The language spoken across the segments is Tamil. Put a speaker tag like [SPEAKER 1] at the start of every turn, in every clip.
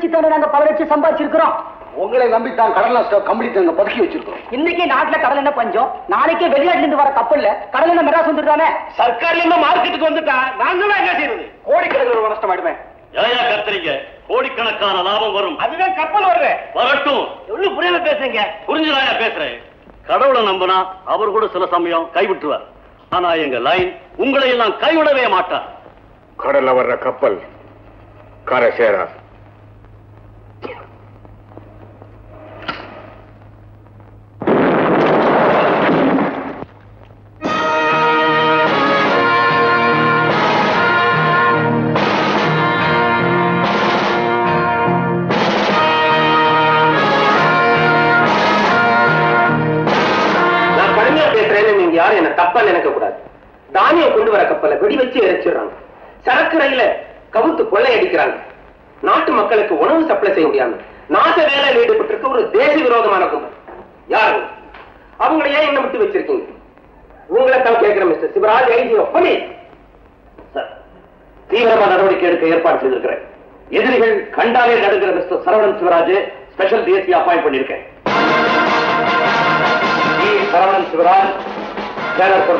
[SPEAKER 1] வச்சு தானே நாங்க பல லட்சம் சம்பாதிச்சிருக்கிறோம்.
[SPEAKER 2] உங்களை நம்பி தான் கடலா ஸ்டாக் கம்பெனி அங்க பதுக்கி வச்சிருக்கோம்
[SPEAKER 1] இன்னைக்கு நாட்டுல கடல் என்ன பஞ்சம்? நாளைக்கே வெளிநாட்டுல இருந்து வர கப்பல்ல கடல் என்ன மெட்ராஸ் வந்துருதானே?
[SPEAKER 2] சர்க்கார் என்ன மார்க்கெட்டுக்கு வந்துட்டா நாங்களும் என்ன செய்யறது கோடிக்கணக்கில் ஒரு நஷ்டம் ஆயிடுவேன்
[SPEAKER 3] ஏயா கத்துறீங்க கோடிக்கணக்கான லாபம் வரும்.
[SPEAKER 2] அதுதான் கப்பல் வருது.
[SPEAKER 3] வரட்டும்.
[SPEAKER 2] எவ்வளவு புரியாம பேசுறீங்க?
[SPEAKER 3] புரிஞ்சுதாயா பேசுறேன். கடவுளை நம்பினா அவர் கூட சில சமயம் கைவிட்டுருவார். ஆனா எங்க லைன் உங்களை எல்லாம் கைவிடவே மாட்டார்.
[SPEAKER 4] கடல்ல வர்ற கப்பல் கரை சேரா
[SPEAKER 2] வெடி வச்சு இறைச்சிடுறாங்க சரக்கு ரயில கவுத்து கொள்ளையடிக்கிறாங்க. நாட்டு மக்களுக்கு உணவு சப்ளை செய்ய முடியாம நாச வேலையில் ஈடுபட்டு இருக்க ஒரு தேச விரோதமான கும்பல். யாரு? அவங்களை ஏன் என்ன விட்டு வச்சிருக்கீங்க? உங்களை தான் கேட்கிறேன் மிஸ்டர் சிவராஜ் ஐஜி ஒப்பமே தீவிரமா நடவடிக்கை எடுக்க ஏற்பாடு செய்திருக்கிறேன். எதிரிகள் கண்டாலே நடுங்கிற mister Saravanan Sivaraj special DSP appoint பண்ணியிருக்கேன். Saravanan Sivaraj Sivaraj, Banner for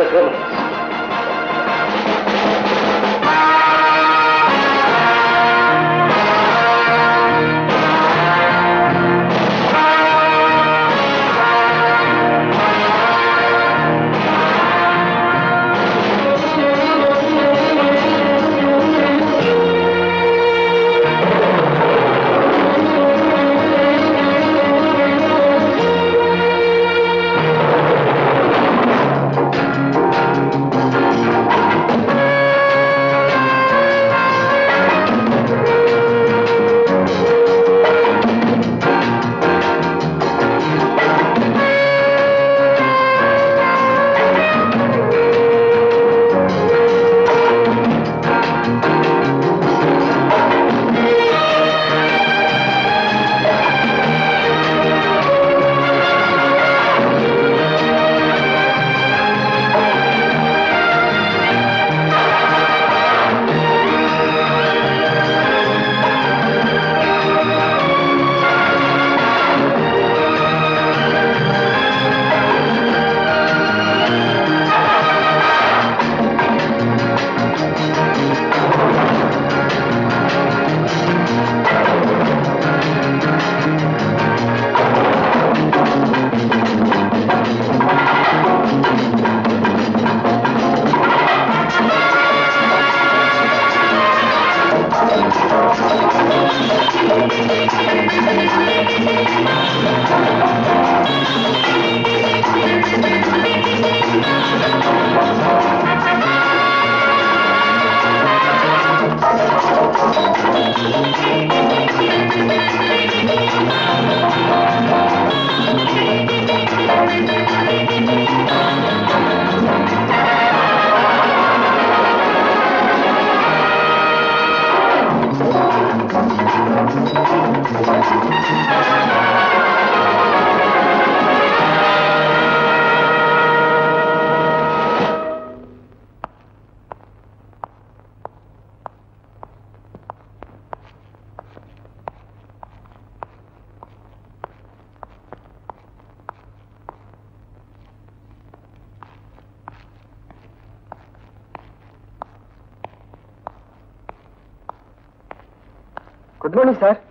[SPEAKER 4] good morning sir.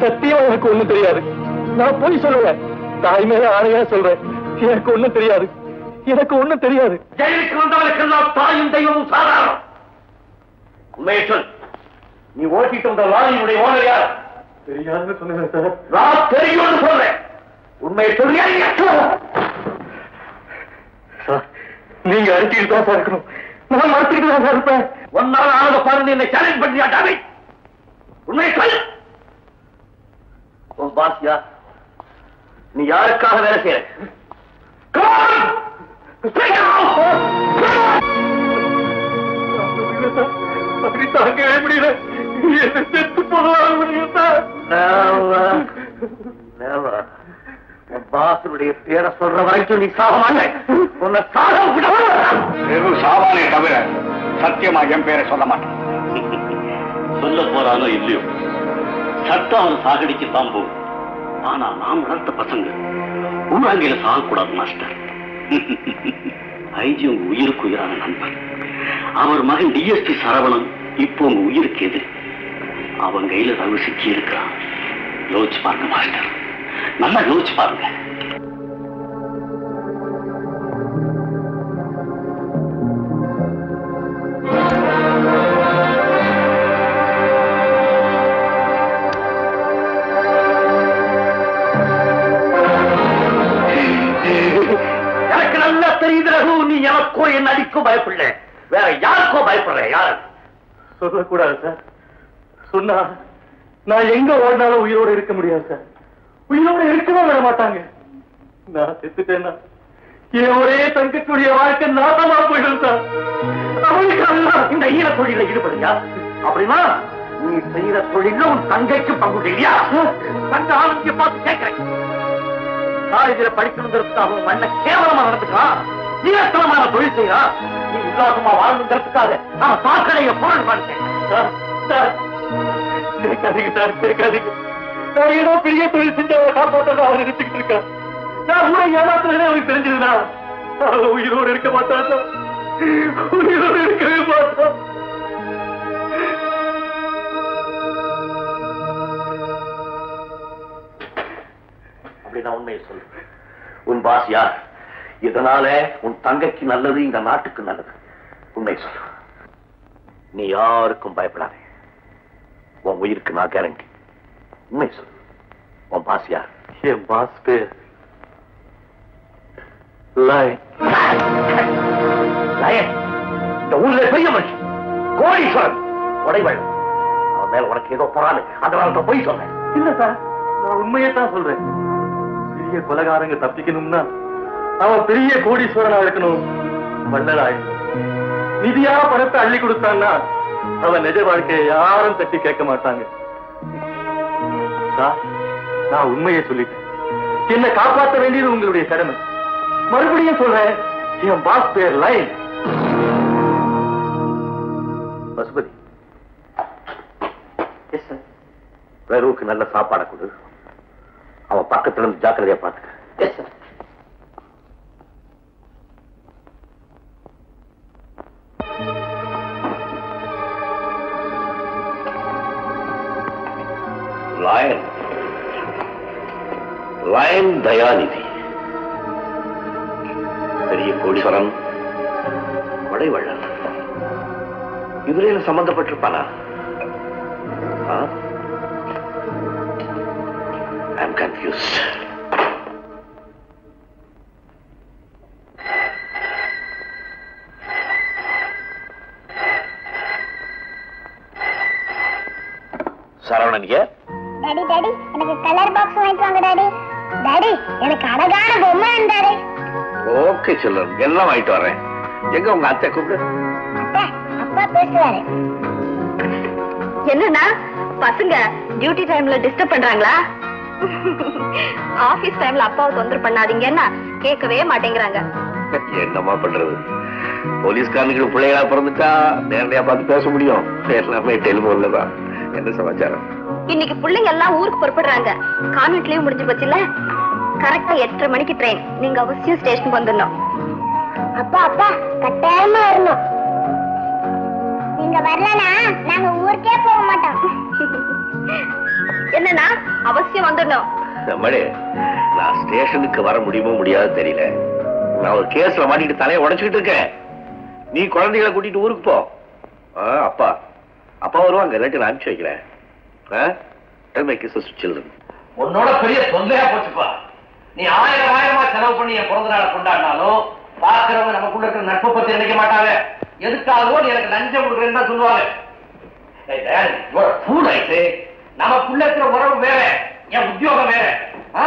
[SPEAKER 4] சத்தியமா எனக்கு ஒண்ணும் தெரியாது. நான் போய் சொல்லுவேன் தாய் மேல ஆணையா சொல்றேன். எனக்கு ஒண்ணும் தெரியாது. எனக்கு ஒண்ணும் தெரியாது.
[SPEAKER 2] ஜெயிலுக்கு வந்தவனுக்கெல்லாம் தாயும் தெய்வமும் சாதாரணம். உண்மையை சொல். நீ ஓட்டிட்டு வந்த லாரியினுடைய ஓனர் யார்
[SPEAKER 4] தெரியாதுன்னு சொன்னேன் சார்
[SPEAKER 2] நான் தெரியும்னு சொல்றேன் உண்மையை சொல்றியா இல்லையா?
[SPEAKER 4] சார் நீங்க அடிச்சுட்டு தான் சார் இருக்கணும் நான் மறுத்துக்கிட்டு தான் சார் இருப்பேன்
[SPEAKER 2] ஒன்னால ஆனத பாருங்க என்னை சேலஞ்ச் பண்றியா டாமி உண்மையை சொல் உன் பாஸ் யார் நீ யாருக்காக வேலை செய்யற
[SPEAKER 4] அப்படி தாங்கவே முடியல என்ன செத்து போகலாம்
[SPEAKER 2] பாசனுடைய பேரை சொல்ற வரைக்கும் நீ சாக மாட்டேன் உன்னை சாக விட
[SPEAKER 5] வெறும் சாவானே தவிர சத்தியமா என் பேரை சொல்ல மாட்டேன்.
[SPEAKER 3] சொல்ல போறானோ இல்லையோ? சட்டம் அவன் சாகடிக்கத்தான் போகும். ஆனா நாம் வளர்த்த பசங்க ஊராங்கில சாகக்கூடாது மாஸ்டர். ஐஜி உங்க உயிருக்கு உயிரான நண்பர். அவர் மகன் டிஎஸ்பி சரவணன் இப்போ உங்க உயிருக்கு எதிரி. அவன் கையில ரவு சிக்கி இருக்கிறான் யோசிச்சு பாருங்க மாஸ்டர். நல்லா யோசிச்சு பாருங்க.
[SPEAKER 2] எனக்கு நல்லா தெரியுது ரகு. நீ எனக்கோ என் அடிக்கோ பயப்படல. வேற யாருக்கோ பயப்படுற? யாரு?
[SPEAKER 4] சொல்லக்கூடாது சார். சொன்னா நான் எங்க ஓடினாலும் உயிரோட இருக்க முடியாது சார். உயிரோட இருக்கவே விட மாட்டாங்க. நான் செத்துட்டேன்னா என் ஒரே தங்கத்துடைய வாழ்க்கை நாசமா போயிடும் சார்.
[SPEAKER 2] அவனுக்கு அல்ல இந்த ஈர தொழில ஈடுபடுறியா? அப்படின்னா நீ செய்யற தொழில உன் தங்கைக்கு பங்கு இல்லையா? தங்க ஆளுக்கு பார்த்து கேட்கிறேன். காலேஜில் படிக்கணுங்கிறதுக்காக உன் மண்ண கேவலமா நடந்துக்கிறான் நீரத்தனமான தொழில் செய்யறா நீ உல்லாசமா வாழ்ந்துங்கிறதுக்காக நான் சாக்கடைய பொருள் பண்ணிட்டேன்
[SPEAKER 4] சார், சார், கேட்காதீங்க சார் கேட்காதீங்க. நான் ஏதோ பெரிய தொழில் செஞ்சு அவரை காப்பாற்ற அவர் நினைச்சுக்கிட்டு இருக்கேன் நான் கூட ஏமாத்துறதே அவருக்கு தெரிஞ்சதுனா அவன் உயிரோடு இருக்க மாட்டாங்க உயிரோடு இருக்கவே
[SPEAKER 2] மாட்டோம் நான் உண்மையை சொல்றேன். உன் பாஸ் யார்? இதனால உன் தங்கைக்கு நல்லது இந்த நாட்டுக்கு நல்லது? உண்மை சொல்லு. நீ யாருக்கும் பயப்படாத. உன் உயிருக்கு நான் கேரண்டி உண்மை சொல்லு. உன் பாஸ் யார்?
[SPEAKER 4] என் பாஸ் பேர்
[SPEAKER 2] இந்த ஊர்ல பெரிய மனுஷன். கோடீஸ்வரன். உடைவள் அவன் மேல உனக்கு ஏதோ பொறாமை. அதனால தான் போய் சொன்னேன்.
[SPEAKER 4] இல்ல சார் நான் உண்மையை தான் சொல்றேன். பெரிய கொலகாரங்க தப்பிக்கணும்னா அவன் பெரிய கோடீஸ்வரனா இருக்கணும். இருக்கணும். நிதியா பணத்தை அள்ளி கொடுத்தான்னா அவன் நிஜ வாழ்க்கையை யாரும் தட்டி கேட்க மாட்டாங்க. சார், நான் உண்மையை சொல்லிட்டேன். என்னை காப்பாற்ற வேண்டியது உங்களுடைய கடமை. மறுபடியும் சொல்றேன் என் பாஸ் பேர் லைன்.
[SPEAKER 2] பசுபதி. ரகுவுக்கு நல்ல சாப்பாடை கொடு. அவன் பக்கத்துல இருந்து ஜாக்கிரதையா பாத்துக்க. லயன் லயன் தயாநிதி பெரிய கோடீஸ்வரன் கொடைவள்ளல். இவரையில சம்பந்தப்பட்டிருப்பானா? ஐ எம் சரவணன் ஏன் ஓகே எல்லாம் வாங்கிட்டு வரேன். எங்க உங்க அத்தை கூப்பிடு.
[SPEAKER 6] அத்தை அப்பா பேசுவாரு.
[SPEAKER 7] என்னன்னா பசங்க டியூட்டி டைம்ல டிஸ்டர்ப் பண்றாங்களா? ஆபீஸ் டைம்ல அப்பாவை தொந்தரவு பண்ணாதீங்கன்னா கேட்கவே மாட்டேங்கிறாங்க.
[SPEAKER 2] என்னம்மா பண்றது? போலீஸ்காரனுக்கு பிள்ளைகளா பிறந்துட்டா நேரடியா பார்த்து பேச முடியும். எல்லாமே டெலிபோன்ல தான். என்ன சமாச்சாரம்?
[SPEAKER 7] இன்னைக்கு பிள்ளைங்க எல்லாம் ஊருக்கு புறப்படுறாங்க. கான்வென்ட் லீவ் முடிஞ்சு போச்சுல்ல? கரெக்டா எட்டரை மணிக்கு ட்ரெயின் நீங்க அவசியம் ஸ்டேஷனுக்கு வந்துடணும்.
[SPEAKER 6] அப்பா அப்பா கட்டாயமா வரணும். நீங்க வரலனா நாங்க ஊருக்கே போக மாட்டோம்.
[SPEAKER 7] என்னன்னா அவசியம் வந்துடணும்.
[SPEAKER 2] நம்மளே நான் ஸ்டேஷனுக்கு வர முடியுமோ முடியாது தெரியல. நான் ஒரு கேஸ்ல மாட்டிட்டு தலையை உடைச்சுக்கிட்டு இருக்கேன். நீ குழந்தைகளை கூட்டிட்டு ஊருக்கு போ. ஆ, அப்பா. அப்பா வருவாங்க இல்லாட்டி நான் அனுப்பிச்சு வைக்கிறேன்.
[SPEAKER 8] உன்னோட பெரிய தொல்லையா போச்சுப்பா. நீ ஆயிரம் ஆயிரமா செலவு பண்ணி என் பிறந்த நாளை கொண்டாடினாலும் பாக்குறவங்க நமக்குள்ள இருக்கிற நட்பு பத்தி நினைக்க மாட்டாங்க? எதுக்காகவோ நீ எனக்கு லஞ்சம் கொடுக்குறேன்னு தான் சொல்லுவாங்க. ஏய், நமக்குள்ள இருக்கிற உறவு வேற என் உத்தியோகம் வேற. ஆ?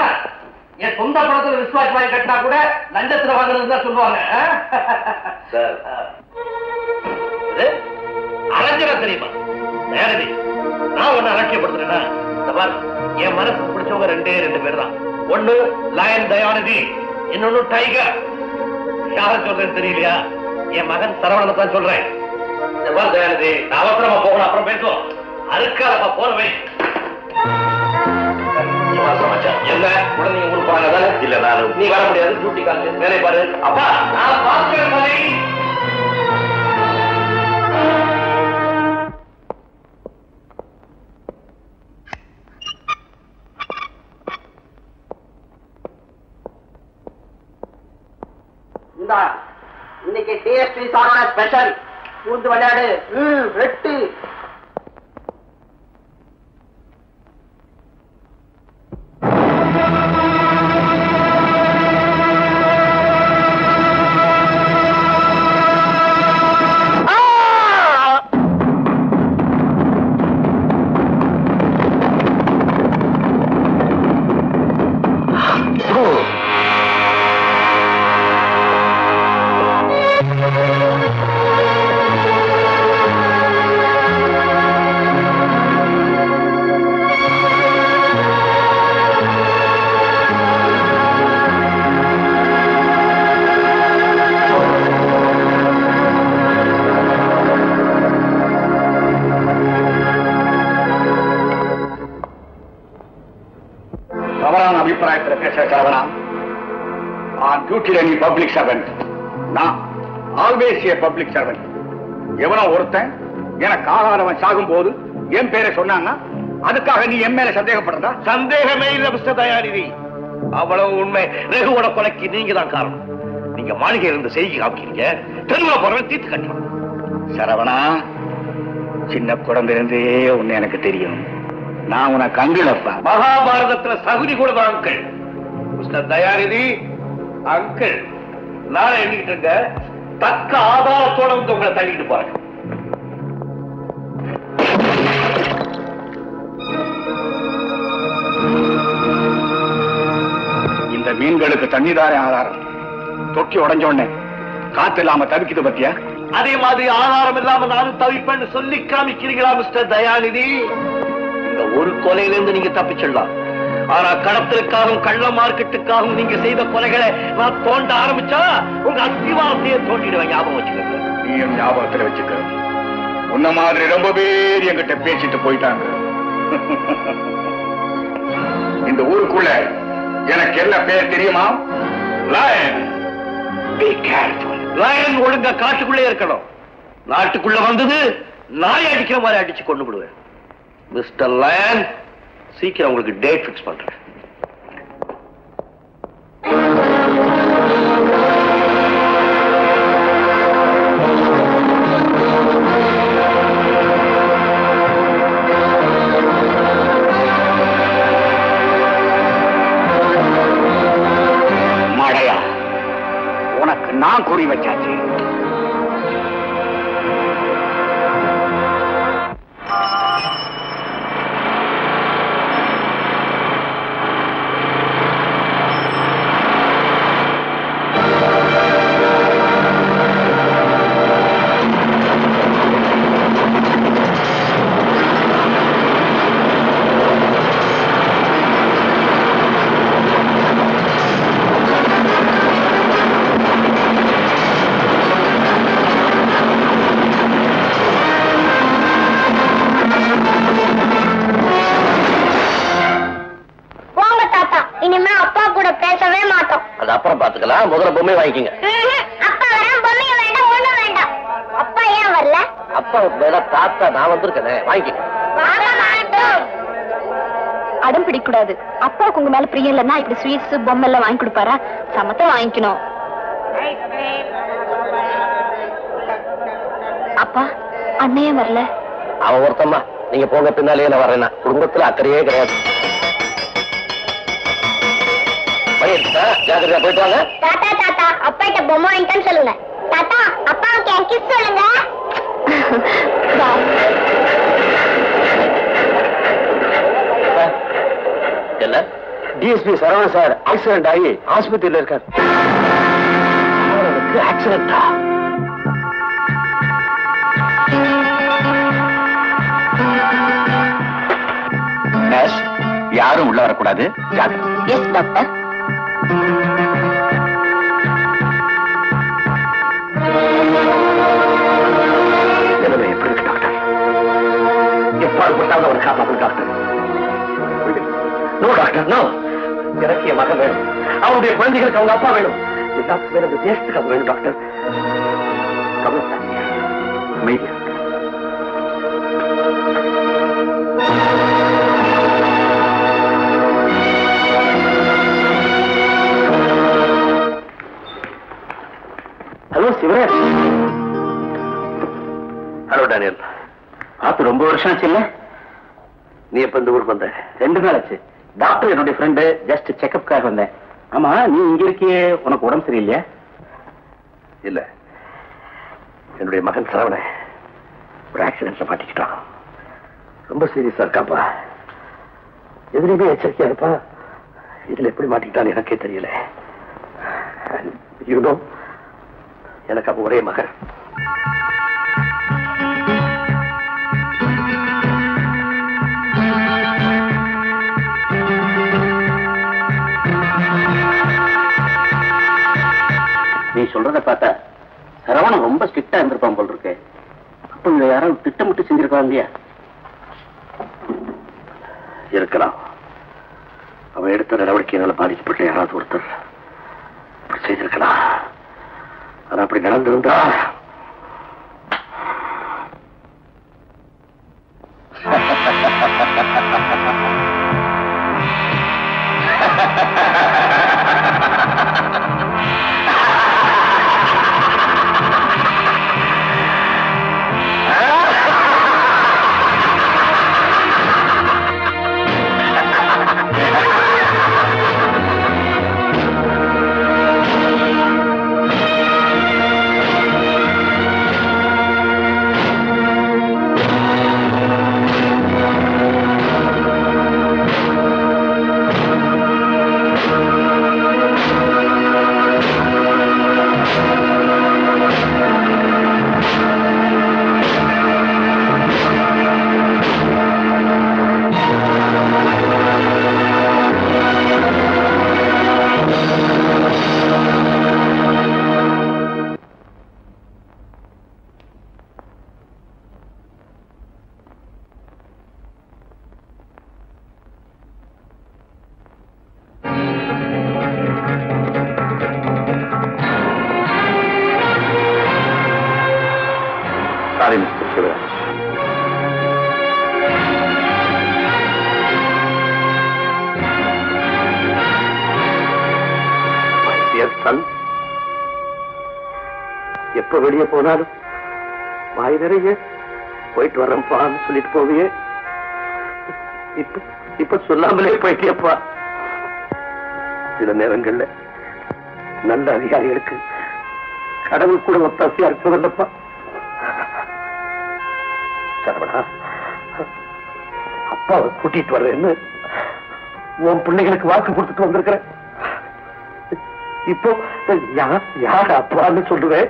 [SPEAKER 8] என் சொந்த பணத்துல விசுவாசம் வாங்கி கட்டினா கூட லஞ்சத்துல வாங்குறது தான் சொல்லுவாங்க. ஆ?
[SPEAKER 2] தெரியுமா நேரடி நான் ஒன்னு அலட்சியப்படுத்துறேன்னா என் மனசுக்கு பிடிச்சவங்க ரெண்டே ரெண்டு பேர் தான். ஒண்ணு லயன் தயாநிதி இன்னொன்னு டைகர் யார சொல்றேன் தெரியலையா? என் மகன் சரவணனை தான் சொல்றேன். இந்த தயாநிதி அவசரமா போகணும் அப்புறம் பேசுவோம். அதுக்காக போறவை என்ன? உடனே நீங்க போறாங்க இல்ல நான் நீ வர முடியாது டியூட்டி காலேஜ் வேலை பாரு. அப்பா நான் பார்க்கிறேன்
[SPEAKER 1] இந்தா இன்னைக்கு டிஎஸ்பி சாரோட ஸ்பெஷல் பூந்து விளையாடு வெட்டு
[SPEAKER 5] பப்ளிக் சர்வெண்ட் நான் ஆல்வேஸ் ஏ பப்ளிக் சர்வெண்ட் எவனோ ஒருத்தன் எனக்கு ஆகாதவன் சாகும் போது என் பேரை சொன்னான்னா அதுக்காக நீ என் மேல சந்தேகப்படுறதா?
[SPEAKER 2] சந்தேகமே இல்ல மிஸ்டர் தயாநிதி. அவ்வளவு உண்மை. ரகுவோட கொலைக்கு நீங்க தான் காரணம். நீங்க மாளிகையில இருந்து செய்தி காமிக்கிறீங்க. தெருவுல போறவன் தீர்த்து கட்டணும்
[SPEAKER 5] சரவணா சின்ன குழந்தையிருந்தே உன்னை எனக்கு தெரியும். நான் உனக்கு அங்கிழப்பேன்
[SPEAKER 2] மகாபாரதத்துல சகுதி கூட அங்கிள். Mister Dayanidhi uncle. நாளை எண்ணிக்கிட்டு இருங்க. தக்க ஆதாரத்தோட வந்து உங்களை தள்ளிட்டு போறேன்.
[SPEAKER 5] இந்த மீன்களுக்கு தண்ணிதாரே ஆதாரம்? தொட்டி உடஞ்ச உடனே காத்து இல்லாம தவிக்குது பத்தியா?
[SPEAKER 2] அதே மாதிரி ஆதாரம் இல்லாம நானும் தவிப்பேன்னு சொல்லி காமிக்கிறீங்களா மிஸ்டர் தயாநிதி? இந்த ஒரு கொலையிலிருந்து நீங்க தப்பிச்சிடலாம். ஆனா கடத்தலுக்காகவும் கள்ள மார்க்கெட்டுக்காகவும் நீங்க செய்த கொலைகளை நான் தோண்ட ஆரம்பிச்சா உங்க அஸ்திவாரத்தையே தோண்டிடுவேன் ஞாபகம் வச்சுக்கோங்க.
[SPEAKER 5] நீயும் ஞாபகத்துல வச்சுக்க. உன்ன மாதிரி ரொம்ப பேர் என்கிட்ட பேசிட்டு போயிட்டாங்க. இந்த ஊருக்குள்ள எனக்கு என்ன பேர் தெரியுமா? லயன்.
[SPEAKER 2] லயன் ஒழுங்கா காட்டுக்குள்ளே இருக்கணும். நாட்டுக்குள்ள வந்தது நாய் அடிக்கிற மாதிரி அடிச்சு கொண்டு விடுவேன். மிஸ்டர் லயன் சீக்கிரம் உங்களுக்கு டேட் ஃபிக்ஸ் பண்றேன்.
[SPEAKER 5] உனக்கு நான் கூறி
[SPEAKER 9] வச்சேன். இல்லைன்னா இப்படி ஸ்வீட்ஸ் பொம்மை எல்லாம் வாங்கி கொடுப்பாரா? சமத்தா வாங்கிக்கணும். அப்பா அண்ணையே வரல.
[SPEAKER 2] அவன் ஒருத்தம்மா. நீங்க போங்க பின்னாலேயே நான் வரேன்னா குடும்பத்துல அக்கறையே கிடையாது. ஜாக்கிரதையா போயிட்டு வாங்க.
[SPEAKER 6] தாத்தா தாத்தா அப்பா கிட்ட பொம்மை வாங்கிட்டேன்னு சொல்லுங்க. தாத்தா கிஸ் சொல்லுங்க.
[SPEAKER 2] டிஎஸ்பி சரவணன் சார் ஆக்சிடென்ட் ஆகி ஆஸ்பத்திரியில் இருக்கார். ஆக்சிடென்டா யாரும் உள்ள வரக்கூடாது.
[SPEAKER 9] எஸ் டாக்டர்
[SPEAKER 2] நிலைமை எப்படி இருக்கு டாக்டர் எப்பாடு போட்டாலும் டாக்டர் நோ டாக்டர் நோ எனக்கு என் மகன் வேணும். அவனுடைய குழந்தைகளுக்கு அவங்க அப்பா வேணும். எல்லாத்துக்கும் வேணும் தேசத்துக்கு அவங்க வேணும் டாக்டர். கவலைப்படாதீங்க அமைதியா. ஹலோ சிவராஜ். Hello Daniel. பார்த்து ரொம்ப வருஷம் ஆச்சு இல்ல நீ எப்ப இந்த ஊருக்கு வந்த? ரெண்டு நாள் ஆச்சு. டாக்டர் என்னுடைய ஃப்ரெண்டு ஜஸ்ட் செக்அப்காக வந்தேன். ஆமா நீ இங்க இருக்கியே உனக்கு உடம்பு சரியில்லையா? இல்ல. என்னுடைய மகன் சரவண ஒரு ஆக்சிடென்ட்ல மாட்டிக்கிட்டான். ரொம்ப சீரியஸா இருக்காப்பா எதுலையுமே எச்சரிக்கையா இருப்பா? இதுல எப்படி மாட்டிக்கிட்டான்னு எனக்கே தெரியல. இருந்தோம் எனக்கு அப்ப ஒரே மகன். நீ சொல்றத பார்த்தா சரவணன் ரொம்ப ஸ்ட்ரிக்டா இருந்திருப்பான் போல் இருக்கு அப்ப இதை யாராவது திட்டமிட்டு செஞ்சிருக்கலாம் இல்லையா? இருக்கலாம். அவன் எடுத்த நடவடிக்கையினால பாதிக்கப்பட்ட யாராவது ஒருத்தர் செய்திருக்கலாம். அது அப்படி நடந்திருந்தா வெளியே போனாலும் வாய் நிறைய. போயிட்டு வரேன்ப்பான்னு சொல்லிட்டு போவியே. இப்ப இப்ப சொல்லாமலே போயிட்டியப்பா. சில நேரங்கள்ல நல்ல அதிகாரிகளுக்கு கடவுள் கூட ஒத்தாசியா இருப்பதில்லப்பா சரவணா அப்பாவை கூட்டிட்டு வர்றேன்னு உன் பிள்ளைகளுக்கு வாக்கு கொடுத்துட்டு வந்திருக்கிறேன். இப்போ யார் யார் அப்பான்னு சொல்லுவேன்.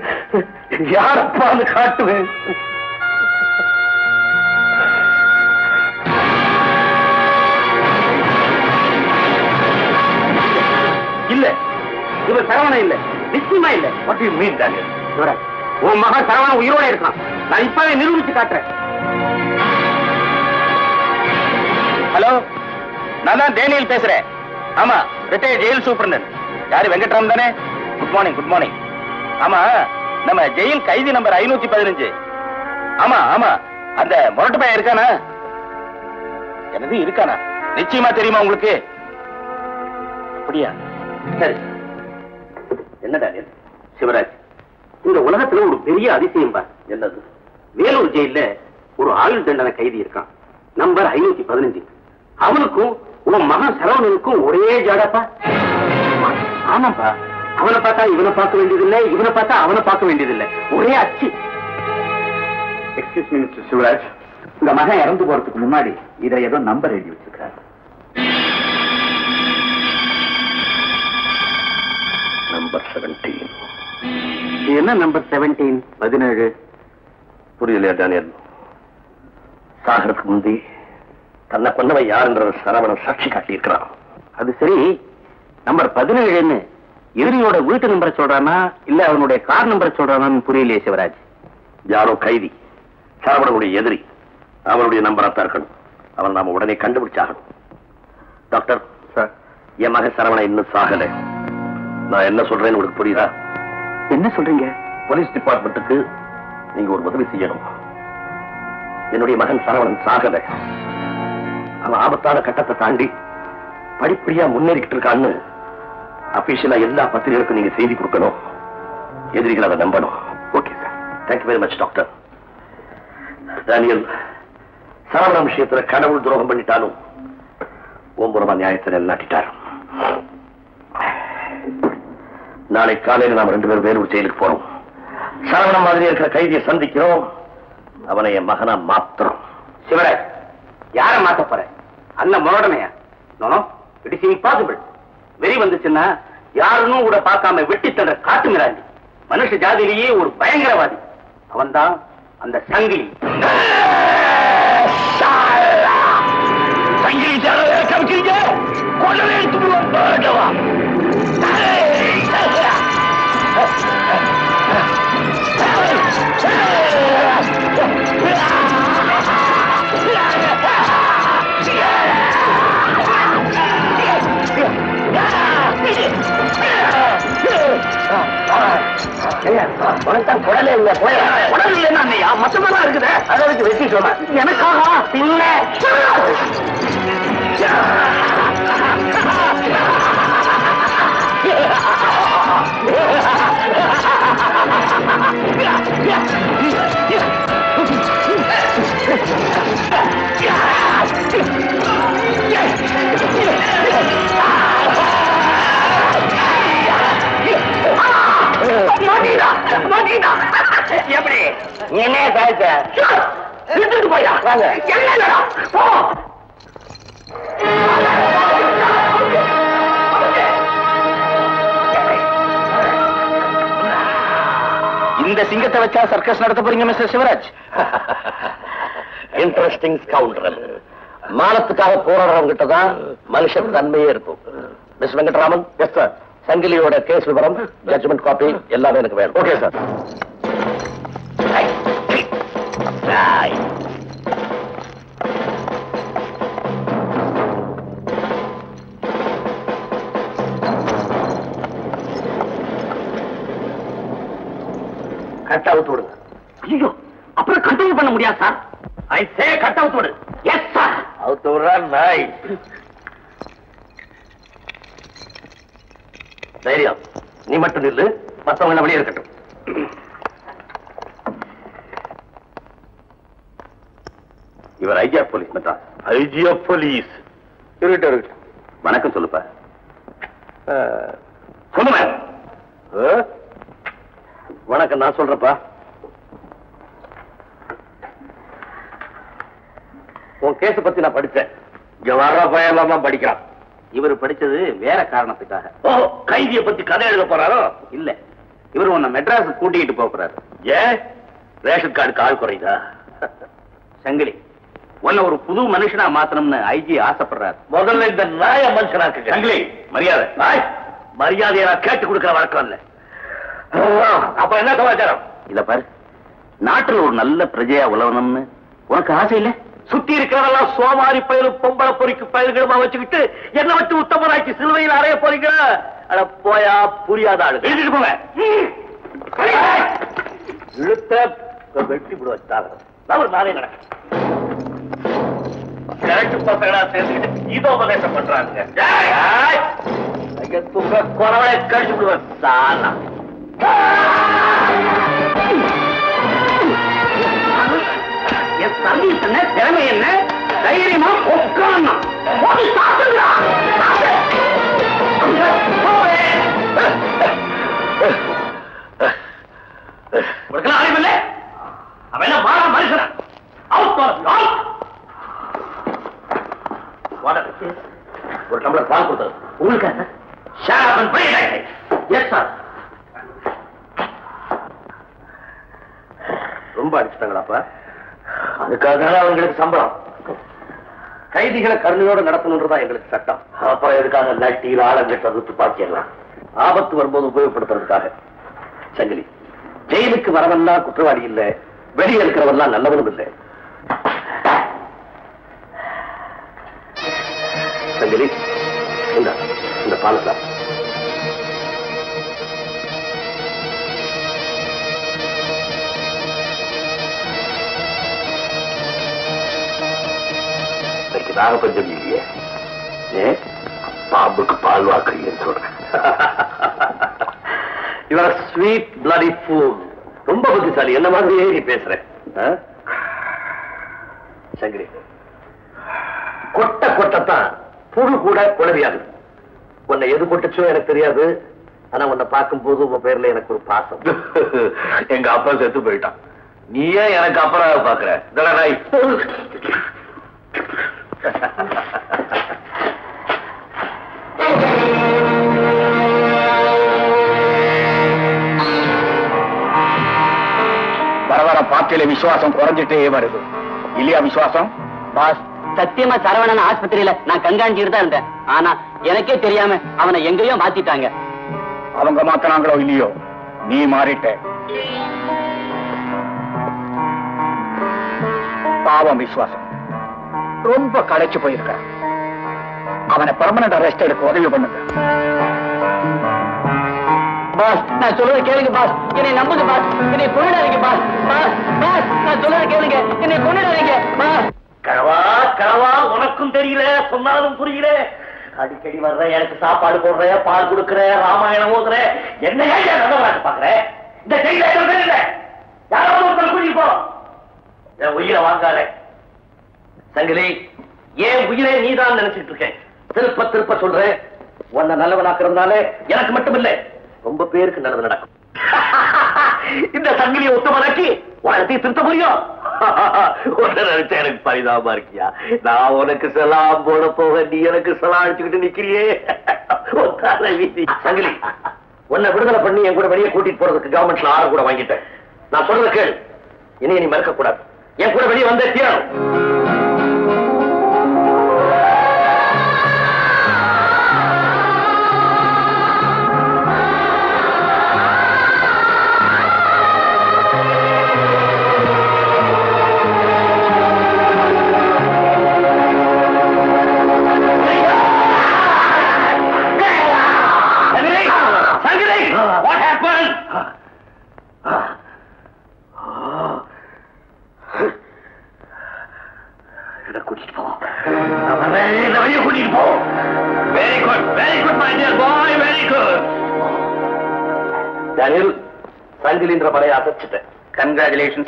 [SPEAKER 2] யார் அப்பான்னு காட்டுவேன். இல்ல. இவர் சரவணன் இல்ல. நிச்சயமா இல்ல. வாட் யூ மீன் உன் மகன் சரவணன் உயிரோட இருக்கான். நான் இப்பவே நிரூபிச்சு காட்டுறேன். ஹலோ நான் தான் டேனியல் பேசுறேன். ஆமா ரிட்டையர் ஜெயில் சூப்பரண்ட் யாரு வெங்கட்ராம் தானே? குட் மார்னிங் குட் மார்னிங் ஆமா நம்ம ஜெயில் கைதி நம்பர் ஐநூத்தி பதினஞ்சு. ஆமா ஆமா. அந்த முரட்டு பையன் இருக்கானா? எனது இருக்கானா? நிச்சயமா தெரியுமா உங்களுக்கு? அப்படியா? சரி. என்ன டானியல் சிவராஜ் இந்த உலகத்துல ஒரு பெரிய அதிசயம் பா. என்னது? வேலூர் ஜெயில ஒரு ஆயுள் தண்டனை கைதி இருக்கான். நம்பர் ஐநூத்தி பதினஞ்சு. அவனுக்கும் உன் மகன் சரவணனுக்கும் ஒரே ஜாடாப்பா ஆமாப்பா. அவனை பார்த்தா இவனை பார்க்க வேண்டியதில்லை இவனை பார்த்தா அவனை பார்க்க வேண்டியதில்லை. ஒரே அச்சு. எக்ஸ்கியூஸ் மீ மிஸ்டர் சிவராஜ் உங்க மகன் இறந்து போறதுக்கு முன்னாடி இதை ஏதோ நம்பர் எழுதி வச்சிருக்காரு நம்பர் செவன்டீன் என்ன நம்பர் செவன்டீன் பதினேழு. புரியலையா டேனியல்? சாகரத்துக்கு முந்தி தன்னை கொன்னவன் யாருன்ற சரவணன் சாட்சி காட்டியிருக்கிறான். அது சரி. நம்பர் பதினேழுன்னு எதிரியோட வீட்டு நம்பரை சொல்றானா இல்ல அவனுடைய கார் நம்பரை சொல்றானான்னு புரியலையே சிவராஜ். யாரோ கைதி சரவணனுடைய எதிரி. அவனுடைய நம்பரா தான் இருக்கணும். அவன் நாம உடனே கண்டுபிடிச்சாகணும். Doctor sir. என் மகன் சரவணன் இன்னும் சாகல. நான் என்ன சொல்றேன்னு உங்களுக்கு புரியுதா?
[SPEAKER 1] என்ன சொல்றீங்க?
[SPEAKER 2] போலீஸ் டிபார்ட்மெண்ட்டுக்கு நீங்க ஒரு உதவி செய்யணும். என்னுடைய மகன் சரவணன் சாகல. அவன் ஆபத்தான கட்டத்தை தாண்டி படிப்படியா முன்னேறிக்கிட்டு இருக்கான்னு அபிஷியலா எல்லா பத்திரிகைகளுக்கும் நீங்க செய்தி கொடுக்கணும். எதிரிகள் அதை நம்பணும். Okay sir thank you very much doctor Daniel Saravanan விஷயத்துல கடவுள் துரோகம் பண்ணிட்டாலும் ஓம்புரமா நியாயத்தை நிலைநாட்டிட்டார் நாளை காலையில் நாம் ரெண்டு பேரும் வேலூர் ஜெயிலுக்கு போறோம். சரவணம் மாதிரி இருக்கிற கைதியை சந்திக்கிறோம். அவனை என் மகனா மாத்திரம்
[SPEAKER 10] சிவராஜ் யார மாத்த போற? அண்ணன் முரடனையா நோ இட் இஸ் இம்பாசிபிள் வெறி வந்துச்சுன்னா யாருன்னு கூட பார்க்காம வெட்டி தந்த காட்டு மிராண்டி மனுஷ ஜாதியிலேயே ஒரு பயங்கரவாதி. அவன்தான் அந்த சங்கிலி.
[SPEAKER 2] சங்கிலி கவிக்கிறீங்க கொள்ளவே உனக்கு குடலே இல்ல போய. குடல் இல்லைன்னா அண்ணையா மொத்தமா இருக்குது. அதை வச்சு வெட்டி சொன்ன எனக்காக பின்ன எப்படி? என்ன சாய்ச்ச எடுத்துட்டு போயா வாங்க. என்ன போ.
[SPEAKER 10] இந்த சிங்கத்தை வச்சா சர்க்கஸ் நடத்த போறீங்க மிஸ்டர் சிவராஜ்?
[SPEAKER 2] இன்ட்ரெஸ்டிங் ஸ்கவுண்டரல் மானத்துக்காக போராடுறவங்கிட்ட தான் மனுஷ தன்மையே இருக்கும். மிஸ் வெங்கட்ராமன்? எஸ் சார் சங்கிலியோட கேஸ் விவரம் ஜட்ஜ்மெண்ட் காப்பி எல்லாமே எனக்கு வேணும். ஓகே சார் கரெக்டா அவுத்து விடுங்க
[SPEAKER 10] ஐயோ அப்புறம் கண்டினியூ பண்ண முடியாது சார்
[SPEAKER 2] ஐ சே கட் அவுத்து விடு.
[SPEAKER 10] எஸ் சார்
[SPEAKER 2] அவுத்து விடுறா நாய் தைரியம். நீ மட்டும் நில்லு எல்லாம் வெளியே இருக்கட்டும். இவர் ஐஜியா போலீஸ் மெட்ராஸ் ஐஜியா போலீஸ். இருக்கட்டும் இருக்கட்டும் வணக்கம் சொல்லுப்பா. சொல்லுங்க. வணக்கம் நான் சொல்றப்பா உன் கேஸ் பத்தி நான் படிச்சேன். இங்க வர்ற பயலாமா படிக்கிறான்.
[SPEAKER 10] இவர் படிச்சது வேற காரணத்துக்காக.
[SPEAKER 2] ஓ கைதிய பத்தி கதை எழுத போறாரோ?
[SPEAKER 10] இல்ல. இவர் உன்னை மெட்ராஸ் கூட்டிகிட்டு போறாரு.
[SPEAKER 2] ஏன் ரேஷன் கார்டுக்கு ஆள் குறையுதா?
[SPEAKER 10] சங்கிலி உன்னை ஒரு புது மனுஷனா மாத்தணும்னு ஐஜி ஆசைப்படுறாரு.
[SPEAKER 2] முதல்ல இந்த நாய மனுஷனாக்கு
[SPEAKER 10] சங்கிலி மரியாதை.
[SPEAKER 2] நாய் மரியாதையை நான் கேட்டு கொடுக்கிற வழக்கம் இல்ல. அப்ப என்ன சமாச்சாரம்?
[SPEAKER 10] இத பாரு நாட்டுல ஒரு நல்ல பிரஜையா உலகணும்னு உனக்கு ஆசை இல்ல?
[SPEAKER 2] சுத்தி இருக்கிறவெல்லாம் சோமாரி பயிரும் பொம்பளை பொறிக்கு பயிர்களுமா வச்சுக்கிட்டு என்ன வச்சு உத்தமராக்கி சிலுவையில் அறைய போறீங்க அட போயா புரியாத ஆளு எழுதிட்டு போங்க. இழுத்த வெட்டி விட வச்சாங்க நான் நானே நடக்க கரெக்ட் பசங்களா சேர்ந்துக்கிட்டு கீதோபதேசம் பண்றாங்க. ஏய், ஏய். ஐயா, துங்க குறவனை கழிச்சு விடுவேன். சாலா.
[SPEAKER 10] என் சர்வீஸ் என்ன திறமை என்ன? தைரியமா உட்கார்னா
[SPEAKER 2] உனக்கெல்லாம் அறிவில்லை அவன் என்ன மாறா மனுஷனா? ஒரு டம்ளர் பால் கொடுத்தது.
[SPEAKER 10] உங்களுக்காக எஸ் சார்
[SPEAKER 2] ரொம்ப அடிச்சிட்டாங்களாப்பா. அதுக்காக அவங்களுக்கு சம்பளம். கைதிகளை கருணையோடு நடத்தணுன்றதான் எங்களுக்கு சட்டம். அப்புறம் எதுக்காக நட்டியில் ஆழங்கட்டது துப்பாக்கி எல்லாம் ஆபத்து வரும்போது உபயோகப்படுத்துறதுக்காக. சங்கிலி ஜெயிலுக்கு வரவெல்லாம் குற்றவாளி இல்ல வெளியே இருக்கிறவெல்லாம் நல்லவனும் இல்லை. சங்கிலி இந்த பாலத்தான் இன்னைக்கு நாகப்பஞ்சம் இல்லையே. ஏன் பாம்புக்கு பால் வாக்குறீங்கன்னு சொல்றேன். இவர் ஸ்வீட் பிளடி ஃபூல் ரொம்ப புத்திசாலி. என்ன மாதிரியே நீ பேசுறேன் சங்கரி கொட்ட கொட்டத்தான் புழு கூட குழவியாது. உன்னை எது கொட்டச்சோ எனக்கு தெரியாது. ஆனா உன்னை பார்க்கும்போது உன் பேர்ல எனக்கு ஒரு பாசம். எங்க அப்பா செத்து போயிட்டான். நீ ஏன் எனக்கு அப்புறம் பாக்குற இதெல்லாம் நாய்
[SPEAKER 5] வர வர பார்ட்டியில விசுவாசம் குறைஞ்சிட்டே வருது. இல்லையா விசுவாசம்?
[SPEAKER 1] பாஸ் சத்தியமா சரவணன் ஆஸ்பத்திரியில நான் கண்காணிச்சுட்டு தான் இருந்தேன். ஆனா எனக்கே தெரியாம அவனை எங்கேயோ மாத்திட்டாங்க.
[SPEAKER 5] அவங்க மாத்தினாங்களோ இல்லையோ? நீ மாறிட்ட. பாவம் விசுவாசம். ரொம்ப களைச்சு போயிருக்க. அவனை பெர்மனன்ட் அரெஸ்ட் எடுக்க உதவி பண்ணுங்க.
[SPEAKER 1] பாஸ் நான் சொல்றதை கேளுங்க பாஸ் என்னை நம்புங்க பாஸ் என்னை கொண்டுடாதீங்க பாஸ் பாஸ் பாஸ் நான் சொல்றதை கேளுங்க. என்னை கொண்டுடாதீங்க பாஸ்
[SPEAKER 2] கனவா கனவா உனக்கும் தெரியல சொன்னாலும் புரியல. அடிக்கடி வர்ற எனக்கு சாப்பாடு போடுற பால் கொடுக்கற ராமாயணம் ஓதுற. என்ன ஏன் நல்லவராக பாக்குற இந்த ஜெயில இல்ல. யாராவது ஒருத்தர் கூட்டிட்டு போ. என் உயிரை வாங்காத. சங்கிலி ஏன் உயிரை நீதான் நினைச்சிட்டு இருக்கேன்? திருப்ப திருப்ப சொல்றேன் உன்னை நல்லவனாக்குறதுனால எனக்கு மட்டும் இல்ல ரொம்ப பேருக்கு நல்லது நடக்கும். இந்த சங்கிலியை ஒத்துமனாக்கி உனக்கு திருத்த முடியும்? நினைச்ச எனக்கு பரிதாபமா இருக்கியா? நான் உனக்கு செலாம் போட போக நீ எனக்கு செலாம் அடிச்சுக்கிட்டு நிக்கிறியே. சங்கிலி உன்னை விடுதலை பண்ணி என் கூட வெளியே கூட்டிட்டு போறதுக்கு கவர்மெண்ட்ல ஆறு கூட வாங்கிட்டேன். நான் சொல்றது கேள். இனி நீ மறக்க கூடாது என் கூட வெளியே வந்தே தீரணும்.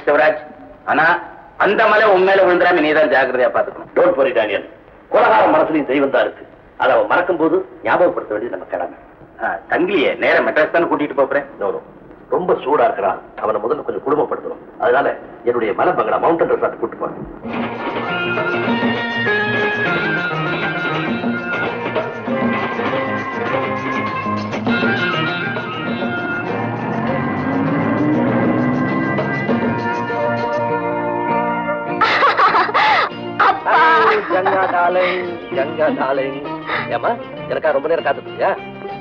[SPEAKER 5] சிவராஜ். ஆனா அந்த மலை உன் மேல விழுந்துடாம நீதான் ஜாக்கிரதையா பாத்துக்கணும்
[SPEAKER 2] டோன்ட் வரி டேனியல் கொலகார மனசுலையும் தெய்வம் தான் இருக்கு. அதை அவன் மறக்கும் போது ஞாபகப்படுத்த வேண்டியது நம்ம கடமை.
[SPEAKER 5] தங்கிலியே நேர மெட்ராஸ் தானே கூட்டிட்டு போறேன்.
[SPEAKER 2] ரொம்ப சூடா இருக்கிறான் அவனை முதல்ல கொஞ்சம் குடும்பப்படுத்தணும். அதனால என்னுடைய மலை பங்களா மவுண்டன் ரெசார்ட் கூட்டு போறேன். கங்கா டாலிங் கங்கா டாலிங் ஏமா எனக்கா ரொம்ப நேரம் காத்துட்டியா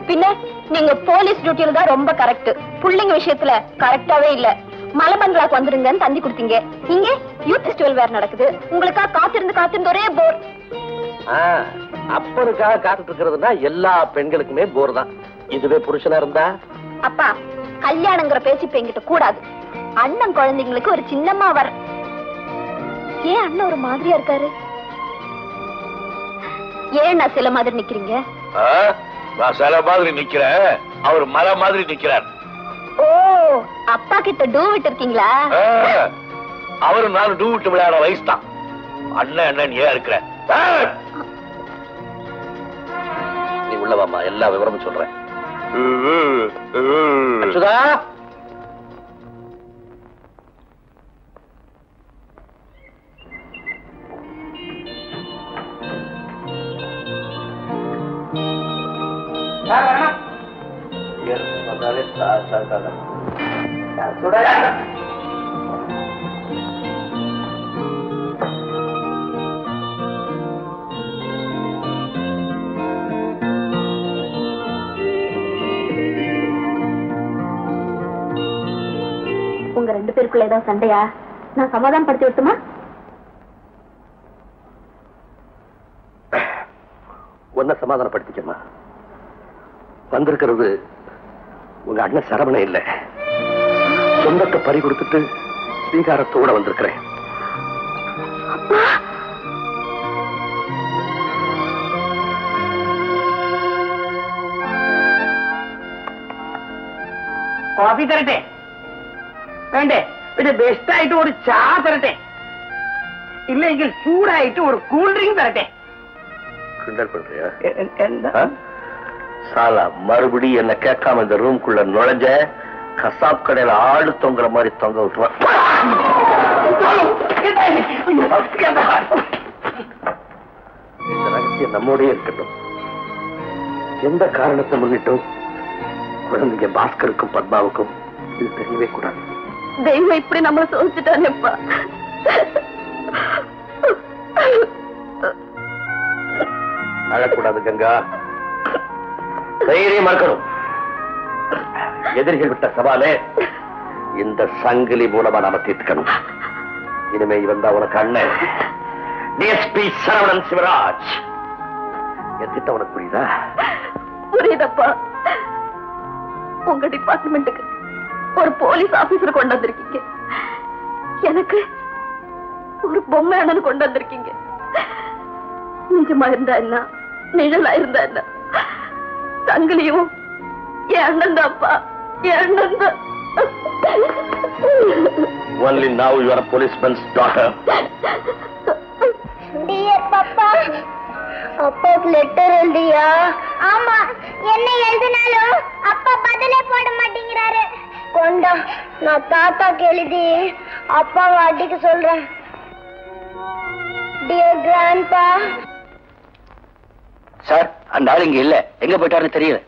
[SPEAKER 11] பின்ன நீங்க போலீஸ் டியூட்டியில தான் ரொம்ப கரெக்ட் புள்ளைங்க விஷயத்துல கரெக்டாவே இல்ல. மலைபங்களாக்கு வந்துருங்கன்னு தந்தி கொடுத்தீங்க. இங்க யூத் ஃபெஸ்டிவல் வேற நடக்குது. உங்களுக்கா காத்திருந்து காத்திருந்து ஒரே போர்
[SPEAKER 2] அப்பனுக்காக காத்துட்டு இருக்கிறதுனா எல்லா பெண்களுக்குமே போர் தான். இதுவே புருஷனா இருந்தா?
[SPEAKER 11] அப்பா கல்யாணங்கிற பேச்சு இப்ப என்கிட்ட கூடாது. அண்ணன் குழந்தைங்களுக்கு ஒரு சின்னம்மா வர. ஏன் அண்ணன் ஒரு மாதிரியா இருக்காரு? ஏன் நான் சில மாதிரி நிக்கிறீங்க?
[SPEAKER 2] நான் சில மாதிரி நிக்கிறேன். அவர் மலை மாதிரி நிக்கிறார்.
[SPEAKER 11] ஓ அப்பா கிட்ட டூ விட்டு இருக்கீங்களா
[SPEAKER 2] அவரு நானும் டூ விட்டு விளையாட வயசு தான் அண்ணன் அண்ணன் ஏன் இருக்கிற? நீ உள்ளவாமா எல்லா விவரமும் சொல்றேன். உங்க ரெண்டு
[SPEAKER 11] பேருக்குள்ள ஏதாவது சண்டையா? நான் சமாதானம் படுத்தி விட்டுமா
[SPEAKER 2] ஒன்ன சமாதானப்படுத்திக்கமா வந்திருக்கிறது உங்க அண்ணன் சரவணன் இல்ல சொந்தத்தை பறி கொடுத்துட்டு ஸ்வீகாரத்தோட வந்திருக்கிறேன்
[SPEAKER 1] കോഫി തരട്ടെ വേണ്ടേ പിന്നെ ബെസ്റ്റായിട്ട് ഒരു ചാ തരട്ടെ ഇല്ലെങ്കിൽ ചൂടായിട്ട് ഒരു കൂൾ ഡ്രിങ്ക് തരട്ടെ
[SPEAKER 2] கிண்டல் பண்றியா
[SPEAKER 1] എ- എ- എന്താ
[SPEAKER 2] ஆ? சாலா மறுபடி என்ன கேட்காம இந்த ரூம்குள்ள நுழைஞ்ச கசாப் கடையில ஆடு தொங்குற மாதிரி தொங்க விட்டுருவான் இந்த ரகசியம் நம்மோடயே இருக்கட்டும். எந்த காரணத்தை முன்னிட்டும் குழந்தைங்க பாஸ்கருக்கும் பத்மாவுக்கும் இது தெரியவே கூடாது.
[SPEAKER 11] தெய்வம் இப்படி நம்மள சோதிச்சுட்டானேப்பா.
[SPEAKER 2] அழக்கூடாது கங்கா. தைரியம் இருக்கணும் எதிரிகள் விட்ட சவாலே இந்த சங்கிலி மூலமா நாம தீர்த்துக்கணும். இனிமே இவன் தான் உனக்கு அண்ணன். டிஎஸ்பி சரவணன் சிவராஜ். என் திட்டம் உனக்கு புரியுதா?
[SPEAKER 11] புரியுதப்பா. உங்க டிபார்ட்மெண்ட்டுக்கு ஒரு போலீஸ் ஆபீசர் கொண்டு வந்திருக்கீங்க. எனக்கு ஒரு பொம்மை அண்ணன் கொண்டு வந்திருக்கீங்க. நிஜமா இருந்தா என்ன? நிழலா இருந்தா என்ன? தங்கிலியும் என் அண்ணன் தான்ப்பா என் அண்ணன் தான்.
[SPEAKER 2] Only now your policeman's daughter
[SPEAKER 6] dear பாப்பா அப்பாவுக்கு லெட்டர் எழுதியா? ஆமா என்ன எழுதினாலும் அப்பா பதிலே போட மாட்டேங்கிறாரு. கொண்டா நான் தாத்தாக்கு எழுதி அப்பாவை அடிக்க சொல்றேன். டியர் கிராண்ட்பா
[SPEAKER 1] சார் அந்த ஆள் இங்க இல்ல. எங்க போயிட்டாருன்னு தெரியல.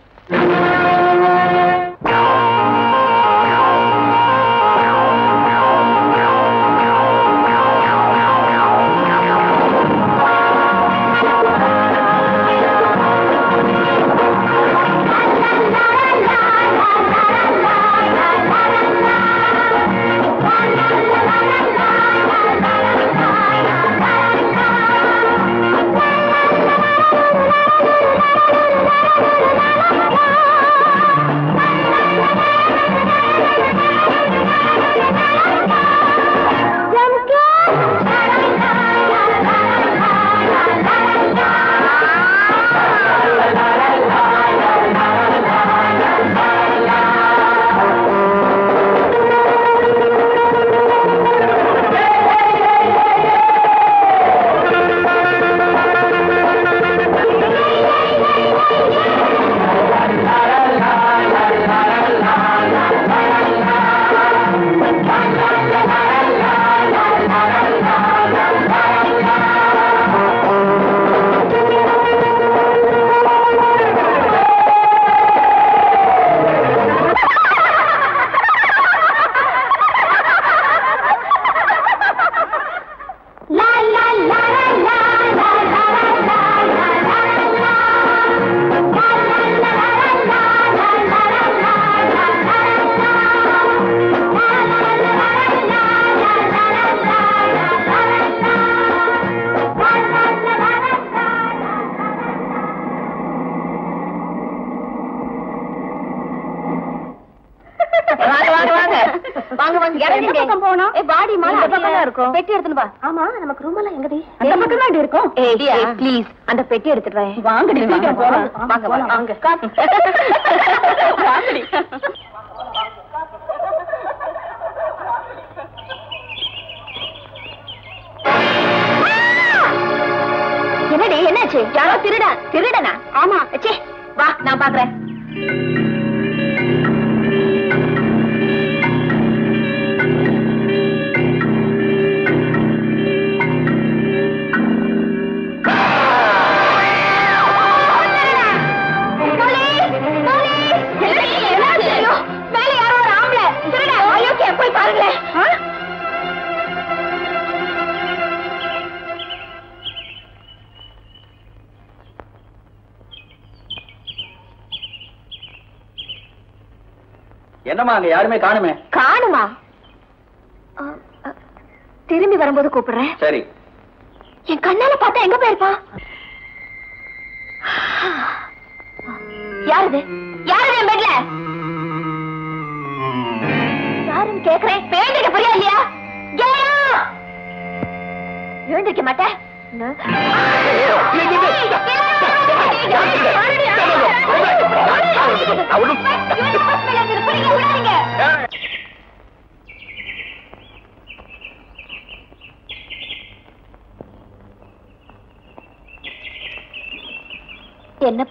[SPEAKER 11] ப்ளீஸ் அந்த பெட்டி எடுத்துட்டு வாங்க வாங்க வாங்க என்னடி என்னாச்சு? யாரோ திருட திருடனா? ஆமா. ச்சே வா நான் பாக்குறேன்.
[SPEAKER 1] என்னமா அங்க யாருமே காணுமே.
[SPEAKER 11] காணுமா? திரும்பி வரும்போது கூப்பிடுறேன்.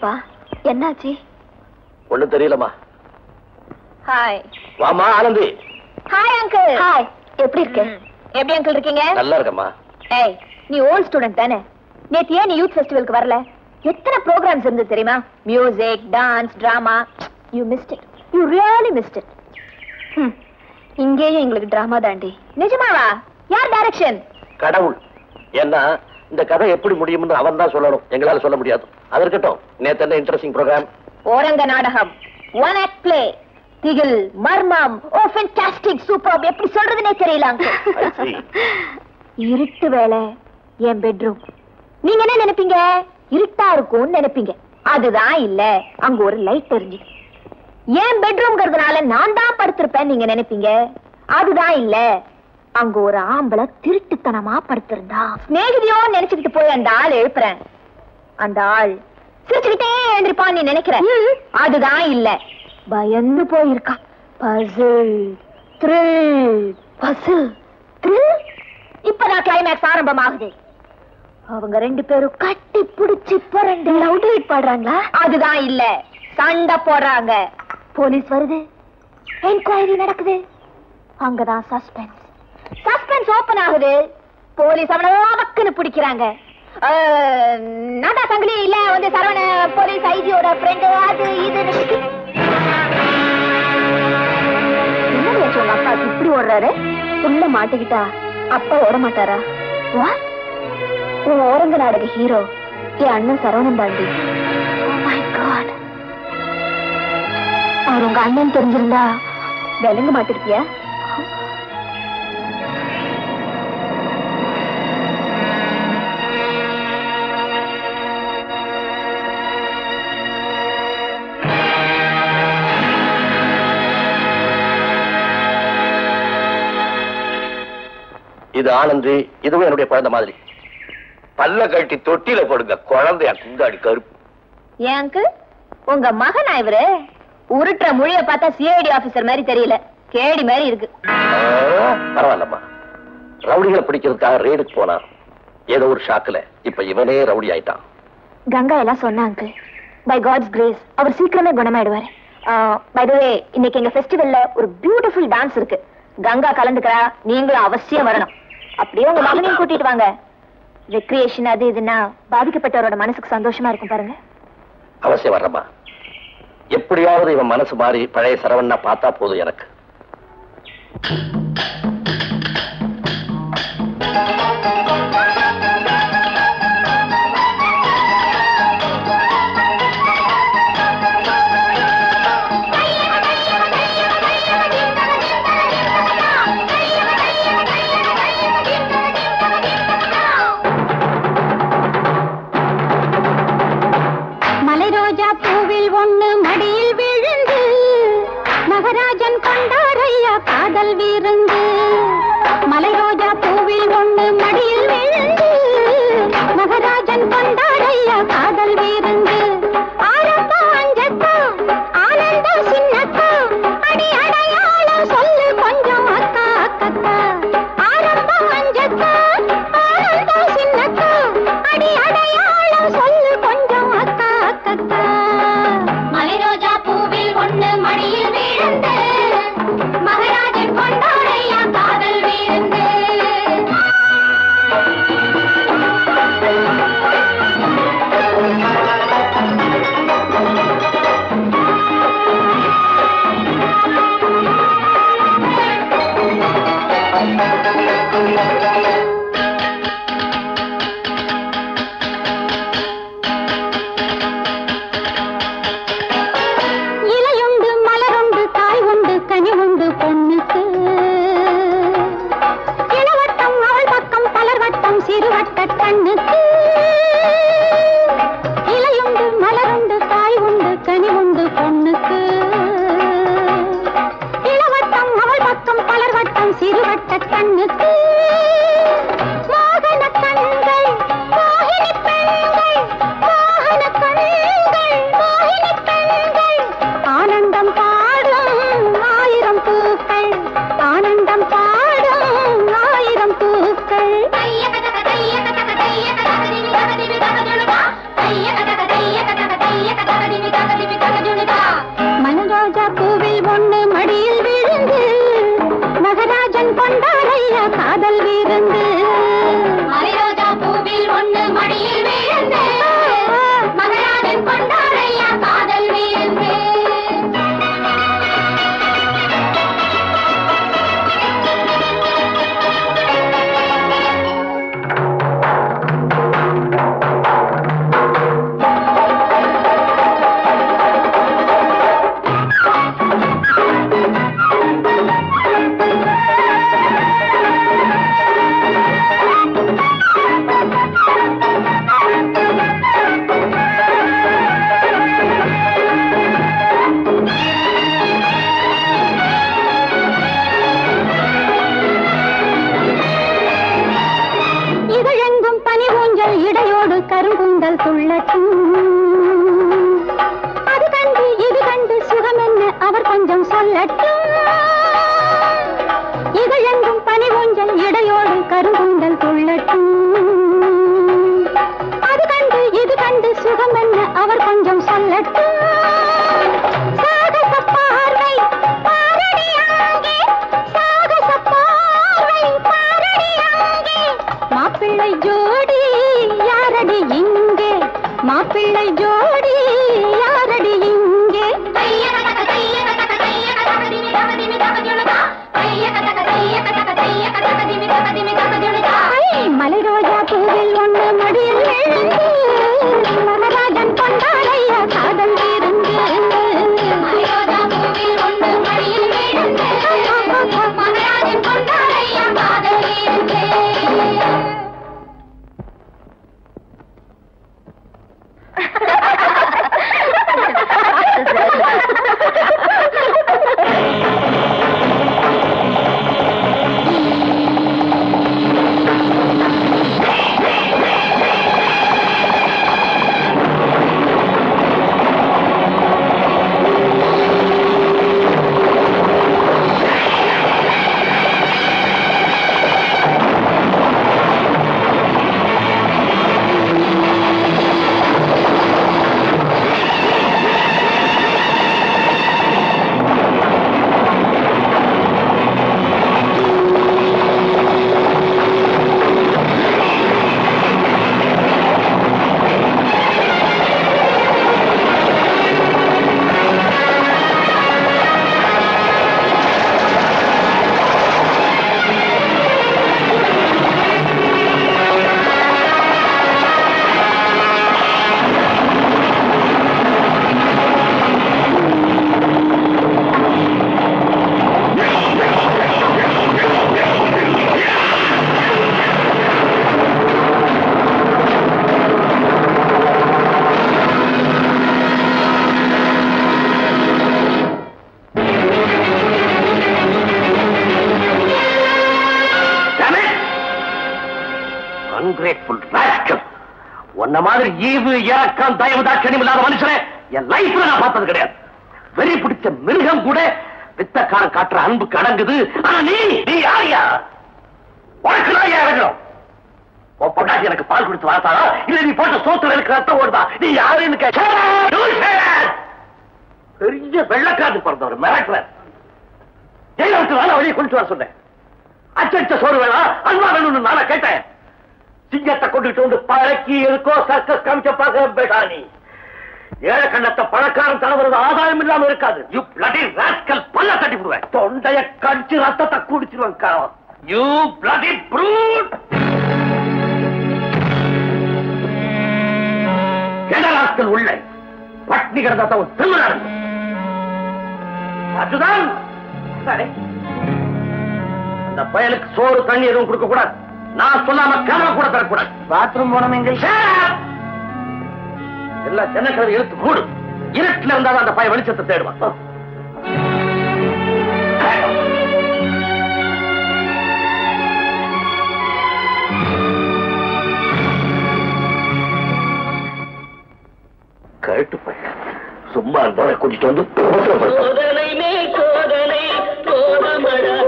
[SPEAKER 11] என்னப்பா என்னாச்சு?
[SPEAKER 2] ஒண்ணும் தெரியலம்மா.
[SPEAKER 11] ஹாய்
[SPEAKER 2] வாமா ஆனந்தி.
[SPEAKER 11] ஹாய் அங்கிள் ஹாய் எப்படி இருக்க? எப்படி அங்கிள் இருக்கீங்க?
[SPEAKER 2] நல்லா இருக்கம்மா.
[SPEAKER 11] ஏய் நீ ஓல்ட் ஸ்டூடெண்ட் தானே. நேத்து ஏன் நீ யூத் ஃபெஸ்டிவலுக்கு வரல? எத்தனை ப்ரோக்ராம்ஸ் இருந்து தெரியுமா? Music dance drama you missed it you really missed it இங்கேயும் எங்களுக்கு டிராமா தாண்டி. நிஜமாவா? யார் டைரக்ஷன்
[SPEAKER 2] கடவுள். ஏன்னா இந்த கதை எப்படி முடியும்னு அவன் தான் சொல்லணும். எங்களால சொல்ல முடியாது. அது இருக்கட்டும் நேத்து என்ன இன்ட்ரெஸ்டிங் ப்ரோக்ராம்
[SPEAKER 11] ஓரங்க நாடகம். ஒன் ஆக்ட் பிளே திகில் மர்மம். ஓ ஃபென்டாஸ்டிக் சூப்பர் எப்படி சொல்றதுனே தெரியல. இருட்டு வேலை என் பெட்ரூம் நீங்க என்ன நினைப்பீங்க? இருட்டா இருக்கும்னு நினைப்பீங்க. அதுதான் இல்ல. அங்க ஒரு லைட் தெரிஞ்சு. என் பெட்ரூம்ங்கிறதுனால நான் தான் படுத்திருப்பேன் நீங்க நினைப்பீங்க? அதுதான் இல்ல. அங்க ஒரு ஆம்பளை திருட்டுத்தனமா படுத்திருந்தா. சிநேகிதியோ நினைச்சுக்கிட்டு போய் அந்த ஆள் எழுப்புறேன். அந்த ஆள். சிரிச்சுக்கிட்டே எழுந்திருப்பான் நீ நினைக்கிற? அதுதான் இல்ல. பயந்து போயிருக்கான் பசில் த்ரில் பசில் த்ரில் இப்பதான் கிளைமேக்ஸ் ஆரம்பமாகுது. அவங்க ரெண்டு பேரும் கட்டி புடிச்சு புரண்டு லவுட் பாடுறாங்களா? அதுதான் இல்ல. சண்டை போடுறாங்க. போலீஸ் வருது. என்கொயரி நடக்குது. அங்கதான் சஸ்பென்ஸ் சஸ்பென்ஸ் ஓபன் ஆகுது. போலீஸ் அவனை வக்குன்னு பிடிக்கிறாங்க. அஹ், சங்கிலி இல்ல வந்து சரவண போலீஸ் ஐஜியோட ஃப்ரெண்டு அது இது. என்ன உங்க அப்பா இப்படி ஓடுறாரு? உள்ள மாட்டிக்கிட்டா அப்பா ஓட மாட்டாரா? வாட் உன் ஓரங்க நாடக ஹீரோ என் அண்ணன் சரவணன் தாண்டி. Oh அவர் உங்க அண்ணன் தெரிஞ்சிருந்தா விளங்க மாட்டிருக்கியா
[SPEAKER 2] இது ஆனந்தி இதுவும் என்னுடைய குழந்தை மாதிரி. பல்ல கட்டி தொட்டில போடுங்க. குழந்தைய குந்தாடி கருப்பு.
[SPEAKER 11] ஏன் அங்கிள் உங்க மகனா இவரு? உருட்டுற மொழிய பார்த்தா சிஐடி ஆபீசர் மாதிரி தெரியல. கேடி மாதிரி இருக்கு.
[SPEAKER 2] பரவாயில்லம்மா. ரவுடிகளை பிடிக்கிறதுக்காக ரெய்டுக்கு போனான் ஏதோ ஒரு ஷாக்குல இப்ப இவனே ரவுடி ஆயிட்டான்.
[SPEAKER 11] கங்கா எல்லாம் சொன்னா அங்கிள் பை காட்ஸ் கிரேஸ் அவர் சீக்கிரமே குணமாயிடுவாரு. பை த வே இன்னைக்கு எங்க ஃபெஸ்டிவல்ல ஒரு பியூட்டிஃபுல் டான்ஸ் இருக்கு. கங்கா கலந்துக்கிறா நீங்களும் அவசியம் வரணும். அப்படியே உங்க மகனையும் கூட்டிட்டு வாங்க. ரெக்ரியேஷன் அது இதுன்னா பாதிக்கப்பட்டவரோட மனசுக்கு சந்தோஷமா இருக்கும் பாருங்க.
[SPEAKER 2] அவசியம் வர்றமா எப்படியாவது இவன் மனசு மாறி பழைய சரவண்ணா பார்த்தா போதும் எனக்கு.
[SPEAKER 6] மலை
[SPEAKER 12] துள்ளட்டும். அது கண்டு இது கண்டு சுகம் என்ன? அவர் கொஞ்சம் சொல்லட்டும். இதழெங்கும் பனி ஊஞ்சல் இடையோடு கருங்கூந்தல் துள்ளட்டும். அது கண்டு இது கண்டு சுகம் என்ன? அவர் கொஞ்சம் சொல்லட்டும்.
[SPEAKER 2] அன்புக்கு ஆனா நீ நீ யாரியா உனக்கு நான் ஏன் இறங்கணும் உன் பொண்டாட்டி எனக்கு பால் கொடுத்து வளர்த்தாளா? இல்ல நீ போட்ட சோத்துல எனக்கு ரத்தம் ஓடுதா? நீ யாருன்னு கேட்க பெரிய வெள்ளக்காட்டு பிறந்தவர் மிரட்டுற ஜெயில விட்டு வேலை வெளியே கொண்டு வர சொன்னேன். அச்சடிச்ச சோறு வேணா அல்வா வேணும்னு நானே கேட்டேன். சிங்கத்தை கொண்டுட்டு வந்து பழக்கி இருக்கோ சர்க்கஸ் காமிச்ச பார்க்க நீ. ஏழை கண்ணத்தை பணக்காரன் தலைவரது ஆதாயம் இல்லாம இருக்காது. பல்ல தட்டி விடுவேன் தொண்டைய கடிச்சு ரத்தத்தை குடிச்சிருவேன் காவம் யூ பிளடி ப்ரூட் ராஸ்கல் உள்ள பட்னி கிடந்தா ஒரு திருவிழா அதுதான் சரி அந்த பயலுக்கு சோறு தண்ணி எதுவும் கொடுக்க கூடாது. நான் சொல்லாம கனவு கூட தரக்கூடாது.
[SPEAKER 1] பாத்ரூம் போனோம் எங்க?
[SPEAKER 2] எல்லாம் சென்னக்கிழமை இழுத்து மூடு. இருட்டுல இருந்தாதான் அந்த பையன் வெளிச்சத்தை தேடுவான்.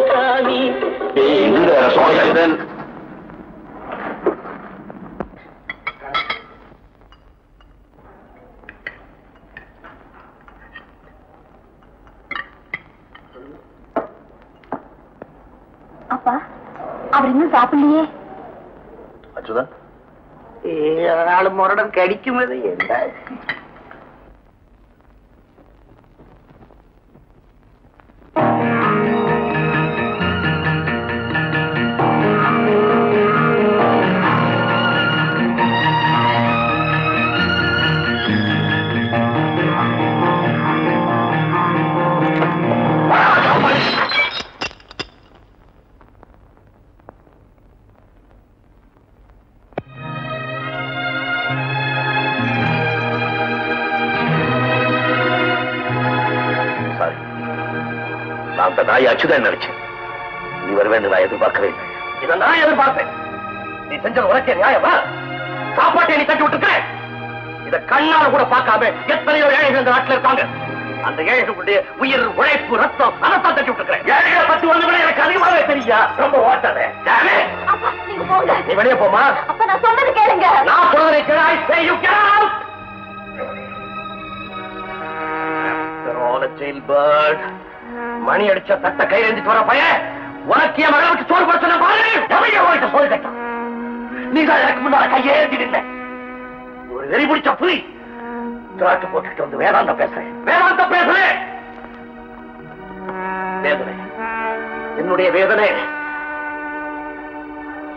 [SPEAKER 1] சாமி
[SPEAKER 2] சோதனை
[SPEAKER 11] அப்பா அவர் இன்னும் சாப்பிடலையே
[SPEAKER 2] அச்சுதன்
[SPEAKER 1] ஆளு முரடன் கடிக்குமது என்ன
[SPEAKER 2] அச்சுதான் நினைச்சேன் நீ வருவேன்னு நான் எதிர்பார்க்கவே இல்லை. இதை நான் எதிர்பார்ப்பேன். நீ செஞ்சது உனக்கே நியாயமா சாப்பாட்டை நீ கட்டி விட்டுருக்க. இந்த கண்ணால கூட பார்க்காம எத்தனையோ ஏழைகள் இந்த நாட்டுல இருக்காங்க. அந்த ஏழைகளுடைய உயிர் உழைப்பு ரத்தம் அதைத்தான் தட்டி விட்டுருக்கிறேன். ஏழைகளை பத்தி கூட எனக்கு அதிகமாவே தெரியா? ரொம்ப ஓட்டாத நீ வெளியே போமா
[SPEAKER 13] அப்ப நான் சொன்னது கேளுங்க.
[SPEAKER 2] நான் சொல்றதை கேளு. I say you get out. After all a jailbird. மணி அடிச்ச தட்ட கையில் எழுந்துட்டு வர பையன். உனக்கு என் மகளுக்கு சோறு கொடுத்த சொன்ன பாரு. எவைய உனக்கு சோறு கட்டும் நீ தான் எனக்கு முன்னால கையேந்தி நின்ன ஒரு வெறி பிடிச்ச புலி. திராட்டு போட்டுட்டு வந்து வேதாந்த பேசுறேன். வேதாந்த பேசுறேன் வேதனை. என்னுடைய வேதனை.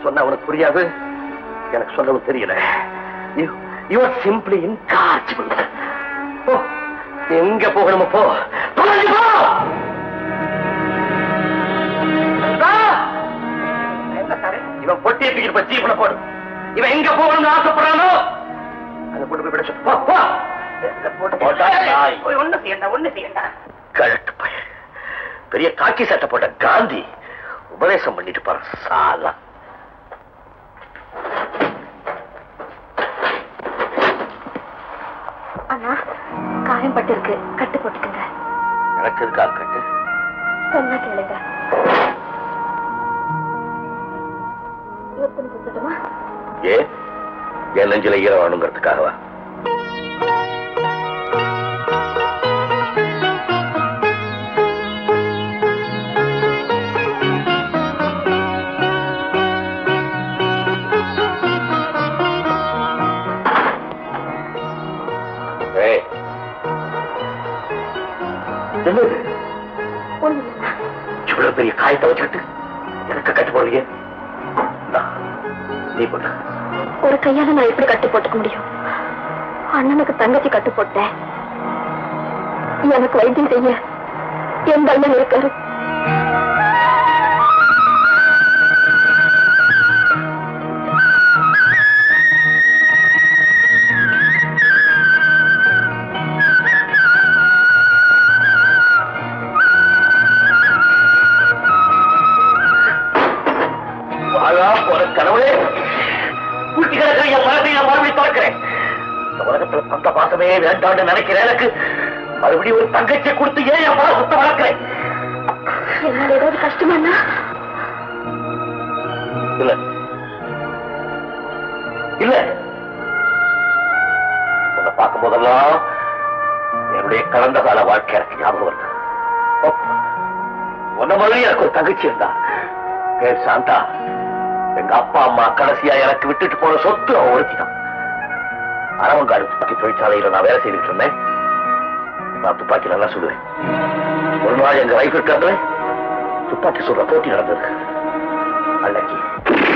[SPEAKER 2] சொன்ன உனக்கு புரியாது. எனக்கு சொல்லவும் தெரியல. யூ ஆர் சிம்பிளி இன்கார்ஜிபிள் போ. எங்க போகணுமோ போ. இவன் பொட்டியை தூக்கிட்டு போய் ஜீவனை போடு. இவன் எங்க போகணும்னு ஆசைப்படுறானோ? அங்க கொண்டு போய் விட சொல்லு. போ போ. போட்டா நாய். ஒண்ணு செய்யண்டா ஒண்ணு செய்யண்டா. கழட்டு பையன் பெரிய காக்கி சட்டை போட்ட காந்தி உபதேசம் பண்ணிட்டு பாரு சாலா.
[SPEAKER 13] அண்ணா காயம் பட்டு இருக்கு கட்டு போட்டுக்கங்க.
[SPEAKER 2] எனக்கு இருக்கா கட்டு?
[SPEAKER 13] சொன்னா கேளுங்க. யோசனை கொடுத்துட்டுமா
[SPEAKER 2] ஏ? என் நெஞ்சில ஈரம் வேணுங்கிறதுக்காகவா இவ்வளவு பெரிய காயத்தை வச்சுக்கிட்டு எனக்கு கட்டு போடுறீங்க நீ
[SPEAKER 13] ஒரு கையால நான் எப்படி கட்டு போட்டுக்க முடியும்? அண்ணனுக்கு தங்கச்சி கட்டு போட்டேன். எனக்கு வைத்தியம் செய்ய என் பையன் இருக்காரு
[SPEAKER 2] வேண்டாம்னு நினைக்கிற எனக்கு மறுபடியும் ஒரு தங்கச்சியை கொடுத்து ஏன் என் பாசத்தை வளர்க்கிறேன்
[SPEAKER 13] என்னால ஏதாவது கஷ்டமாண்ணா
[SPEAKER 2] இல்ல. இல்ல. உன்னை பார்க்கும் போதெல்லாம் என்னுடைய கடந்த கால வாழ்க்கை எனக்கு ஞாபகம் வருது. உன்ன மாதிரி எனக்கு ஒரு தங்கச்சி இருந்தா. பேர் சாந்தா. எங்க அப்பா அம்மா கடைசியா எனக்கு விட்டுட்டு போன சொத்து அவன் ஒருத்திதான். அரவங்காடு துப்பாக்கி தொழிற்சாலையில நான் வேலை செய்துட்டு இருந்தேன். நான் துப்பாக்கி நல்லா சுடுவேன். ஒரு நாள் எங்க வைஃப் கிளப்ல துப்பாக்கி சுடுற போட்டி நடந்தது. அன்னைக்கு.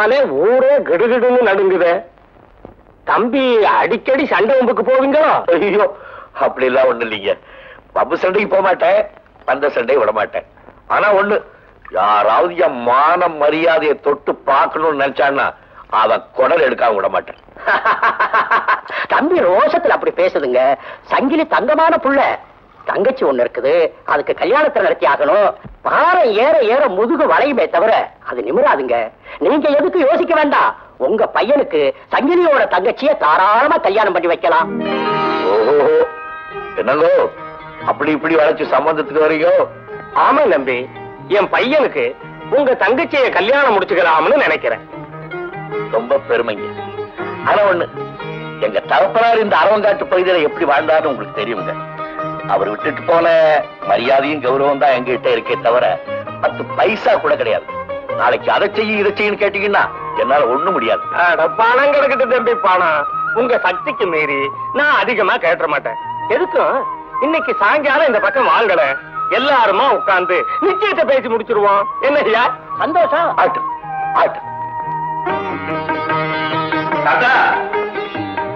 [SPEAKER 14] சொன்னாலே ஊரே கிடுகிடுன்னு நடுங்குதே. தம்பி அடிக்கடி சண்டை உம்புக்கு போவீங்களோ?
[SPEAKER 2] ஐயோ அப்படி எல்லாம் ஒண்ணு இல்லைங்க. பப்பு சண்டைக்கு போக மாட்டேன் அந்த சண்டையை விட மாட்டேன் ஆனா ஒண்ணு யாராவது என் மான மரியாதையை தொட்டு பார்க்கணும்னு நினைச்சான்னா அவன் குடல் எடுக்காம விட மாட்டேன்
[SPEAKER 14] தம்பி ரோஷத்துல அப்படி பேசுதுங்க. சங்கிலி தங்கமான புள்ள. தங்கச்சி ஒண்ணு இருக்குது. அதுக்கு கல்யாணத்தை நடத்தி ஆகணும். பாறை ஏற ஏற முதுகு வளையுமே தவிர அது நிமிராதுங்க. நீங்க எதுக்கு யோசிக்க வேண்டாம்.
[SPEAKER 15] உங்க பையனுக்கு சங்கிலியோட தங்கச்சிய தாராளமா கல்யாணம் பண்ணி வைக்கலாம்.
[SPEAKER 2] ஓஹோ. என்னங்கோ? அப்படி இப்படி வளைச்சு சம்பந்தத்துக்கு வரீங்க?
[SPEAKER 15] ஆமா நம்பி என் பையனுக்கு உங்க தங்கச்சிய கல்யாணம் முடிச்சுக்கலாம்னு நினைக்கிறேன்.
[SPEAKER 2] ரொம்ப பெருமைங்க. ஆனா ஒண்ணு எங்க தகப்பனார் இந்த அரவங்காட்டு பகுதியில எப்படி வாழ்ந்தாருன்னு உங்களுக்கு தெரியுங்க. அவர் விட்டுட்டு போன மரியாதையும் கௌரவம் தான் எங்ககிட்ட இருக்கே தவிர பத்து பைசா கூட கிடையாது. நாளைக்கு அதை செய்ய இதை செய்யன்னு கேட்டீங்கன்னா என்னால ஒண்ணும் முடியாது.
[SPEAKER 15] அட, பணம் கிடக்குது தம்பி பணம். உங்க சக்திக்கு மீறி நான் அதிகமா கேட்ட மாட்டேன். எதுக்கும் இன்னைக்கு சாயங்காலம் இந்த பக்கம் வாங்கல. எல்லாருமா உட்கார்ந்து நிச்சயத்தை பேசி முடிச்சிருவோம். என்ன ஐயா? சந்தோஷம்.
[SPEAKER 2] ஆட்டு ஆட்டு. தாத்தா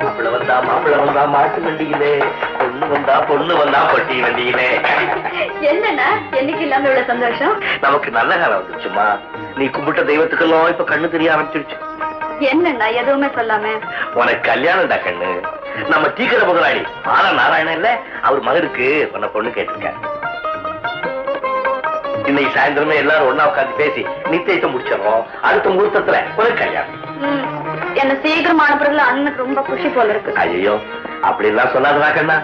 [SPEAKER 2] மாப்பிள்ள வந்தா மாப்பிள்ள வந்தா மாட்டு வண்டியிலே பொண்ணு வந்தா பொண்ணு வந்தா பட்டி வண்டியிலே.
[SPEAKER 13] என்னண்ணா என்னைக்கு இல்லாம இவ்வளவு சந்தோஷம்?
[SPEAKER 2] நமக்கு நல்ல காலம் வந்துச்சுமா நீ கும்பிட்ட தெய்வத்துக்கெல்லாம் இப்ப கண்ணு தெரிய ஆரம்பிச்சிருச்சு.
[SPEAKER 13] என்னண்ணா எதுவுமே சொல்லாம?
[SPEAKER 2] உனக்கு கல்யாணம்டா கண்ணு. நம்ம டீக்கர முதலாளி ஆனா நாராயணன் இல்ல? அவர் மகனுக்கு உன்னை பொண்ணு கேட்டிருக்காரு இன்னைக்கு சாயந்தரமே எல்லாரும் ஒண்ணா உட்காந்து பேசி நிச்சயத்தை முடிச்சிடறோம். அடுத்த முகூர்த்தத்துல உனக்கு கல்யாணம்.
[SPEAKER 13] என்ன சீக்கிரம் அனுப்புறதுல அண்ணனுக்கு ரொம்ப குஷி போல இருக்கு.
[SPEAKER 2] ஐயோ அப்படி எல்லாம் சொல்லாதடா கண்ணா.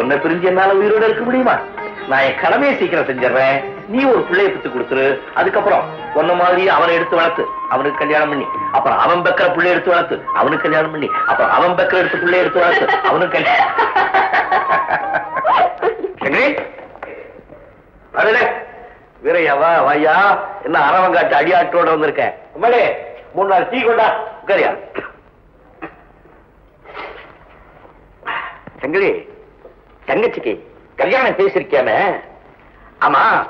[SPEAKER 2] உன்னை பிரிஞ்சு என்னால உயிரோட இருக்க முடியுமா? நான் என் கடமையை சீக்கிரம் செஞ்சிடறேன். நீ ஒரு பிள்ளைய பித்து கொடுத்துரு. அதுக்கப்புறம் உன்ன மாதிரி அவனை எடுத்து வளர்த்து அவனுக்கு கல்யாணம் பண்ணி. அப்புறம் அவன் பெக்கிற பிள்ளை எடுத்து வளர்த்து அவனுக்கு கல்யாணம் பண்ணி. அப்புறம் அவன் பெக்கிற எடுத்து பிள்ளை எடுத்து வளர்த்து அவனுக்கு கல்யாணம் வீரையாவா வாயா என்ன அரவங்காட்டு அடியாட்டோட வந்திருக்கேன் உண்மையிலே மூணு நாள் டீ கொண்டா. உட்காரியா? சங்கரி தங்கச்சிக்கு கல்யாணம் பேசிருக்கியாமே ஆமா.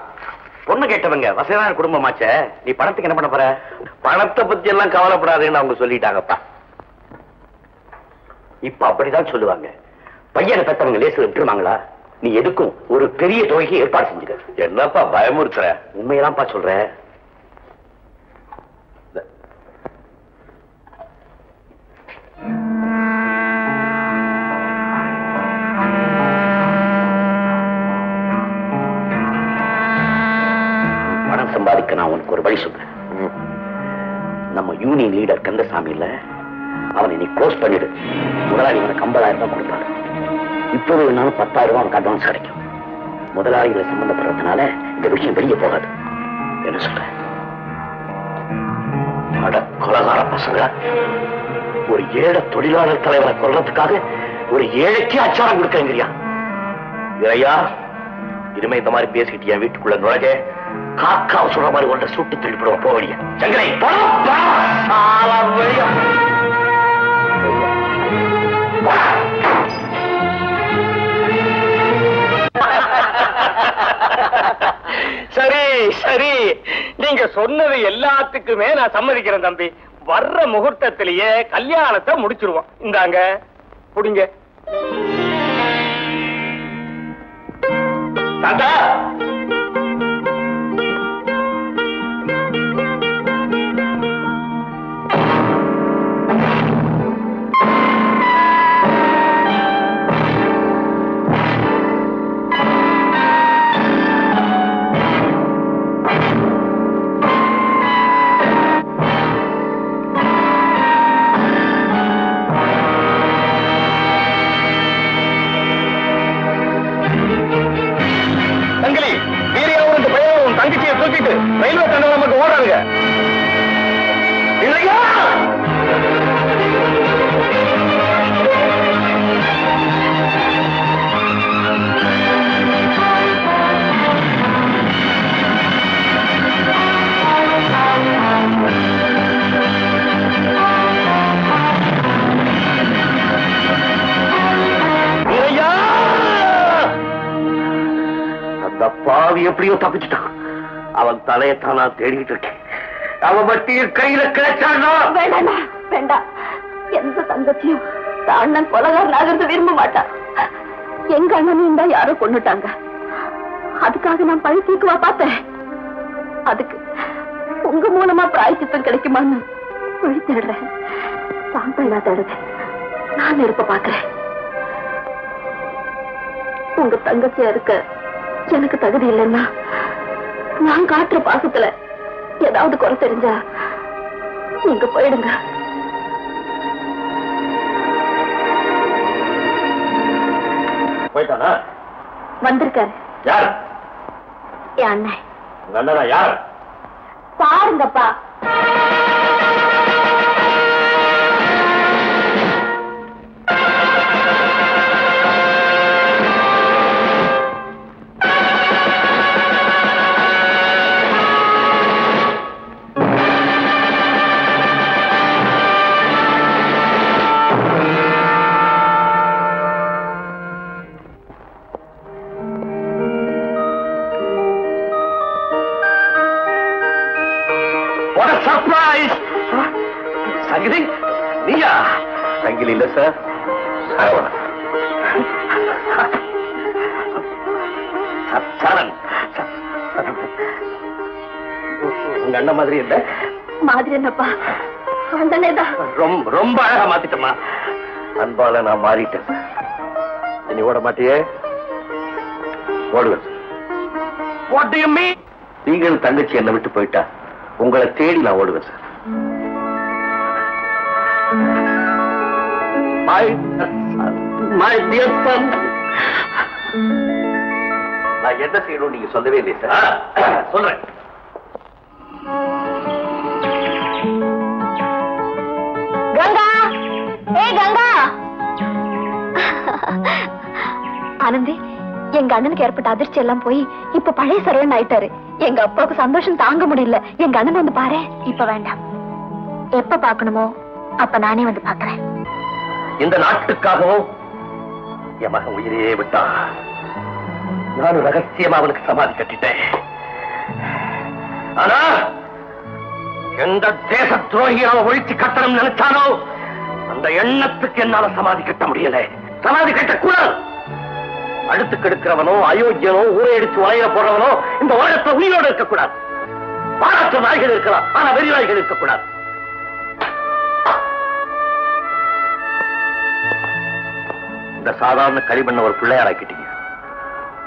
[SPEAKER 2] பொண்ணு கேட்டவங்க வசதியான குடும்பமாச்சே. நீ பணத்துக்கு என்ன பண்ண போற? பணத்தை பத்தி எல்லாம் கவலைப்படாதேன்னு அவங்க சொல்லிட்டாங்கப்பா. இப்ப அப்படிதான் சொல்லுவாங்க. பையனை பெத்தவங்க லேசுல விட்டுருவாங்களா? நீ எதுக்கும் ஒரு பெரிய தொகைக்கு ஏற்பாடு செஞ்சுக்க. என்னப்பா பயமுறுத்துற? உண்மையெல்லாம்ப்பா சொல்றேன் யூனியன் லீடர் கந்தசாமி இல்ல அவனை நீ க்ளோஸ் பண்ணிடு. முதலாளி உனக்கு ஐம்பதாயிரம் ரூபாய் கொடுப்பாரு. இப்போது வேணாலும் பத்தாயிரம் ரூபாய் உனக்கு அட்வான்ஸ் கிடைக்கும். முதலாளிகளை சம்பந்தப்படுறதுனால இந்த விஷயம் வெளியே போகாது. என்ன சொல்ற? அட கொலகார பசங்க. ஒரு ஏழை தொழிலாளர் தலைவரை கொல்றதுக்காக ஒரு ஏழைக்கு அச்சாரம் கொடுக்கறியா இறையா இனிமே இந்த மாதிரி பேசிக்கிட்டு என் வீட்டுக்குள்ள நுழைஞ்ச காக்காவை சொல்ற மாதிரி ஒன்றை சுட்டு திருப்பிடுவோம் போவடிய சங்கரை
[SPEAKER 15] சரி சரி. நீங்க சொன்னது எல்லாத்துக்குமே நான் சம்மதிக்கிறேன் தம்பி. வர்ற முகூர்த்தத்திலேயே கல்யாணத்தை முடிச்சிருவோம். இந்தாங்க புடிங்க.
[SPEAKER 2] தாத்தா! பாவி எப்படியோ தப்பிச்சுட்டான். அவன் தலையத்தான் நான் தேடிட்டு இருக்கேன். அவன் மட்டும் கையில கிடைச்சானா?
[SPEAKER 13] வேண்டாம் வேண்டாம். எந்த தங்கத்தையும் அண்ணன் கொலகாரன் ஆகிறது விரும்ப மாட்டான் எங்க அண்ணனையும் தான் யாரோ கொண்டுட்டாங்க அதுக்காக நான் பழி தீக்குவா பார்த்தேன். அதுக்கு உங்க மூலமா பிராய்ச்சித்தம் கிடைக்குமான்னு வழி தேடுறேன். சாந்தா தேடுது நான் இருப்ப பாக்குறேன் உங்க தங்கச்சியா இருக்க எனக்கு தகுதி இல்லைன்னா நான் காட்டுற பாசத்துல ஏதாவது குறை தெரிஞ்சா நீங்க போயிடுங்க.
[SPEAKER 11] வந்திருக்காரு.
[SPEAKER 2] யார்?
[SPEAKER 11] அண்ணன்
[SPEAKER 2] யார்?
[SPEAKER 11] பாருங்கப்பா.
[SPEAKER 2] அண்ணனே
[SPEAKER 11] தான்
[SPEAKER 2] ரொம்ப ரொம்ப அழகா மாத்திட்டமா அன்பால நான் மாறிட்டேன். இனி ஓட மாட்டியே? ஓடுவேன் நீங்கள் தங்கச்சி என்னை விட்டு போயிட்டா? உங்களை தேடி நான் ஓடுவேன் சார். நான் என்ன செய்யணும் நீங்க சொல்லவே இல்லை சார். சொல்றேன்.
[SPEAKER 11] ஏ கங்கா! ஆனந்தி எங்க அண்ணனுக்கு ஏற்பட்ட அதிர்ச்சி எல்லாம் போய் இப்ப பழைய சரவணன் ஆயிட்டாரு. எங்க அப்பாவுக்கு சந்தோஷம் தாங்க முடியல. எங்க அண்ணன் வந்து பாரு. இப்ப வேண்டாம். எப்ப பாக்கணுமோ அப்ப நானே வந்து பாக்குறேன்.
[SPEAKER 2] இந்த நாட்டுக்காகவும் என் மகன் உயிரையே விட்டான் நானும் ரகசியமா அவனுக்கு சமாதி கட்டிட்டேன். ஆனா எந்த தேச துரோகியை அவன் ஒழிச்சு கட்டணும் நினைச்சானோ அந்த எண்ணத்துக்கு என்னால சமாதி கட்ட முடியல. சமாதி கட்டக்கூடாது அடுத்து கெடுக்கிறவனோ அயோக்கியனோ ஊரை அடிச்சு வளையில போடுறவனோ இந்த உலகத்துல உயிரோடு இருக்கக்கூடாது. பாராட்டு நாய்கள் இருக்கலாம் ஆனா வெறி நாய்கள் இருக்கக்கூடாது. இந்த சாதாரண களிமண்ண ஒரு பிள்ளையாராக்கிட்டீங்க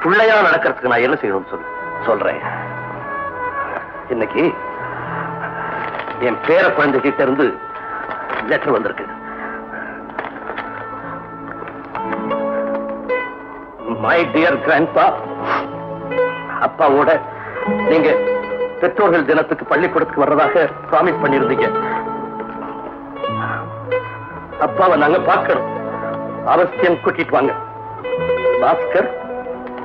[SPEAKER 2] பிள்ளையா நடக்கிறதுக்கு நான் என்ன செய்யணும்னு சொல்லு சொல்றேன். இன்னைக்கு என் பேர குழந்தைகிட்ட இருந்து லெட்டர் வந்திருக்கு. மை டியர் கிராண்ட்பா அப்பாவோட நீங்க பெற்றோர்கள் தினத்துக்கு பள்ளிக்கூடத்துக்கு வர்றதாக ப்ராமிஸ் பண்ணியிருந்தீங்க. அப்பாவை நாங்க பார்க்கணும். அவசியம் கூட்டிட்டு வாங்க. பாஸ்கர்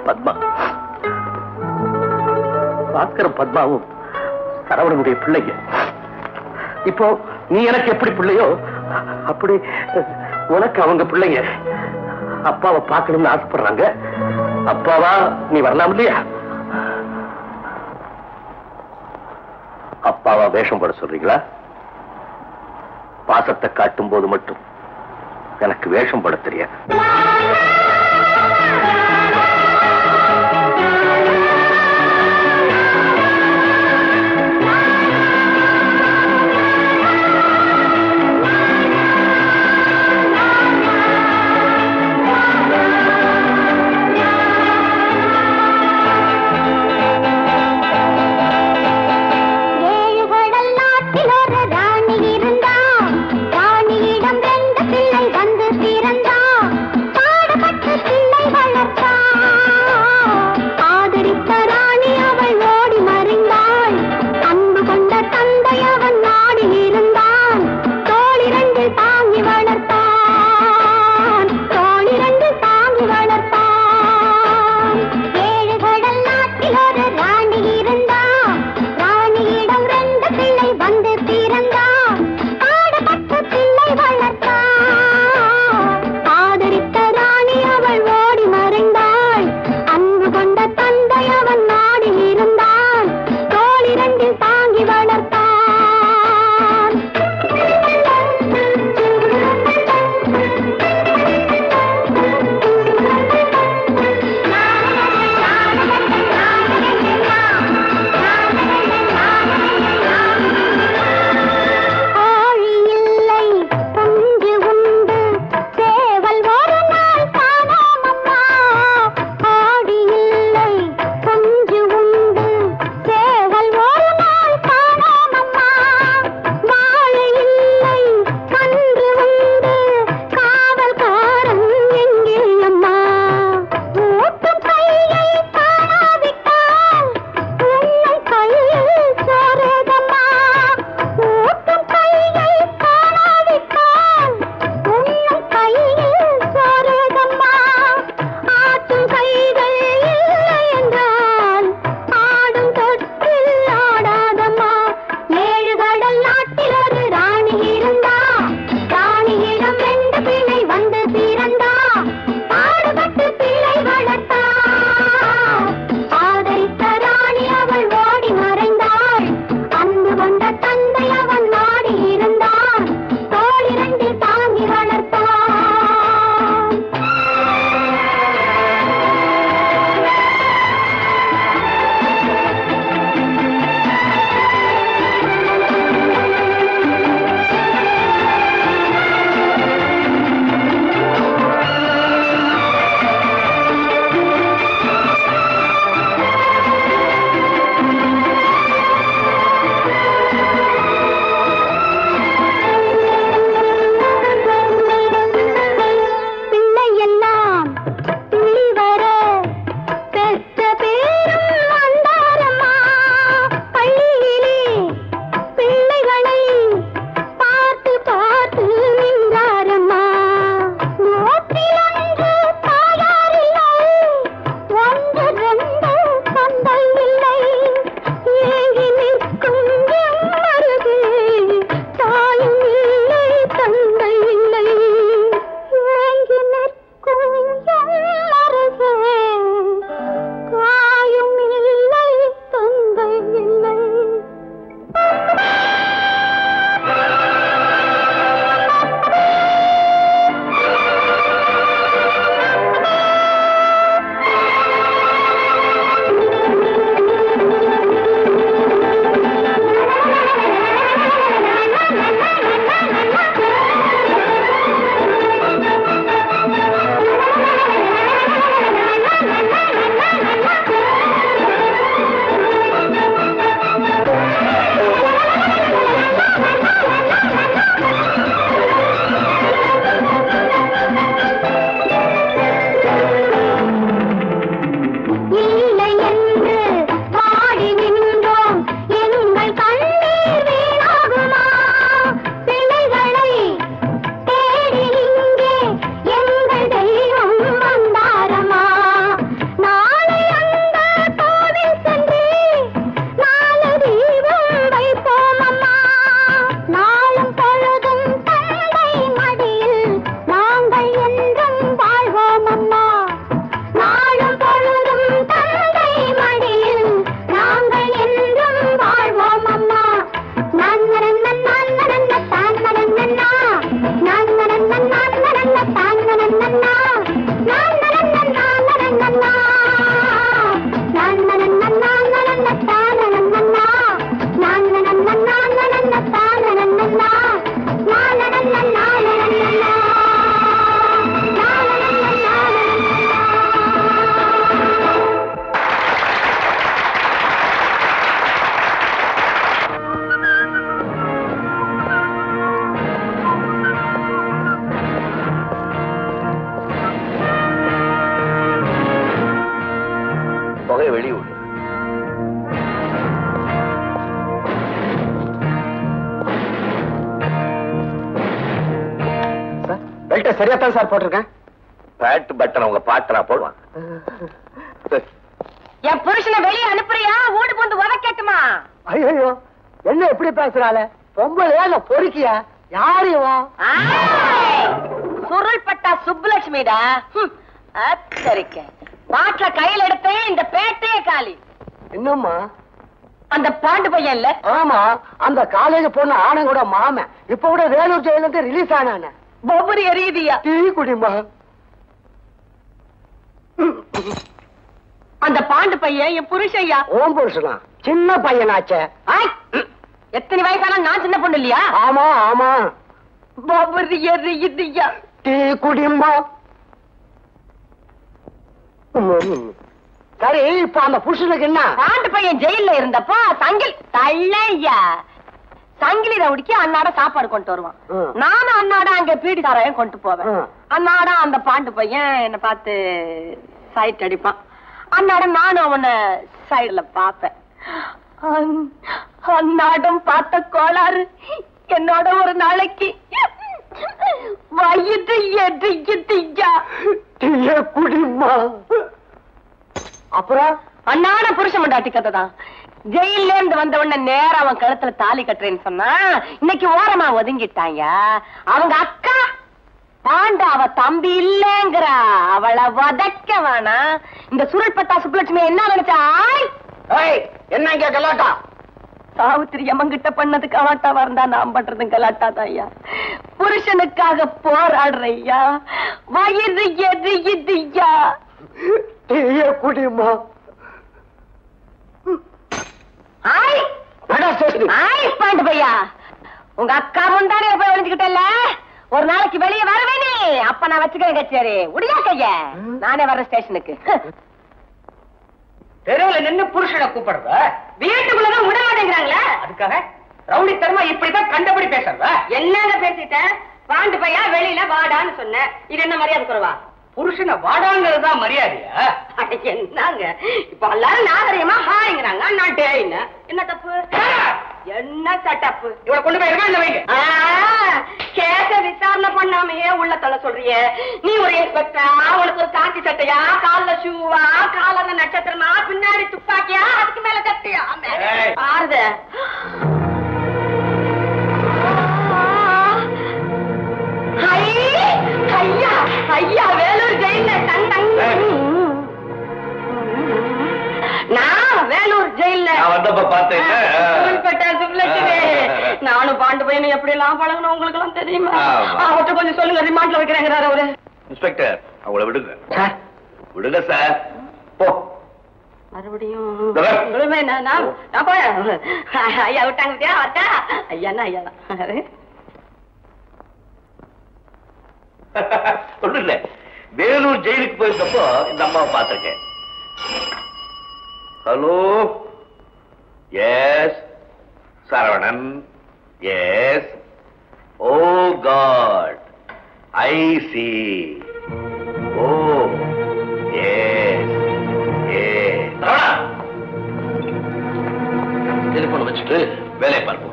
[SPEAKER 2] பத்மா. பாஸ்கரும் பத்மாவும் சரவணனுடைய பிள்ளைங்க. இப்போ நீ எனக்கு எப்படி பிள்ளையோ அப்படி உனக்கு அவங்க பிள்ளைங்க. அப்பாவை பார்க்கணும்னு ஆசைப்படுறாங்க. அப்பாவா நீ வரலாம் இல்லையா? அப்பாவா வேஷம் போட சொல்றீங்களா? பாசத்தை காட்டும் போது மட்டும் எனக்கு வேஷம் போட தெரியாது.
[SPEAKER 16] பொண்ணு ஆனங்கூட மாமன் இப்ப கூட வேலூர் ஜெயில இருந்து ரிலீஸ் ஆனானே.
[SPEAKER 17] பொபுரி எரியுதியா?
[SPEAKER 16] டீ குடிமா
[SPEAKER 17] அந்த பாண்டு பையன் என் புருஷையா
[SPEAKER 16] ஓம் புருஷனா? சின்ன பையனாச்சே.
[SPEAKER 17] எத்தனை வயசான நான் சின்ன பொண்ணு இல்லையா?
[SPEAKER 16] ஆமா ஆமா.
[SPEAKER 17] பொபுரி எரியுதியா?
[SPEAKER 16] டீ குடிமா சரி இப்ப அந்த புருஷனுக்கு என்ன?
[SPEAKER 17] பாண்டு பையன் ஜெயில்ல இருந்தப்போ சங்கில் தள்ளையா. சங்கிலி ரவுடிக்கு அன்னாட சாப்பாடு கொண்டு வருவான். நானும் அன்னாட அங்க பீடி சாராயம் கொண்டு போவேன். அன்னாட அந்த பாண்டு பையன் என்ன பார்த்து சைட் அடிப்பான். அன்னாட நானும் அவனை சைடுல பார்ப்பேன். அந்- அன்னாடம் பார்த்த கோளாறு என்னோட ஒரு நாளைக்கு வயிறு எரியுதுயா
[SPEAKER 16] டீய குடிமா அப்புறம்?
[SPEAKER 17] அண்ணாட புருஷ மண்டாட்டி கதை தான். ஜெயில இருந்து வந்த உடனே நேரா அவன் கழுத்துல தாலி கட்டுறேன்னு சொன்னா இன்னைக்கு ஓரமா ஒதுங்கிட்டாங்க அவங்க அக்கா பாண்டா அவ தம்பி இல்லங்கிறா. அவளை வதக்க வேணா. இந்த சுருள்பட்டா சுப்புலட்சுமி என்ன நினைச்சா? ஆய்!
[SPEAKER 16] என்ன இங்க கலாட்டா?
[SPEAKER 17] சாவித்திரி அம்மங்கிட்ட பண்ணது கலாட்டாவா இருந்தா நான் பண்றது கலாட்டா ஐயா புருஷனுக்காக போராடுற ஐயா வயிறு எரியுதுய்யா
[SPEAKER 16] டீய குடிமா
[SPEAKER 17] ஆய்
[SPEAKER 16] நடா ஸ்டேஷன்
[SPEAKER 17] ஆய் பாண்டு பையா. உங்க அக்கா முந்தானே போய் ஒளிஞ்சுக்கிட்டல ஒரு நாளைக்கு வெளியே வருவேனே. அப்ப நான் வச்சுக்கிறேன் கச்சேரி. உடியா கைய? நானே வர்றேன் ஸ்டேஷனுக்கு.
[SPEAKER 1] தெருவுல நின்னு புருஷனை கூப்பிடுறத?
[SPEAKER 17] வீட்டுக்குள்ளதான் விட மாட்டேங்கிறாங்களே
[SPEAKER 1] அதுக்காக ரவுடித்தனமா இப்படிதான் கண்டபடி பேசுறத?
[SPEAKER 17] என்னங்க பேசிட்டேன் பாண்டு பையா வெளியில வாடான்னு சொன்னேன் இது என்ன மரியாதை குறவா?
[SPEAKER 1] புருஷனை வாடாங்கிறதுதான் மரியாதையா?
[SPEAKER 17] அட, என்னங்க? இப்ப எல்லாரும் நாகரிகமா ஹாய்ங்கிறாங்க. நான் டேய்னு என்ன தப்பு? என்ன தப்பு
[SPEAKER 1] இவளை கொண்டு போய் இருக்கான் வைங்க?
[SPEAKER 17] கேச விசாரணை பண்ணாமையே உள்ள தள்ள சொல்றியே. நீ ஒரு இன்ஸ்பெக்டரா உனக்கு ஒரு காக்கி சட்டையா? கால்ல ஷூவா? காலர்ல நட்சத்திரமா? பின்னாடி துப்பாக்கியா? அதுக்கு மேல கட்டியா
[SPEAKER 1] ஏய்.
[SPEAKER 17] ஆறுத ஐயா ஐயா வேலூர் ஜெயில தங் தங் நான் வேலூர் ஜெயில
[SPEAKER 2] வந்தப்ப பார்த்தேன்.
[SPEAKER 17] நானும் பாண்டு பையனும் எப்படி எல்லாம் பழகணும் உங்களுக்கு எல்லாம் தெரியுமா. அவர்கிட்ட கொஞ்சம் சொல்லுங்க ரிமாண்ட்ல வைக்கிறேங்கிறாரு அவரு.
[SPEAKER 2] இன்ஸ்பெக்டர் அவங்கள விடுங்க. விடுங்க சார். போ.
[SPEAKER 17] மறுபடியும் நான் போறேன். ஐயா விட்டாங்க ஐயாண்ணா ஐயா தான்
[SPEAKER 2] ஒண்ணும் இல்ல வேலூர் ஜெயிலுக்கு போயிருந்தப்போ இந்த அம்மாவை பார்த்திருக்கேன். Hello? Yes Saravanan. Yes oh God I see oh yes A Saravana! Telephone வச்சுட்டு வேலையை பார்ப்போம்.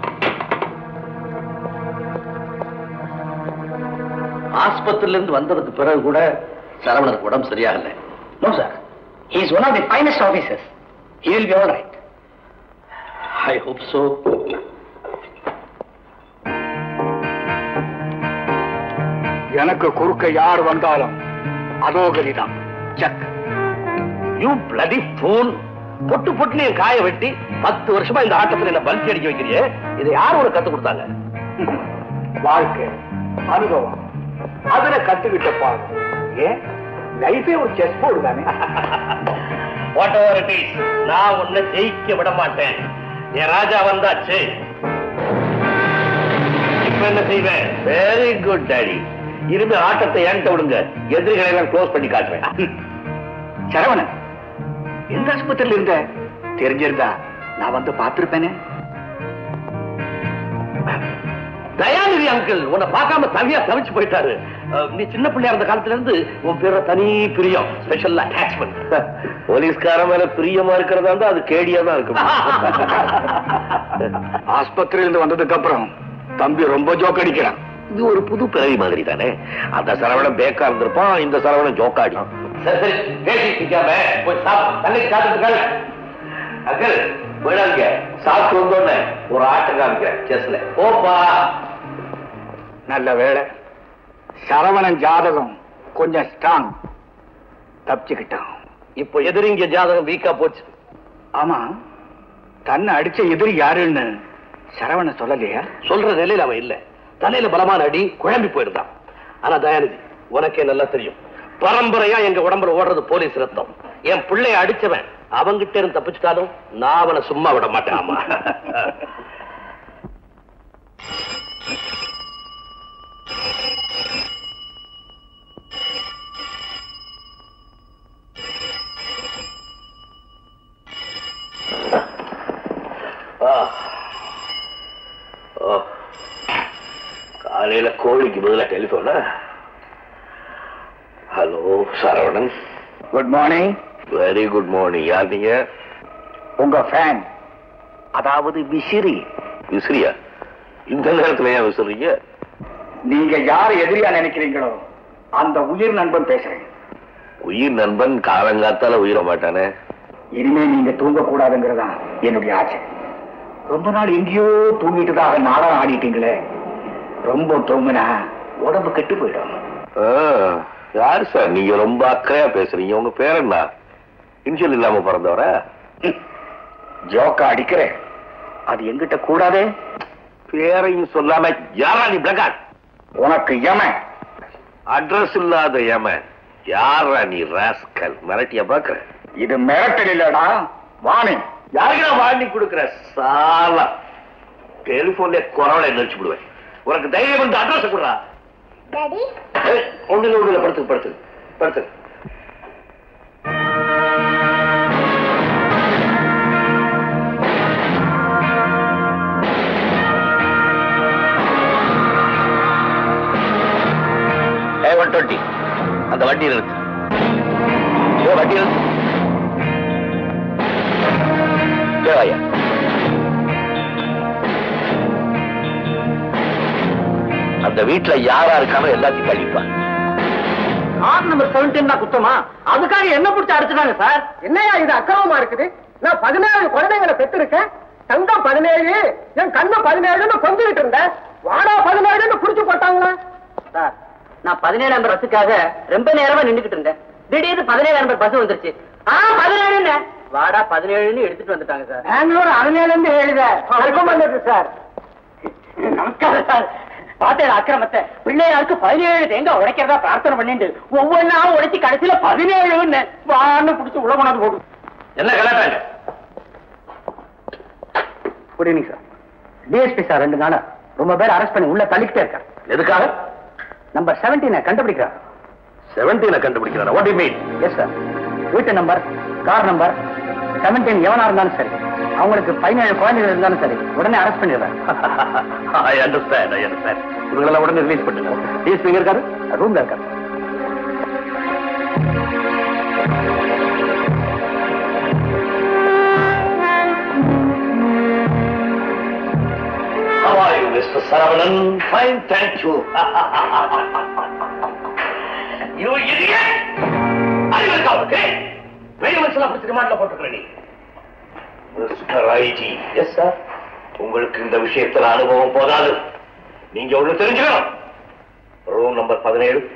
[SPEAKER 2] ஆஸ்பத்திரியில இருந்து வந்ததுக்கு பிறகு கூட சரவணனுக்கு உடம்பு சரியாகல.
[SPEAKER 1] No sir he is one of the finest officers he will be all right
[SPEAKER 2] I hope so
[SPEAKER 5] எனக்கு குறுக்க யார் வந்தாலும் அதோ கதிதான் செக்
[SPEAKER 2] யூ பிளடி ஃபூல் பொட்டு பொட்டு என் காய வெட்டி பத்து வருஷமா இந்த ஆட்டத்துல என்ன பல்சி அடிக்க வைக்கிறியே? இதை யார் உனக்கு கத்து கொடுத்தாங்க?
[SPEAKER 5] வாழ்க்கை அனுபவம். அதுல கத்துக்கிட்ட பாடம் ஏன் லைஃபே ஒரு செஸ் போர்டு தானே.
[SPEAKER 2] வாட் எவர் இட் இஸ் நான் உன்னை ஜெயிக்க விட மாட்டேன். என் ராஜா வந்தாச்சு. இப்ப என்ன செய்வேன் வெரி குட் டாடி இனிமே ஆட்டத்தை என்கிட்ட விடுங்க. எதிரிகளை எல்லாம் க்ளோஸ் பண்ணி காட்டுவேன்
[SPEAKER 5] சரவணன் எந்த ஆஸ்பத்திரியில இருந்த? தெரிஞ்சிருந்தா நான் வந்து பார்த்திருப்பேனே.
[SPEAKER 2] தயாநிதி அங்கிள் உன்னை பார்க்காம தனியா தவிச்சு போயிட்டாரு. நீ சின்ன பிள்ளையா இருந்த காலத்துல இருந்து உன் பேர தனி பிரியம் ஸ்பெஷல் அட்டாச்மெண்ட் போலீஸ்கார மேல பிரியமா இருக்கிறதா இருந்தா அது கேடியா தான் இருக்கும்.
[SPEAKER 5] ஆஸ்பத்திரியில இருந்து வந்ததுக்கு அப்புறம் தம்பி ரொம்ப ஜோக் அடிக்கிறான்.
[SPEAKER 2] இது ஒரு புது பிறவி மாதிரி தானே அந்த சரவணன் பேக்கா இருந்திருப்பான் இந்த சரவணன் ஜோக்காடி
[SPEAKER 18] சரி சரி பேசிட்டு இருக்காம போய் சாப்பிட்டு தண்ணிக்கு சாப்பிட்டு அங்கிள் போயிடாங்க சாப்பிட்டு வந்தோடனே ஒரு ஆட்டம் காமிக்கிறேன் செஸ்ல ஓப்பா
[SPEAKER 5] நல்ல வேளை. சரவணன் ஜாதகம் கொஞ்சம் ஸ்ட்ராங் தப்பிச்சுக்கிட்டான்.
[SPEAKER 2] இப்போ எதிரிங்க ஜாதகம் வீக்கா போச்சு.
[SPEAKER 5] ஆமா. தன்னை அடிச்ச எதிரி யாருன்னு சரவணன் சொல்லலையா?
[SPEAKER 2] சொல்ற நிலையில அவன் இல்ல. தலையில பலமான அடி குழம்பி போயிருந்தான். ஆனா தயாநிதி உனக்கே நல்லா தெரியும். பரம்பரையா எங்க உடம்புல ஓடுறது போலீஸ் ரத்தம். என் பிள்ளைய அடிச்சவன் அவங்கிட்ட இருந்து தப்பிச்சுட்டாலும் நான் அவனை சும்மா விட மாட்டேன் ஆமா ஆ. ஓ. கோழிக்கு பதிலா டெலிபோனா hello Saravanan.
[SPEAKER 5] Good morning
[SPEAKER 2] very good morning யார் நீங்க?
[SPEAKER 5] உங்க ஃபேன்
[SPEAKER 2] அதாவது விசிறி. விசிறியா? இந்த நேரத்துல ஏன் விசிறீங்க?
[SPEAKER 5] நீங்க யார் எதிரியா நினைக்கிறீங்களோ அந்த உயிர் நண்பன் பேசுறேன்.
[SPEAKER 2] உயிர் நண்பன் காலங்காத்தால உயிர மாட்டானே?
[SPEAKER 5] இனிமே நீங்க தூங்க கூடாதுங்கிறதான் என்னுடைய ஆசை. ரொம்ப நாள் எங்கேயோ தூங்கிட்டு தான் நாடகம் ஆடிட்டீங்களே. ரொம்ப தூங்குனா உடம்பு கெட்டு போயிடும்.
[SPEAKER 2] யார் சார்? நீங்க ரொம்ப அக்கறையா பேசுறீங்க. உங்க பேர் என்ன? இன்ஷியல் இல்லாம பிறந்தவரா?
[SPEAKER 5] ஜோக்கா அடிக்கிறேன் அது எங்கிட்ட கூடாதே?
[SPEAKER 2] பேரையும் சொல்லாம யாரா நீ பிளக்காட்
[SPEAKER 5] உனக்கு யமன்
[SPEAKER 2] அட்ரஸ் இல்லாத ஏம யாரா நீ ராஸ்கல்? மிரட்டியா பாக்குற
[SPEAKER 5] இது மிரட்டல் இல்லடா. வாணி.
[SPEAKER 2] யாருக்கு வாங்கி கொடுக்குற? சாலா. டெலிபோன்ல குறவளை நினைச்சு விடுவேன். உனக்கு தைரியம் வந்து அட்ரஸ் கொடுறா.
[SPEAKER 6] டாடி
[SPEAKER 2] ஒண்ணுல ஒண்ணுல படுத்து படுத்து படுத்து ஒன் டுவெண்ட்டி அந்த வண்டி இருக்கு ஓ வண்டி இருக்கு ஐயா. அந்த வீட்டுல யாரா இருக்கானோ எல்லாத்தையும் கழிப்பான்.
[SPEAKER 1] ஆர் நம்பர் செவன்டீன் தான் குத்தமா? அதுக்காக என்ன பிடிச்சி அடிச்சுட்டாங்க சார் என்னையா இது அக்கிரமமா இருக்குது? நான் பதினேழு குழந்தைங்களை பெற்றிருக்கேன். தங்கம் பதினேழு என் கண்ணு பதினேழுன்னு கொஞ்சிட்டு இருந்தேன். வாடா பதினேழுன்னு புடிச்சு போட்டாங்களா? சார் நான் பதினேழு நம்பர் பஸ்ஸுக்காக ரொம்ப நேரமா நின்றுகிட்டு இருந்தேன். திடீர்னு பதினேழு நம்பர் பஸ் வந்துருச்சு. ஆ பதினேழுன்னு வாடா பதினேழுன்னு எடுத்துட்டு வந்துட்டாங்க சார் பெங்களூர் பதினேழுல இருந்து வந்தது சார் நமஸ்காரம் சார் பார்த்தேன் அக்கிரமத்தை? பிள்ளையாருக்கு பதினேழு தேங்காய் உடைக்கிறதா பிரார்த்தனை பண்ணிட்டு ஒவ்வொன்னா உடைச்சு கடைசியில பதினேழுன்னு வான்னு புடிச்சு உள்ள கொண்டாந்து போடு.
[SPEAKER 2] என்ன கலாட்டாங்க
[SPEAKER 1] good evening sir DSP sir ரெண்டு நாளா. ரொம்ப பேர் அரெஸ்ட் பண்ணி உள்ள தள்ளிக்கிட்டே இருக்கார்
[SPEAKER 2] எதுக்காக?
[SPEAKER 1] நம்பர் செவன்டீனை கண்டுபிடிக்கிறார்.
[SPEAKER 2] செவன்டீனை கண்டுபிடிக்கிறானா what you mean
[SPEAKER 1] yes sir வீட்டு நம்பர் கார் நம்பர் செவன்டீன் எவனா இருந்தாலும் சரி. அவங்களுக்கு பதினேழு குழந்தைகள் இருந்தாலும் சரி உடனே அரெஸ்ட் பண்ணிடுறேன்
[SPEAKER 2] ஐ அண்டர்ஸ்டாண்ட் ஐ அண்டர்ஸ்டாண்ட் இவங்களெல்லாம் உடனே ரிலீஸ் பண்ணுங்க டிஎஸ்பி எங்க இருக்காரு
[SPEAKER 1] ரூம்ல இருக்கார்
[SPEAKER 2] Mr. Saravanan? Fine, thank you. you idiot! அறிவு இருக்கா உனக்கு? பெரிய மனுஷனா பிடிச்சி ரிமாண்ட்ல போட்டுக்கிற நீ மிஸ்டர் ஐஜி எஸ் சார் உங்களுக்கு இந்த விஷயத்துல அனுபவம் போதாது. நீங்க ஒண்ணு தெரிஞ்சுக்கணும். ரூம் நம்பர் பதினேழு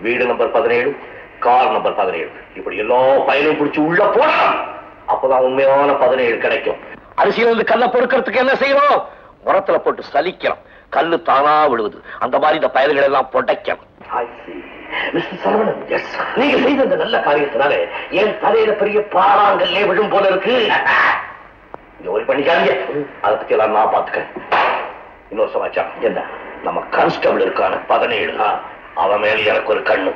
[SPEAKER 2] வீடு நம்பர் பதினேழு கார் நம்பர் பதினேழு. இப்படி எல்லா பயனையும் பிடிச்சி உள்ள போடணும். அப்பதான் உண்மையான பதினேழு கிடைக்கும். அரிசியில இருந்து கல்ல பொறுக்கிறதுக்கு என்ன செய்யணும்? உரத்துல போட்டு சலிக்கிறோம் கல்லு தானா விழுவுது. அந்த மாதிரி இந்த பயல்கள் எல்லாம் புடைக்கணும். நீங்க செய்த இந்த நல்ல காரியத்தினால என் தலையில பெரிய பாறாங்கல்லே விழும் போல இருக்கு. ஒரு பண்ணிக்காதீங்க அதை பத்தி எல்லாம் நான் பாத்துக்கிறேன் இன்னொரு சமாச்சாரம். என்ன? நம்ம கான்ஸ்டபிள் இருக்கான பதினேழு. அவன் மேல எனக்கு ஒரு கண்ணு.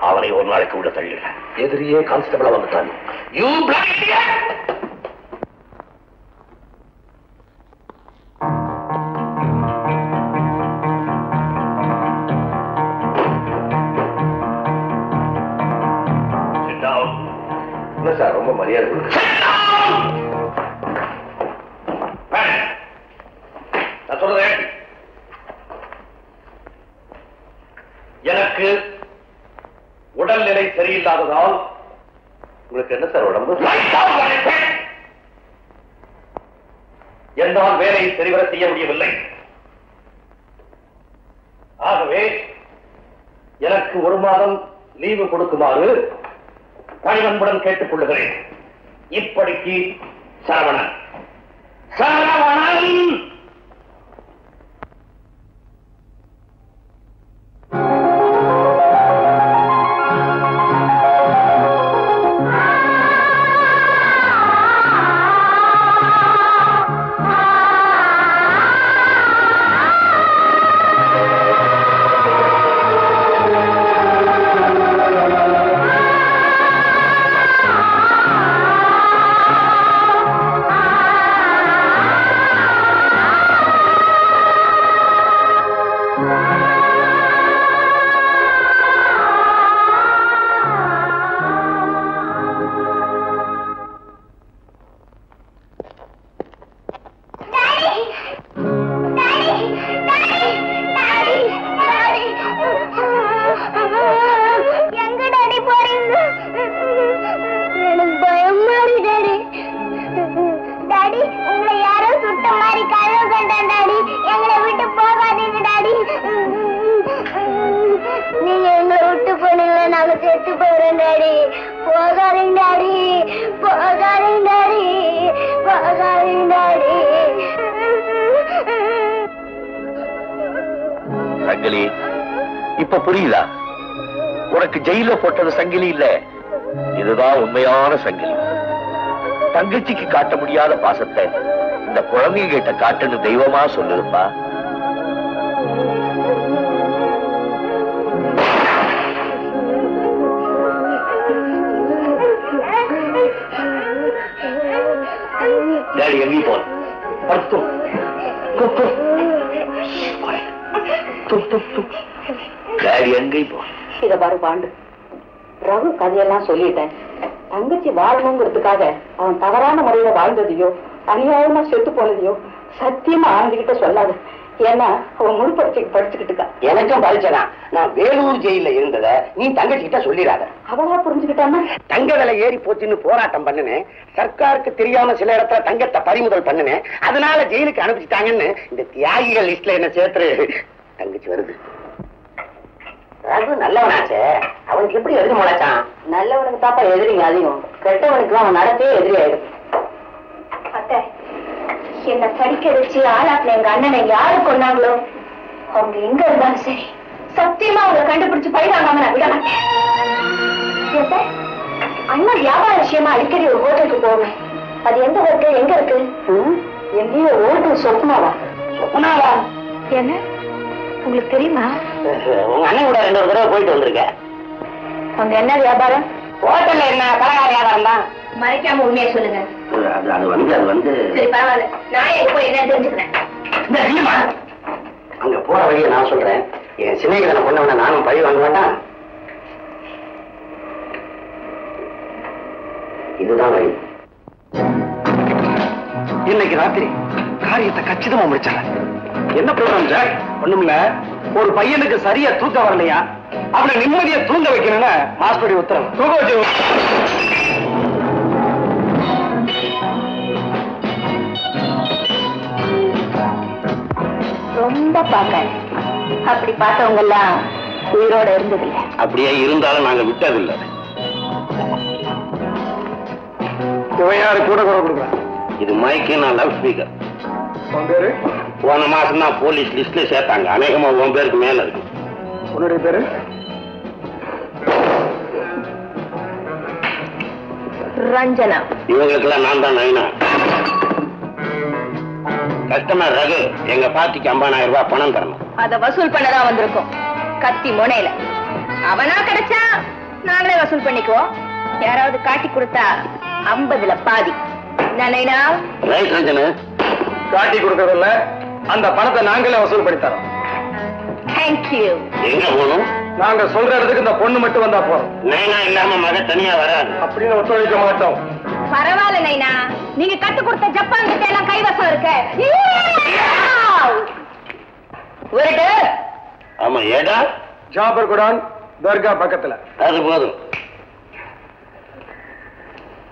[SPEAKER 2] அவனை ஒரு நாளைக்கு உள்ள தள்ளிடுறேன். எதிரியே கான்ஸ்டபிளா வந்துட்டான் யூ சார் ரொம்ப மரியாதை கொடுக்கு நான் சொல்றேன்
[SPEAKER 6] உடல்நிலை சரியில்லாததால் உங்களுக்கு என்ன சார் உடம்பு என்னால் வேலையை சரிவர செய்ய முடியவில்லை. ஆகவே எனக்கு ஒரு மாதம் லீவு கொடுக்குமாறு பணிவன்புடன் கேட்டுக் கொள்ளுகிறேன். இப்படிக்கு சரவணன். சரவணன்! சங்கிலி இல்ல. இதுதான் உண்மையான சங்கிலி. தங்கச்சிக்கு காட்ட முடியாத பாசத்தை இந்த குழந்தைங்க கிட்ட காட்டுன்னு தெய்வமா சொல்லுதுப்பா. டேடி எங்கேயும் போ படுத்து டேடி எங்கேயும் போ
[SPEAKER 19] இத பாரு பாண்டு. கதையெல்லாம் சொல்லிட்டேன். தங்கச்சி வாழணுங்கிறதுக்காக அவன் தவறான முறையில வாழ்ந்ததையோ அநியாயமா செத்து போனதையோ சத்தியமா ஆனந்திக்கிட்ட சொல்லாத. ஏன்னா அவன் முழு பரிச்சைக்கு படிச்சுக்கிட்டு இருக்கா.
[SPEAKER 10] எனக்கும் பரிச்சனா நான் வேலூர் ஜெயில இருந்தத நீ தங்கச்சி கிட்ட சொல்லிடாத.
[SPEAKER 19] அவளா புரிஞ்சுக்கிட்டான்னா
[SPEAKER 10] தங்க விலை ஏறி போச்சுன்னு போராட்டம் பண்ணுனேன். சர்க்காருக்கு தெரியாம சில இடத்துல தங்கத்தை பறிமுதல் பண்ணுனேன். அதனால ஜெயிலுக்கு அனுப்பிச்சிட்டாங்கன்னு இந்த தியாகிகள் லிஸ்ட்ல என்ன சேர்த்துரு. தங்கச்சி வருது. ரகு நல்லவனாச்சே அவனுக்கு எப்படி முளைச்சான்?
[SPEAKER 19] நல்லவனுக்கு தாப்பா எதிரிங்க அதிகம். கெட்டவனுக்கு அவன் நடத்தே எதிரி ஆயிடும்.
[SPEAKER 11] அத்தை என்ன படிக்க வச்சு ஆளாக்குன எங்க அண்ணனை யாரு கொண்டாங்களோ அவங்க எங்க இருந்தாலும் சரி சத்தியமா அவங்களை கண்டுபிடிச்சு பயிராகாம நான் விட மாட்டேன். அண்ணன் வியாபார விஷயமா அடிக்கடி ஒரு ஹோட்டலுக்கு போவேன். அது எந்த ஹோட்டல் எங்க இருக்கு?
[SPEAKER 19] எங்கேயோ ஓட்டு சொப்னாவா
[SPEAKER 10] சொப்பனாவா?
[SPEAKER 11] என்ன? உங்களுக்கு தெரியுமா?
[SPEAKER 10] உங்க அண்ணன் கூட ரெண்டு ஒரு தடவை போயிட்டு வந்திருக்கேன்.
[SPEAKER 11] அவங்க என்ன வியாபாரம்?
[SPEAKER 10] ஹோட்டல்ல என்ன கலகார வியாபாரம் தான்?
[SPEAKER 11] மறைக்காம உண்மையை சொல்லுங்க.
[SPEAKER 10] அது அது வந்து அது வந்து.
[SPEAKER 11] சரி பரவாயில்ல. நானே போய் என்ன தெரிஞ்சுக்கிறேன்.
[SPEAKER 10] அங்க போற வழியை நான் சொல்றேன். என் சின்ன பொண்ணவன நானும் பழி வாங்க வேண்டாம் இதுதான் வழி. இன்னைக்கு ராத்திரி காரியத்தை கச்சிதமா முடிச்சாங்க என்ன ப்ரோக்ராம் சார் ஒண்ணுமில்ல. ஒரு பையனுக்கு சரியா தூக்கம் வரலையா? அவனை நிம்மதியா தூங்க வைக்கணும்னு ஹாஸ்பிட்டல் உத்தரவு. தூங்க வச்சு
[SPEAKER 11] ரொம்ப பார்க்க அப்படி பார்த்தவங்க எல்லாம் உயிரோட இருந்ததில்லை.
[SPEAKER 6] அப்படியே இருந்தாலும் நாங்க விட்டதில்லை.
[SPEAKER 10] இவன் யாரு? கூட குறை கொடுக்குறான்
[SPEAKER 6] இது மைக்கு நான் லவுட் ஸ்பீக்கர்.
[SPEAKER 10] பேரு?
[SPEAKER 6] போன மாசம் தான் போலீஸ் லிஸ்ட்ல சேர்த்தாங்க. அநேகமா உன் பேருக்கு மேல இருக்கு.
[SPEAKER 10] உன்னுடைய பேரு?
[SPEAKER 11] ரஞ்சனா.
[SPEAKER 6] இவங்களுக்கெல்லாம் நான் தான் நைனா கஸ்டமர் ரகு எங்க பார்ட்டிக்கு ஐம்பதாயிரம் ரூபாய் பணம் தரணும்.
[SPEAKER 11] அத வசூல் பண்ணதான் வந்திருக்கோம். கத்தி முனையில. அவனா கிடைச்சா நாங்களே வசூல் பண்ணிக்குவோம். யாராவது காட்டி கொடுத்தா ஐம்பதுல பாதி. நினைனா
[SPEAKER 6] ரைட் ரஞ்சனு?
[SPEAKER 10] காட்டி கொடுக்கறதில்ல. அந்த பணத்தை நாங்களே வசூல் பண்ணி தரோம்.
[SPEAKER 11] தேங்க்யூ
[SPEAKER 6] எங்க போகணும்?
[SPEAKER 10] நாங்க சொல்ற இடத்துக்கு இந்த பொண்ணு மட்டும் வந்தா போறோம்
[SPEAKER 6] நைனா இல்லாம மக தனியா வராது.
[SPEAKER 10] அப்படின்னு ஒத்துழைக்க மாட்டோம்.
[SPEAKER 11] பரவாயில்ல நைனா. நீங்க கத்து கொடுத்த ஜப்பான் கிட்ட எல்லாம் கைவசம் இருக்கு.
[SPEAKER 6] ஆமா ஏடா?
[SPEAKER 10] ஜாபர் குடான்
[SPEAKER 5] தர்கா பக்கத்துல.
[SPEAKER 2] அது போதும்.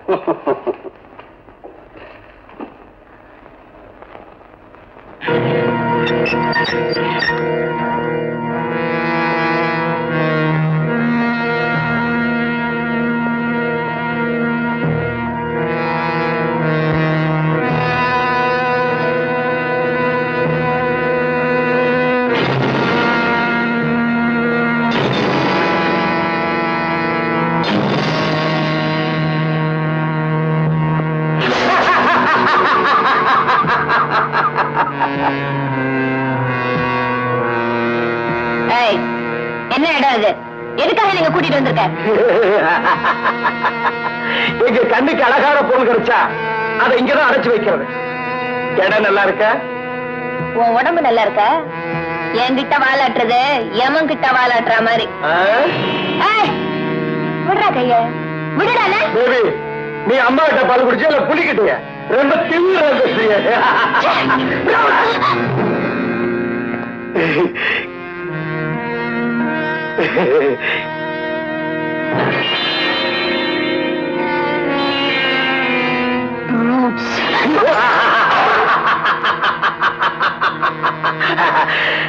[SPEAKER 11] Thank you. இது எதுக்காக நீங்க கூட்டிட்டு வந்திருக்க?
[SPEAKER 5] எங்க கண்ணுக்கு அழகான பொருள் கிடைச்சா அதை இங்கதான் அடைச்சு வைக்கிறது. இடம் நல்லா இருக்க?
[SPEAKER 11] உன் உடம்பு நல்லா இருக்க? என்கிட்ட வாலாட்டுறது எமன் கிட்ட வாலாட்டுற மாதிரி. விடுறா கைய. விடுடானே
[SPEAKER 5] பேபி நீ அம்மா கிட்ட பால் குடிச்சு இல்ல புளிக்கிட்டிய? ரொம்ப திமிர
[SPEAKER 2] யாரா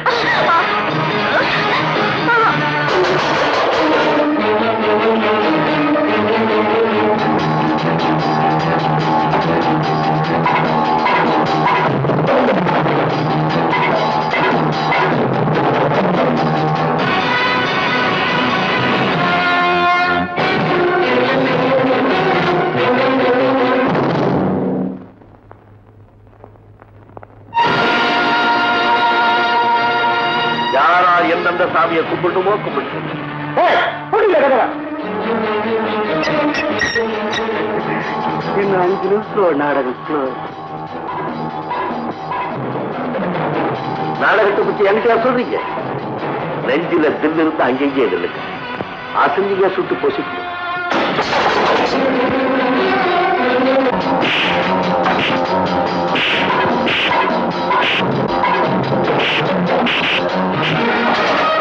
[SPEAKER 2] எந்தெந்த சாமியை கும்பிட்டுமோ கும்பிட்டு. இன்னும் அஞ்சு நிமிஷம் நாடகம். நாடகத்தை பத்தி என்கிட்ட சொல்றீங்க? நெஞ்சில தில் இருந்து அங்கேயே நில்லுங்க அசஞ்சிங்க சுட்டு பொசிக்கணும் போச்சு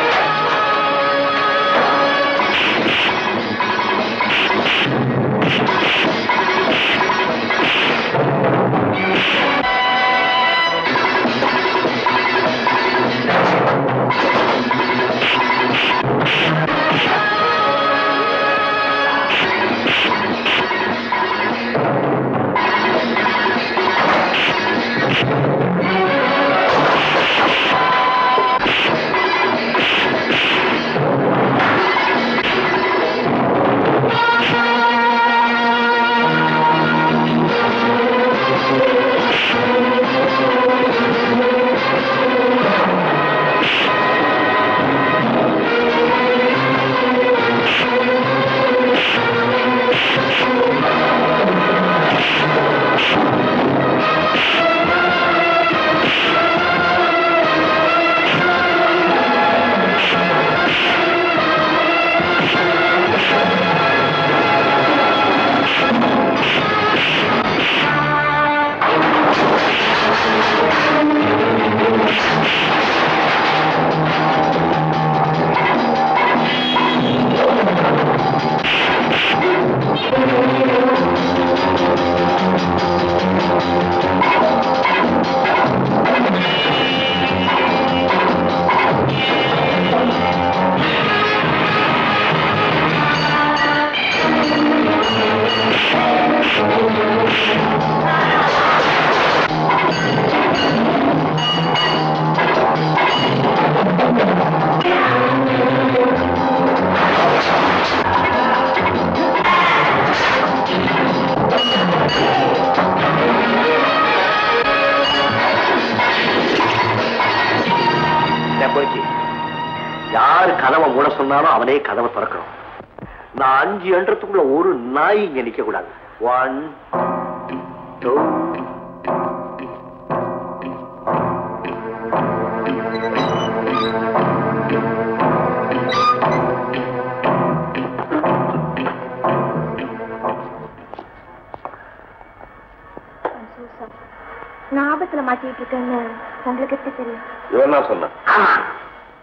[SPEAKER 2] தான் சொன்னான்.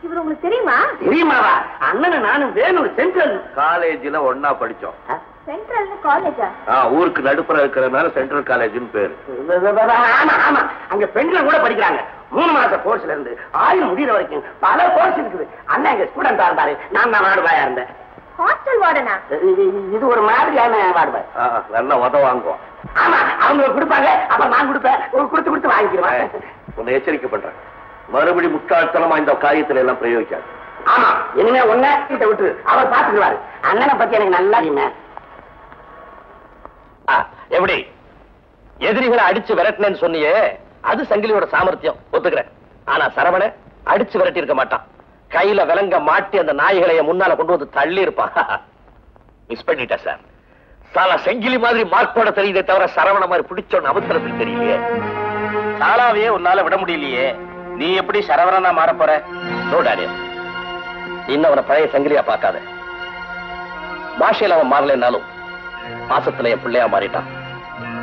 [SPEAKER 20] இவர் உங்களுக்கு தெரியுமா?
[SPEAKER 2] தெரியுமாவா
[SPEAKER 10] அண்ணனை நானும் வேணும் சென்ட்ரல்
[SPEAKER 2] காலேஜ்ல ஒன்னா படிச்சோம்.
[SPEAKER 12] சென்ட்ரல் காலேஜா
[SPEAKER 2] ஆ, ஊருக்கு நடுப்புற இருக்கிறதுனால சென்ட்ரல் காலேஜ்னு பேரு.
[SPEAKER 10] ஆமா ஆமா. அங்க பெண்கள் கூட படிக்கிறாங்க. மூணு மாச கோர்ஸ்ல இருந்து ஆயுள் முடிகிற வரைக்கும் பல கோர்ஸ் இருக்குது. அண்ணன் எங்க ஸ்டூடெண்டா இருந்தாரு. நான் தான் வார்டுபாயா இருந்தேன்.
[SPEAKER 12] ஹாஸ்டல் வார்டனா?
[SPEAKER 10] இது- ஒரு மாதிரியான
[SPEAKER 2] ஆ, நல்லா உத வாங்குவோம்.
[SPEAKER 10] ஆமா அவங்க கொடுப்பாங்க. அப்ப நான் கொடுப்பேன். ஒரு கொடுத்து கொடுத்து வாங்கிக்கிறேன்
[SPEAKER 2] உன்னை எச்சரிக்கை பண்றேன். மறுபடி முட்டாள்தனமா இந்த காரியத்துல எல்லாம் பிரயோகிக்காது.
[SPEAKER 10] ஆமா இனிமே ஒண்ணு கிட்ட விட்டு அவர் பாத்துக்குவாரு அண்ணனை பத்தி எனக்கு நல்லா
[SPEAKER 2] எப்படி? எதிரிகளை அடிச்சு விரட்டினேன்னு சொன்னியே அது சங்கிலியோட சாமர்த்தியம். ஒத்துக்கிறேன். ஆனா சரவண அடிச்சு விரட்டி இருக்க மாட்டான். கையில விலங்க மாட்டி அந்த நாய்களைய முன்னால கொண்டு வந்து தள்ளி இருப்பான் மிஸ் பண்ணிட்ட சார் சாலா செங்கிலி மாதிரி மார்க் போட தெரியுதே தவிர சரவண மாதிரி பிடிச்சோன்னு அவசரத்துக்கு தெரியலையே. சாலாவையே உன்னால விட முடியலையே. நீ எப்படி சரவரனா மாற போற? நோடாடியா இன்னும் அவனை பழைய சங்கிலியா பார்க்காத. பாஷையில் அவன் மாறலைனாலும் மாசத்துல என் பிள்ளையா மாறிட்டான்.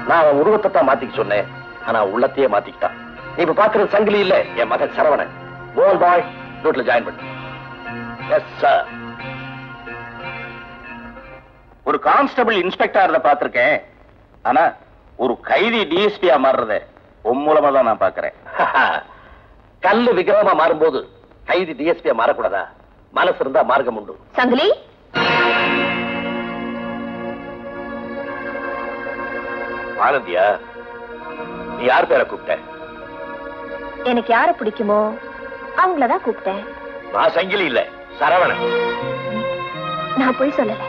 [SPEAKER 2] நான் அவன் உருவத்தை தான் மாத்திக்க சொன்னேன். ஆனா உள்ளத்தையே மாத்திக்கிட்டான். நீ இப்ப பாக்குறது சங்கிலி இல்ல என் மகன் சரவணன். கோல் பாய் ரூட்ல ஜாயின் பண்ணு. எஸ் சார் ஒரு கான்ஸ்டபிள் இன்ஸ்பெக்டர் பார்த்திருக்கேன். ஆனா ஒரு கைதி டிஎஸ்பியா மாறுறத உன் மூலமா தான் நான் பாக்குறேன் கல்லு விக்கிரமா மாறும்போது கைதி டிஎஸ்பியா மாறக்கூடாதா? மனசு இருந்தா மார்க்கம் உண்டு.
[SPEAKER 12] சங்கிலி?
[SPEAKER 2] ஆனந்தியா நீ யார் பேரை கூப்பிட்ட?
[SPEAKER 12] எனக்கு யார பிடிக்குமோ அவங்களதான் கூப்பிட்டேன்.
[SPEAKER 2] நான் சங்கிலி இல்ல சரவணன்.
[SPEAKER 12] நான் போய் சொல்லல.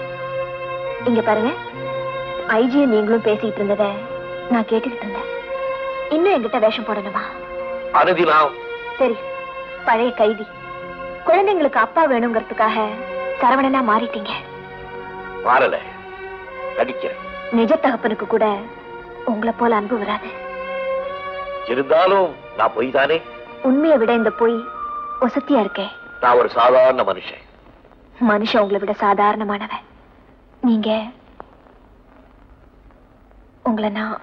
[SPEAKER 12] இங்க பாருங்க. ஐஜிய நீங்களும் பேசிட்டு இருந்தத நான் கேட்டுக்கிட்டு இருந்தேன். இன்னும் என்கிட்ட வேஷம் போடணுமா?
[SPEAKER 2] அனுதி
[SPEAKER 12] தெரியும் பழைய கைதி. குழந்தைங்களுக்கு அப்பா வேணுங்கிறதுக்காக சரவணனா மாறிட்டீங்க.
[SPEAKER 2] மாறல. நடிக்கிறேன்.
[SPEAKER 12] நிஜ தகப்பனுக்கு கூட உங்களை போல அன்பு வராது.
[SPEAKER 2] இருந்தாலும் நான் பொய் தானே
[SPEAKER 12] உண்மையை விட இந்த பொய் வசத்தியா இருக்கேன்
[SPEAKER 2] நான் ஒரு சாதாரண மனுஷன்.
[SPEAKER 12] மனுஷன் உங்களை விட சாதாரணமானவன். நீங்க உங்களை நான்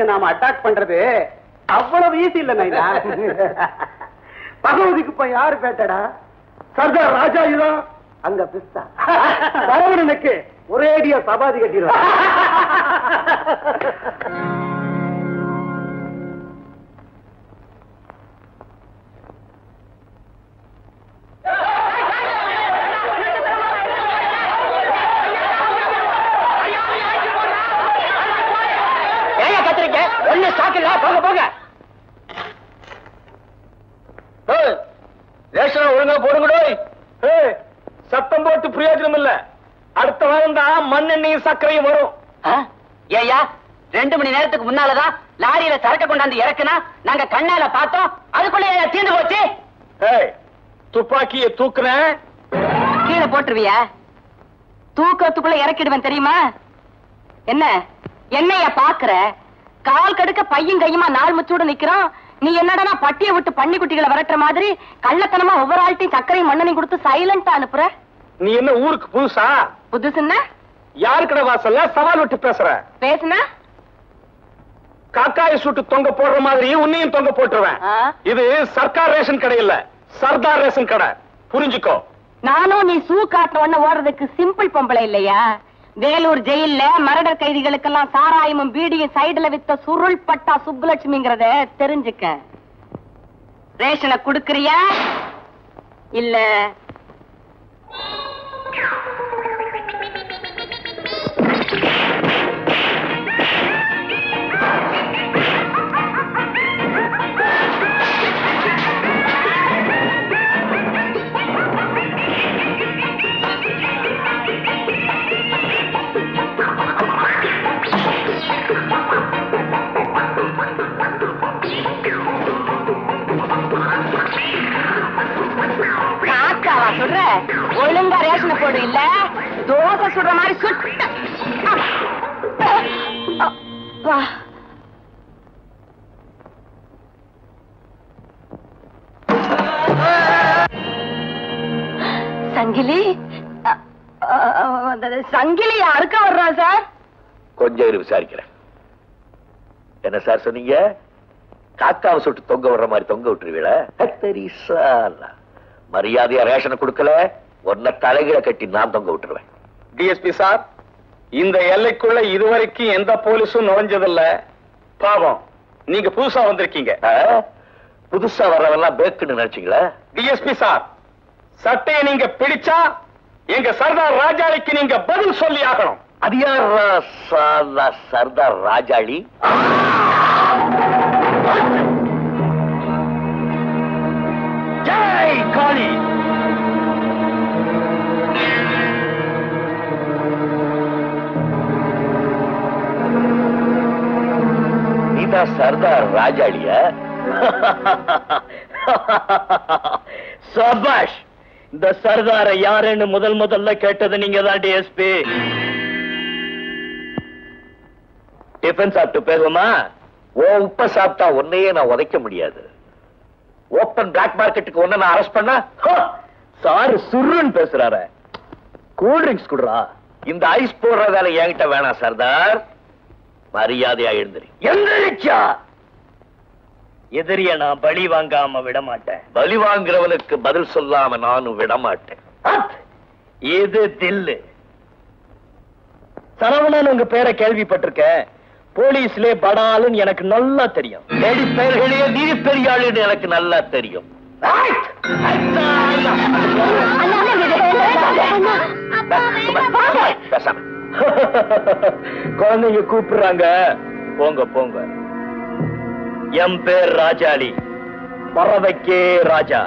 [SPEAKER 21] பிளேஸ்ல நாம அட்டாக் பண்றது அவ்வளவு ஈஸி இல்ல நைனா. பகவதிக்கு குப்பம் யாரு பேட்டடா? சர்தார் ராஜா இதோ. அங்க பிஸ்தா. பரவனுக்கு ஒரேடியா சபாதி கட்டிடுவார்
[SPEAKER 5] ஒண்ணு ஸ்டாக் இல்ல போங்க. போங்க ரேஷன் ஒழுங்கா போடுங்கடோய் ஏய், சத்தம் போட்டு பிரயோஜனம் இல்ல. அடுத்த வாரம் தான் மண்ணெண்ணெயும் சர்க்கரையும் வரும்.
[SPEAKER 17] ஏயா ரெண்டு மணி நேரத்துக்கு முன்னாலதான் லாரியில சரக்கு கொண்டாந்து இறக்குனா நாங்க கண்ணால பார்த்தோம் அதுக்குள்ள தீர்ந்து போச்சு.
[SPEAKER 5] துப்பாக்கியை தூக்குறேன்
[SPEAKER 17] கீழே போட்டுருவியா? தூக்கத்துக்குள்ள இறக்கிடுவேன் தெரியுமா? என்ன என்னைய பாக்குற கால் கடுக்க பையன் கையுமா நாள் முச்சோட நிக்கிறோம். நீ என்னடா பட்டியை விட்டு பன்னி குட்டிகளை விரட்டுற மாதிரி கள்ளத்தனமா ஒவ்வொரு ஆள்கிட்டையும் சர்க்கரையும் மண்ணனையும் கொடுத்து சைலண்டா அனுப்புற?
[SPEAKER 5] நீ என்ன ஊருக்கு புதுசா?
[SPEAKER 17] புதுசுன்னா?
[SPEAKER 5] யாரு கடை வாசல்ல சவால் விட்டு பேசுற?
[SPEAKER 17] பேசுனா?
[SPEAKER 5] காக்காய சூட்டு தொங்க போடுற மாதிரி உன்னையும் தொங்க போட்டுருவேன்? இது சர்க்கார் ரேஷன் கடை இல்ல சர்தார் ரேஷன் கடை. புரிஞ்சுக்கோ.
[SPEAKER 17] நானும் நீ சூ காட்டின உடனே ஓடுறதுக்கு சிம்பிள் பொம்பளை இல்லையா? வேலூர் ஜெயில்ல மரடர் கைதிகளுக்கெல்லாம் சாராயமும் பீடியும் சைடுல வித்த சுருள் பட்டா சுப்புலட்சுமிங்கிறத தெரிஞ்சுக்க. ரேஷனை குடுக்கறியா? இல்ல. ஒழுங்கா ரேஷன் போடு இல்ல? தோசை சுடுற மாதிரி சுட்ட. அப்பா. சங்கிலி? சங்கிலி யாருக்க வர்றா சார்?
[SPEAKER 2] கொஞ்சம் இரு விசாரிக்கிறேன். என்ன சார் சொன்னீங்க? காக்காவை சுட்டு தொங்க விடுற மாதிரி தொங்க விட்டுருவீல தெரிசாலா மரியாதையா ரேஷனை கொடுக்கல ஒன்ன தலைகளை கட்டி நான் தொங்க விட்டுருவேன்.
[SPEAKER 5] டிஎஸ்பி சார் இந்த எல்லைக்குள்ள இதுவரைக்கும் எந்த போலீஸும் நுழைஞ்சதில்ல. பாவம் நீங்க புதுசா வந்திருக்கீங்க?
[SPEAKER 2] புதுசா வர்றவெல்லாம் பேக்குன்னு நினைச்சீங்களா?
[SPEAKER 5] டிஎஸ்பி சார் சட்டையை நீங்க பிடிச்சா எங்க சர்தார் ராஜாளிக்கு நீங்க பதில் சொல்லி ஆகணும்.
[SPEAKER 2] அது யார் சர்தார் ராஜாளி?
[SPEAKER 5] ஜெய் காளி
[SPEAKER 2] நீதான் சர்தார் ராஜாளியா? சபாஷ்
[SPEAKER 22] இந்த சர்தார யாருன்னு முதல் முதல்ல கேட்டது நீங்க தான் டிஎஸ்பி டிஃபன் சாப்பிட்டு பேசுமா
[SPEAKER 2] ஓ உப்ப சாப்பிட்டா உன்னையே நான் உதைக்க முடியாது. ஓப்பன் பிளாக் மார்க்கெட்டுக்கு ஒண்ணு நான் அரெஸ்ட் பண்ணா?
[SPEAKER 22] சாரு சுருன்னு பேசுறாரு. கூல் ட்ரிங்க்ஸ் குடுறா.
[SPEAKER 2] இந்த ஐஸ் போடுற வேலை என்கிட்ட வேணாம் சர்தார். மரியாதையா எழுந்திரி.
[SPEAKER 22] எந்திரிச்சா! எதிரிய நான் பலி வாங்காம விட மாட்டேன்
[SPEAKER 2] பலி வாங்குறவனுக்கு பதில் சொல்லாம நானும் விட மாட்டேன்
[SPEAKER 22] இது தில்லு. சரவணன் உங்க பேரை கேள்விப்பட்டிருக்கேன். போலீஸ்லே படாலுன்னு எனக்கு நல்லா தெரியும்.
[SPEAKER 2] தேடி பெயர்களே நீ பெரிய ஆளுன்னு எனக்கு நல்லா தெரியும்.
[SPEAKER 22] குழந்தைங்க கூப்பிடுறாங்க. போங்க போங்க. என் பேர் ராஜாளி பறவைக்கே ராஜா.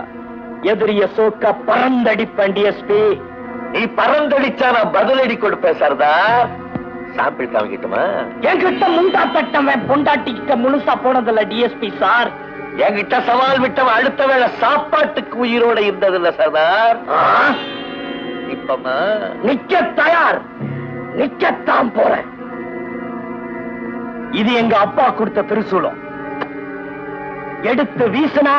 [SPEAKER 22] எதிரிய சோக்க பறந்தடிப்பேன் டிஎஸ்பி
[SPEAKER 2] நீ பறந்தடிச்சா நான் பதிலடி கொடுப்பேன் சர்தார். சாம்பிள் காமிக்கட்டுமா
[SPEAKER 22] என்கிட்ட முண்டா தட்டவன் பொண்டாட்டிக்கிட்ட முழுசா போனதில்ல டிஎஸ்பி சார்.
[SPEAKER 2] என்கிட்ட சவால் விட்டவன் அடுத்த வேளை சாப்பாட்டுக்கு உயிரோட இருந்ததில்ல சர்தார். இப்பமா
[SPEAKER 22] நிக்க தயார். நிக்கத்தான் போறேன். இது எங்க அப்பா கொடுத்த திருசூலம். எடுத்து வீசினா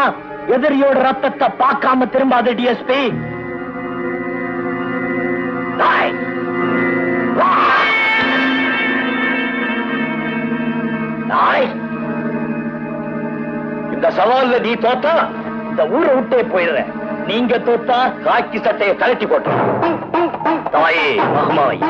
[SPEAKER 22] எதிரியோட ரத்தத்தை பார்க்காம திரும்பாது டிஎஸ்பி
[SPEAKER 2] இந்த சவால்ல நீ தோத்தா
[SPEAKER 22] இந்த ஊரை விட்டே போயிடுறேன் நீங்க தோத்தா
[SPEAKER 2] காக்கி சட்டையை கழட்டி போட்டு
[SPEAKER 22] தாயே மகமாய்.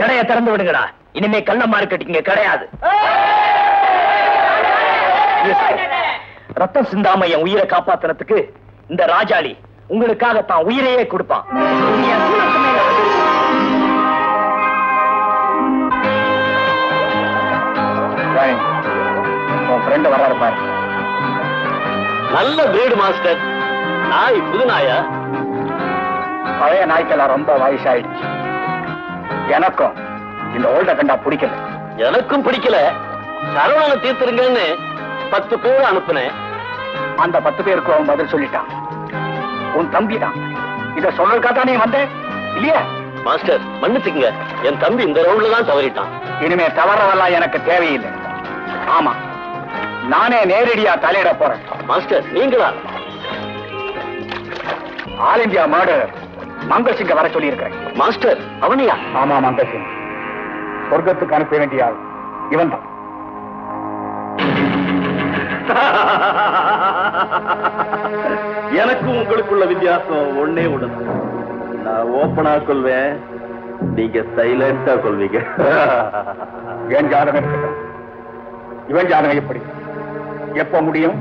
[SPEAKER 22] கடையை திறந்து விடுங்கடா. இனிமே கள்ள மார்க்கெட்டிங்க கிடையாது. ரத்தம் சிந்தாம என் உயிரை காப்பாத்துறதுக்கு இந்த ராஜாளி உங்களுக்காக தான் உயிரையே கொடுப்பான். நல்ல பிரீடு மாஸ்டர் நாய் புது நாயா?
[SPEAKER 5] பழைய நாய்க்கெல்லாம் ரொம்ப வயசாயிடுச்சு. எனக்கும் இந்த ஓல்ட கண்டா பிடிக்கல.
[SPEAKER 22] எனக்கும் பிடிக்கல. சரவணனை தீர்த்துருங்கன்னு பத்து பேர் அனுப்புனேன்.
[SPEAKER 5] அந்த பத்து பேருக்கு அவன் பதில் சொல்லிட்டான். உன் தம்பி தான் இத சொல்றதுக்காக நீ வந்த இல்லையா?
[SPEAKER 22] மாஸ்டர் மன்னிச்சுங்க என் தம்பி இந்த ரவுண்ட்ல தான் தவறிட்டான்.
[SPEAKER 5] இனிமே தவறவெல்லாம் எனக்கு தேவையில்லை. ஆமா நானே நேரடியா தலையிட போறேன்.
[SPEAKER 22] மாஸ்டர் நீங்களா?
[SPEAKER 5] ஆல் இந்தியா மர்டர் மங்கள் சிங்க வர சொல்லியிருக்கிறேன்.
[SPEAKER 22] மாஸ்டர். அவனையா?
[SPEAKER 5] ஆமா மங்கள் சிங் சொர்க்கத்துக்கு அனுப்ப வேண்டிய ஆள் இவன் தான்
[SPEAKER 22] எனக்கும் உங்களுக்குள்ள வித்தியாசம் ஒன்னே ஒண்ணு. நான் ஓப்பனா கொள்வேன் நீங்க சைலண்டா கொள்வீங்க
[SPEAKER 5] என் ஜாதகம் இருக்கட்டும் இவன் ஜாதகம் எப்படி? எப்ப முடியும்?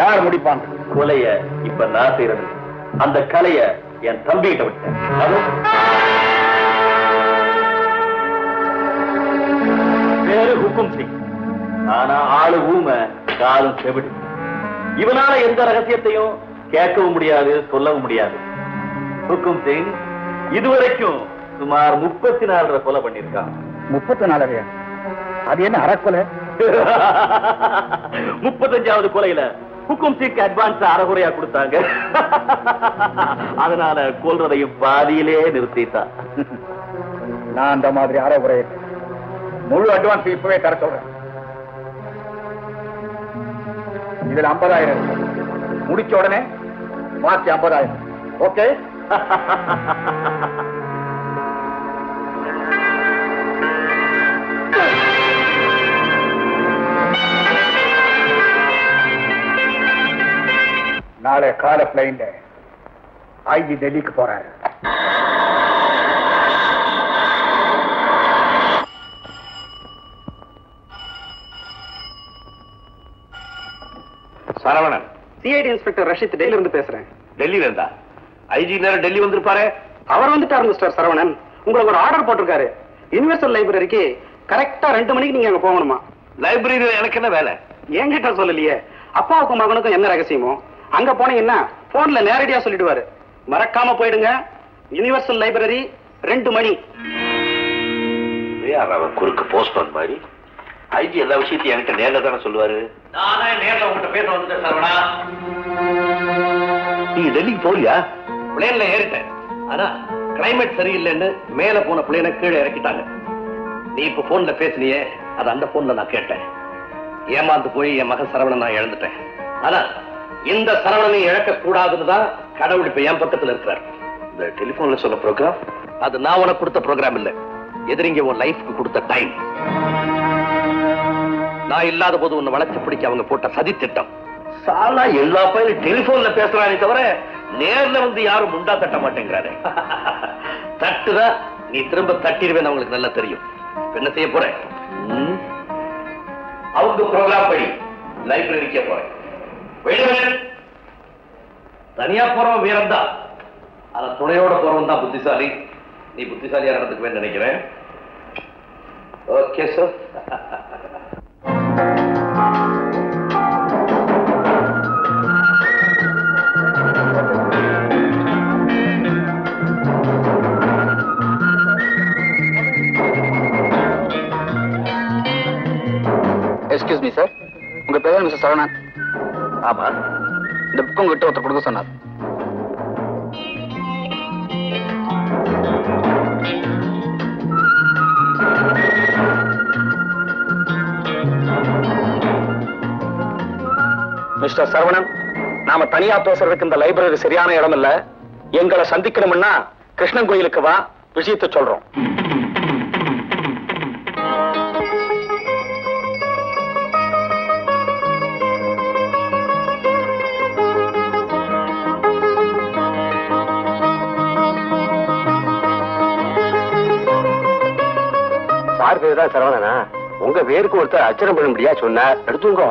[SPEAKER 5] யார் முடிப்பாங்க
[SPEAKER 22] கொலைய இப்ப நான் செய்யறது. அந்த கலைய என் தம்பிகிட்ட விட்டேன். பேரு ஹுக்கும் சிங் ஆனா ஆளு ஊமை காலும் செவிடு. இவனால எந்த ரகசியத்தையும் கேட்கவும் முடியாது சொல்லவும் முடியாது. ஹுக்கும் சிங் இதுவரைக்கும் சுமார் முப்பத்தி நாலரை கொலை பண்ணிருக்கான்
[SPEAKER 5] முப்பத்தி நாலரையா? அது என்ன அறக்கொலை?
[SPEAKER 22] முப்பத்தஞ்சாவது கொலையில ஹுக்கும் சிங் அட்வான்ஸ் அறகுறையா கொடுத்தாங்க. அதனால கொல்றதையும் பாதியிலே நிறுத்திட்டான்
[SPEAKER 5] நான் அந்த மாதிரி அறகுறை முழு அட்வான்ஸ் இப்பவே தர சொல்றேன். இதுல ஐம்பதாயிரம். முடிச்ச உடனே மாத்தி ஐம்பதாயிரம். ஓகே? நாளை கால பிளைன்ல ஐஜி டெல்லிக்கு போறாரு.
[SPEAKER 1] சரவணன். சிஐடி இன்ஸ்பெக்டர் ரஷித் டெல்லியில இருந்து பேசுறேன்.
[SPEAKER 22] டெல்லியில இருந்தா ஐஜி நேரம் டெல்லி வந்திருப்பாரு?
[SPEAKER 1] அவர் வந்துட்டாரு மிஸ்டர் சரவணன். உங்களுக்கு ஒரு ஆர்டர் போட்டிருக்காரு. யுனிவர்சல் லைப்ரரிக்கு கரெக்டா ரெண்டு மணிக்கு நீங்க அங்க போகணுமா?
[SPEAKER 22] லைப்ரரியில எனக்கு என்ன வேலை?
[SPEAKER 1] என்கிட்ட சொல்லலையே. அப்பாவுக்கும் மகனுக்கும் என்ன ரகசியமோ? அங்க போனீங்கன்னா போன்ல நேரடியா சொல்லிடுவாரு. மறக்காம போயிடுங்க. யுனிவர்சல் லைப்ரரி ரெண்டு மணி.
[SPEAKER 22] அவன் குறுக்கு போஸ்ட்மேன் மாதிரி. ஐஜி எல்லா விஷயத்தையும் என்கிட்ட நேர்ல தானே சொல்லுவாரு.
[SPEAKER 2] நானே நேர்ல உங்ககிட்ட பேச வந்துட்டேன் சரவணா.
[SPEAKER 22] நீங்க டெல்லிக்கு போறியா
[SPEAKER 2] பிளேன்ல ஏறிட்டேன். ஆனா கிளைமேட் சரியில்லைன்னு மேல போன பிளேனை கீழே இறக்கிட்டாங்க. நீ இப்ப போன்ல பேசினியே அது அந்த போன்ல நான் கேட்டேன். ஏமாந்து போய் என் மகன் சரவணன் நான் இழந்துட்டேன். ஆனா இந்த சரவணனை இழக்க கூடாதுன்னு தான் கடவுள் இப்ப என் பக்கத்துல இருக்கிறார்.
[SPEAKER 22] இந்த டெலிபோன்ல சொன்ன ப்ரோக்ராம்
[SPEAKER 2] அது நான் உனக்கு கொடுத்த ப்ரோக்ராம் இல்ல. எதிரிங்க உன் லைஃப்க்கு கொடுத்த டைம் நான் இல்லாத போது உன்னை வளர்ச்சி பிடிக்க அவங்க போட்ட சதி திட்டம்.
[SPEAKER 22] சாலா எல்லா பையனும் டெலிபோன்ல பேசுறானே தவிர நேர்ல வந்து யாரும் முண்டா தட்ட மாட்டேங்கிறாரு
[SPEAKER 2] தட்டுதான் நீ திரும்ப தட்டிடுவேன் அவங்களுக்கு நல்லா தெரியும். என்ன செய்ய போறேன் அவங்க ப்ரோக்ராம் படி லைப்ரரிக்கே போறேன். தனியா போறவன் வீரம் தான் ஆனா துணையோட போறவன் தான் புத்திசாலி. நீ புத்திசாலியா நடந்துக்குவேன்னு நினைக்கிறேன். Okay sir
[SPEAKER 5] excuse me sir உங்க பேர் மிஸ்டர் சரவணன்.
[SPEAKER 22] ஆமா.
[SPEAKER 5] இந்த புக்கு உங்ககிட்ட ஒருத்தர் கொடுக்க சொன்னார். மிஸ்டர் சரவணன் நாம தனியா பேசுறதுக்கு இந்த லைப்ரரி சரியான இடம் இல்ல. எங்களை சந்திக்கணும்னா கிருஷ்ணன் கோயிலுக்கு வா விஷயத்தை சொல்றோம்.
[SPEAKER 1] பேர் சரவணனா? உங்க பேருக்கு ஒருத்தர் அச்சரம் பண்ண முடியா சொன்னார். எடுத்துங்கோ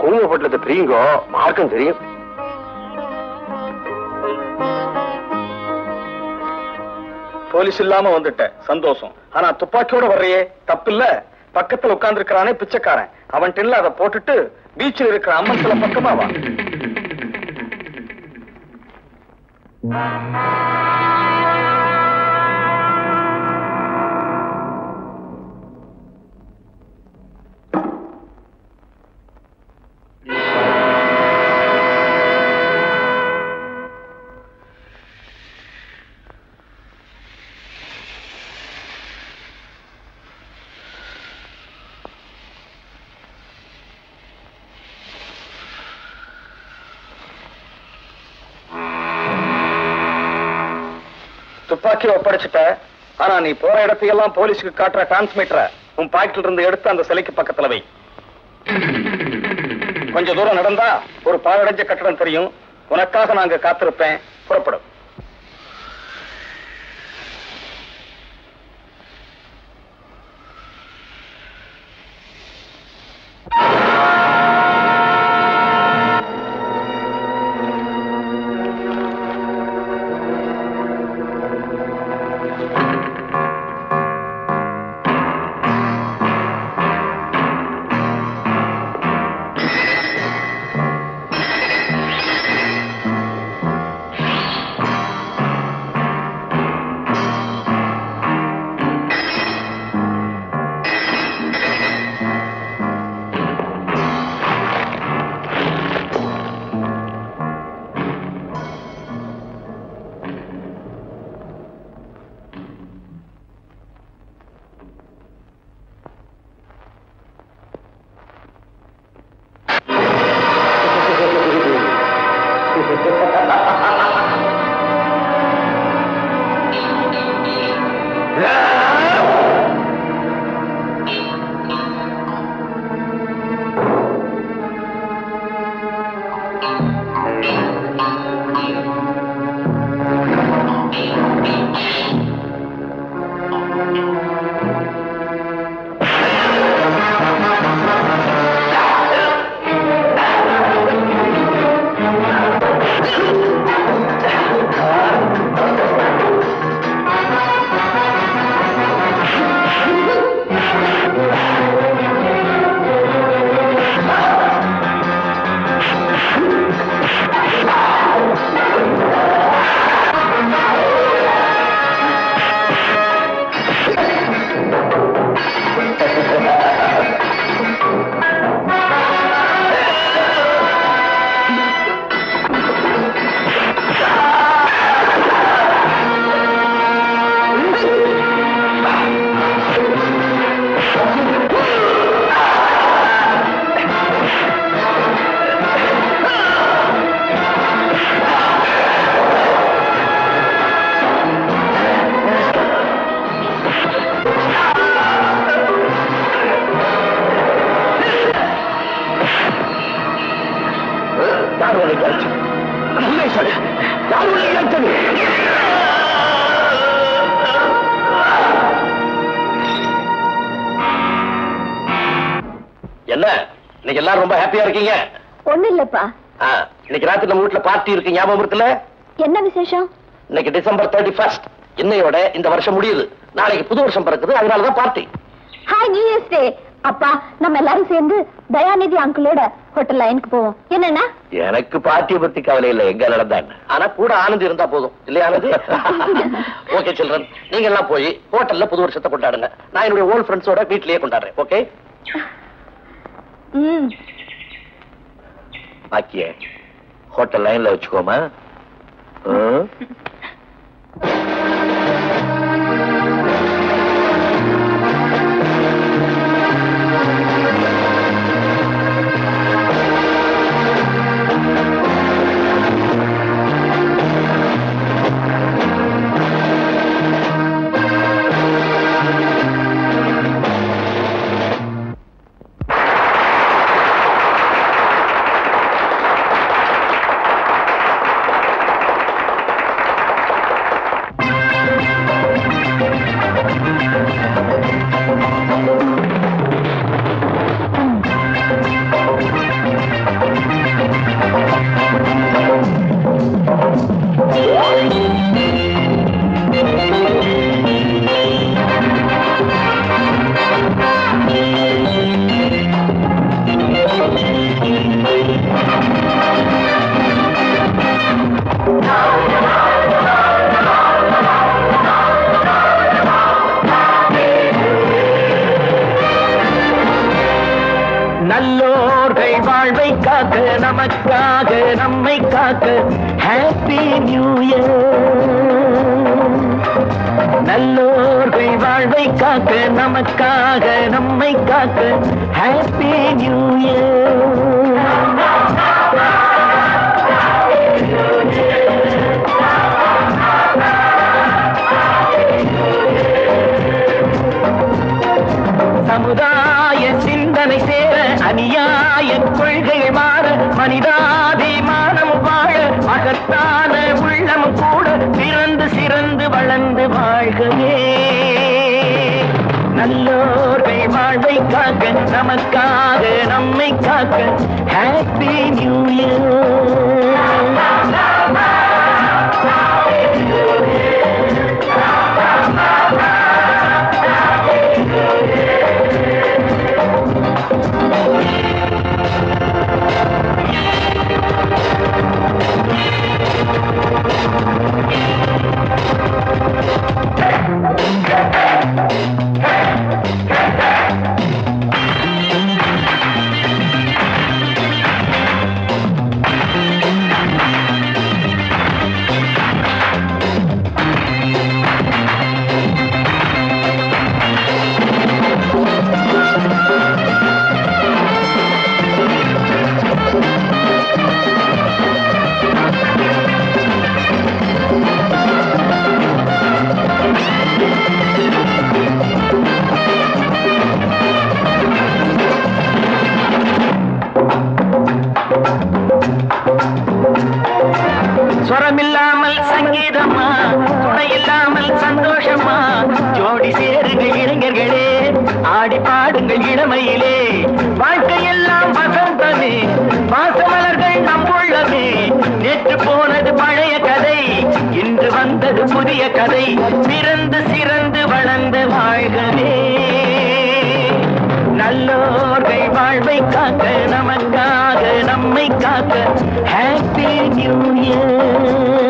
[SPEAKER 1] குங்குமப்பட்டத்தை பிரியுங்கோ மார்க்கம் தெரியும்.
[SPEAKER 5] போலீஸ் இல்லாம வந்துட்டேன். சந்தோஷம். ஆனா துப்பாக்கியோட தப்பு தப்பில்ல. பக்கத்துல உட்கார்ந்து இருக்கிறானே பிச்சைக்காரன். அவன் டெல்ல அதை போட்டுட்டு பீச்சில் இருக்கிற அம்மன் சில பக்கமா வா. துப்பாக்கி ஒப்படைச்சிட்ட. ஆனா நீ போற இடத்தையெல்லாம் போலீஸுக்கு காட்டுற டிரான்ஸ்மிட்டரை உன் பாக்கெட்ல இருந்து எடுத்து அந்த சிலைக்கு பக்கத்துல வை. கொஞ்ச தூரம் நடந்தா ஒரு பாழடைஞ்ச கட்டடம் தெரியும். உனக்காக நாங்க காத்திருப்பேன். புறப்படும்
[SPEAKER 2] ஹாப்பியா இருக்கீங்க?
[SPEAKER 11] ஒண்ணு இல்லப்பா
[SPEAKER 2] இன்னைக்கு ராத்திரி நம்ம வீட்டுல பார்ட்டி இருக்கு ஞாபகம் இருக்குல்ல?
[SPEAKER 11] என்ன விசேஷம்?
[SPEAKER 2] இன்னைக்கு டிசம்பர் தேர்ட்டி ஃபர்ஸ்ட் இன்னையோட இந்த வருஷம் முடியுது. நாளைக்கு புது வருஷம் பிறக்குது அதனாலதான் party
[SPEAKER 11] hi new year's day அப்பா நம்ம எல்லாரும் சேர்ந்து தயாநிதி அங்கிளோட ஹோட்டல் லைனுக்கு போவோம். என்னன்னா?
[SPEAKER 2] எனக்கு பார்ட்டியை பத்தி கவலை இல்லை எங்க நடந்தாங்க ஆனா கூட ஆனந்த் இருந்தா போதும். இல்லையா ஆனந்த்? ஓகே சில்ட்ரன் நீங்க எல்லாம் போய் ஹோட்டல்ல புது வருஷத்தை கொண்டாடுங்க. நான் என்னுடைய ஓல்ட் ஃப்ரெண்ட்ஸோட வீட்லயே கொண்டாடுறேன் ஓகே
[SPEAKER 11] ம்.
[SPEAKER 2] பாக்கிய ஹோட்டல் லைன்ல வச்சுக்கோமா.
[SPEAKER 22] பழைய கதை சிறந்து சிறந்து வளர்ந்து வாழ்கவே. நல்லோர்கள் வாழ்வை காக்க நமக்காக நம்மை காக்க ஹாப்பி நியூ இயர்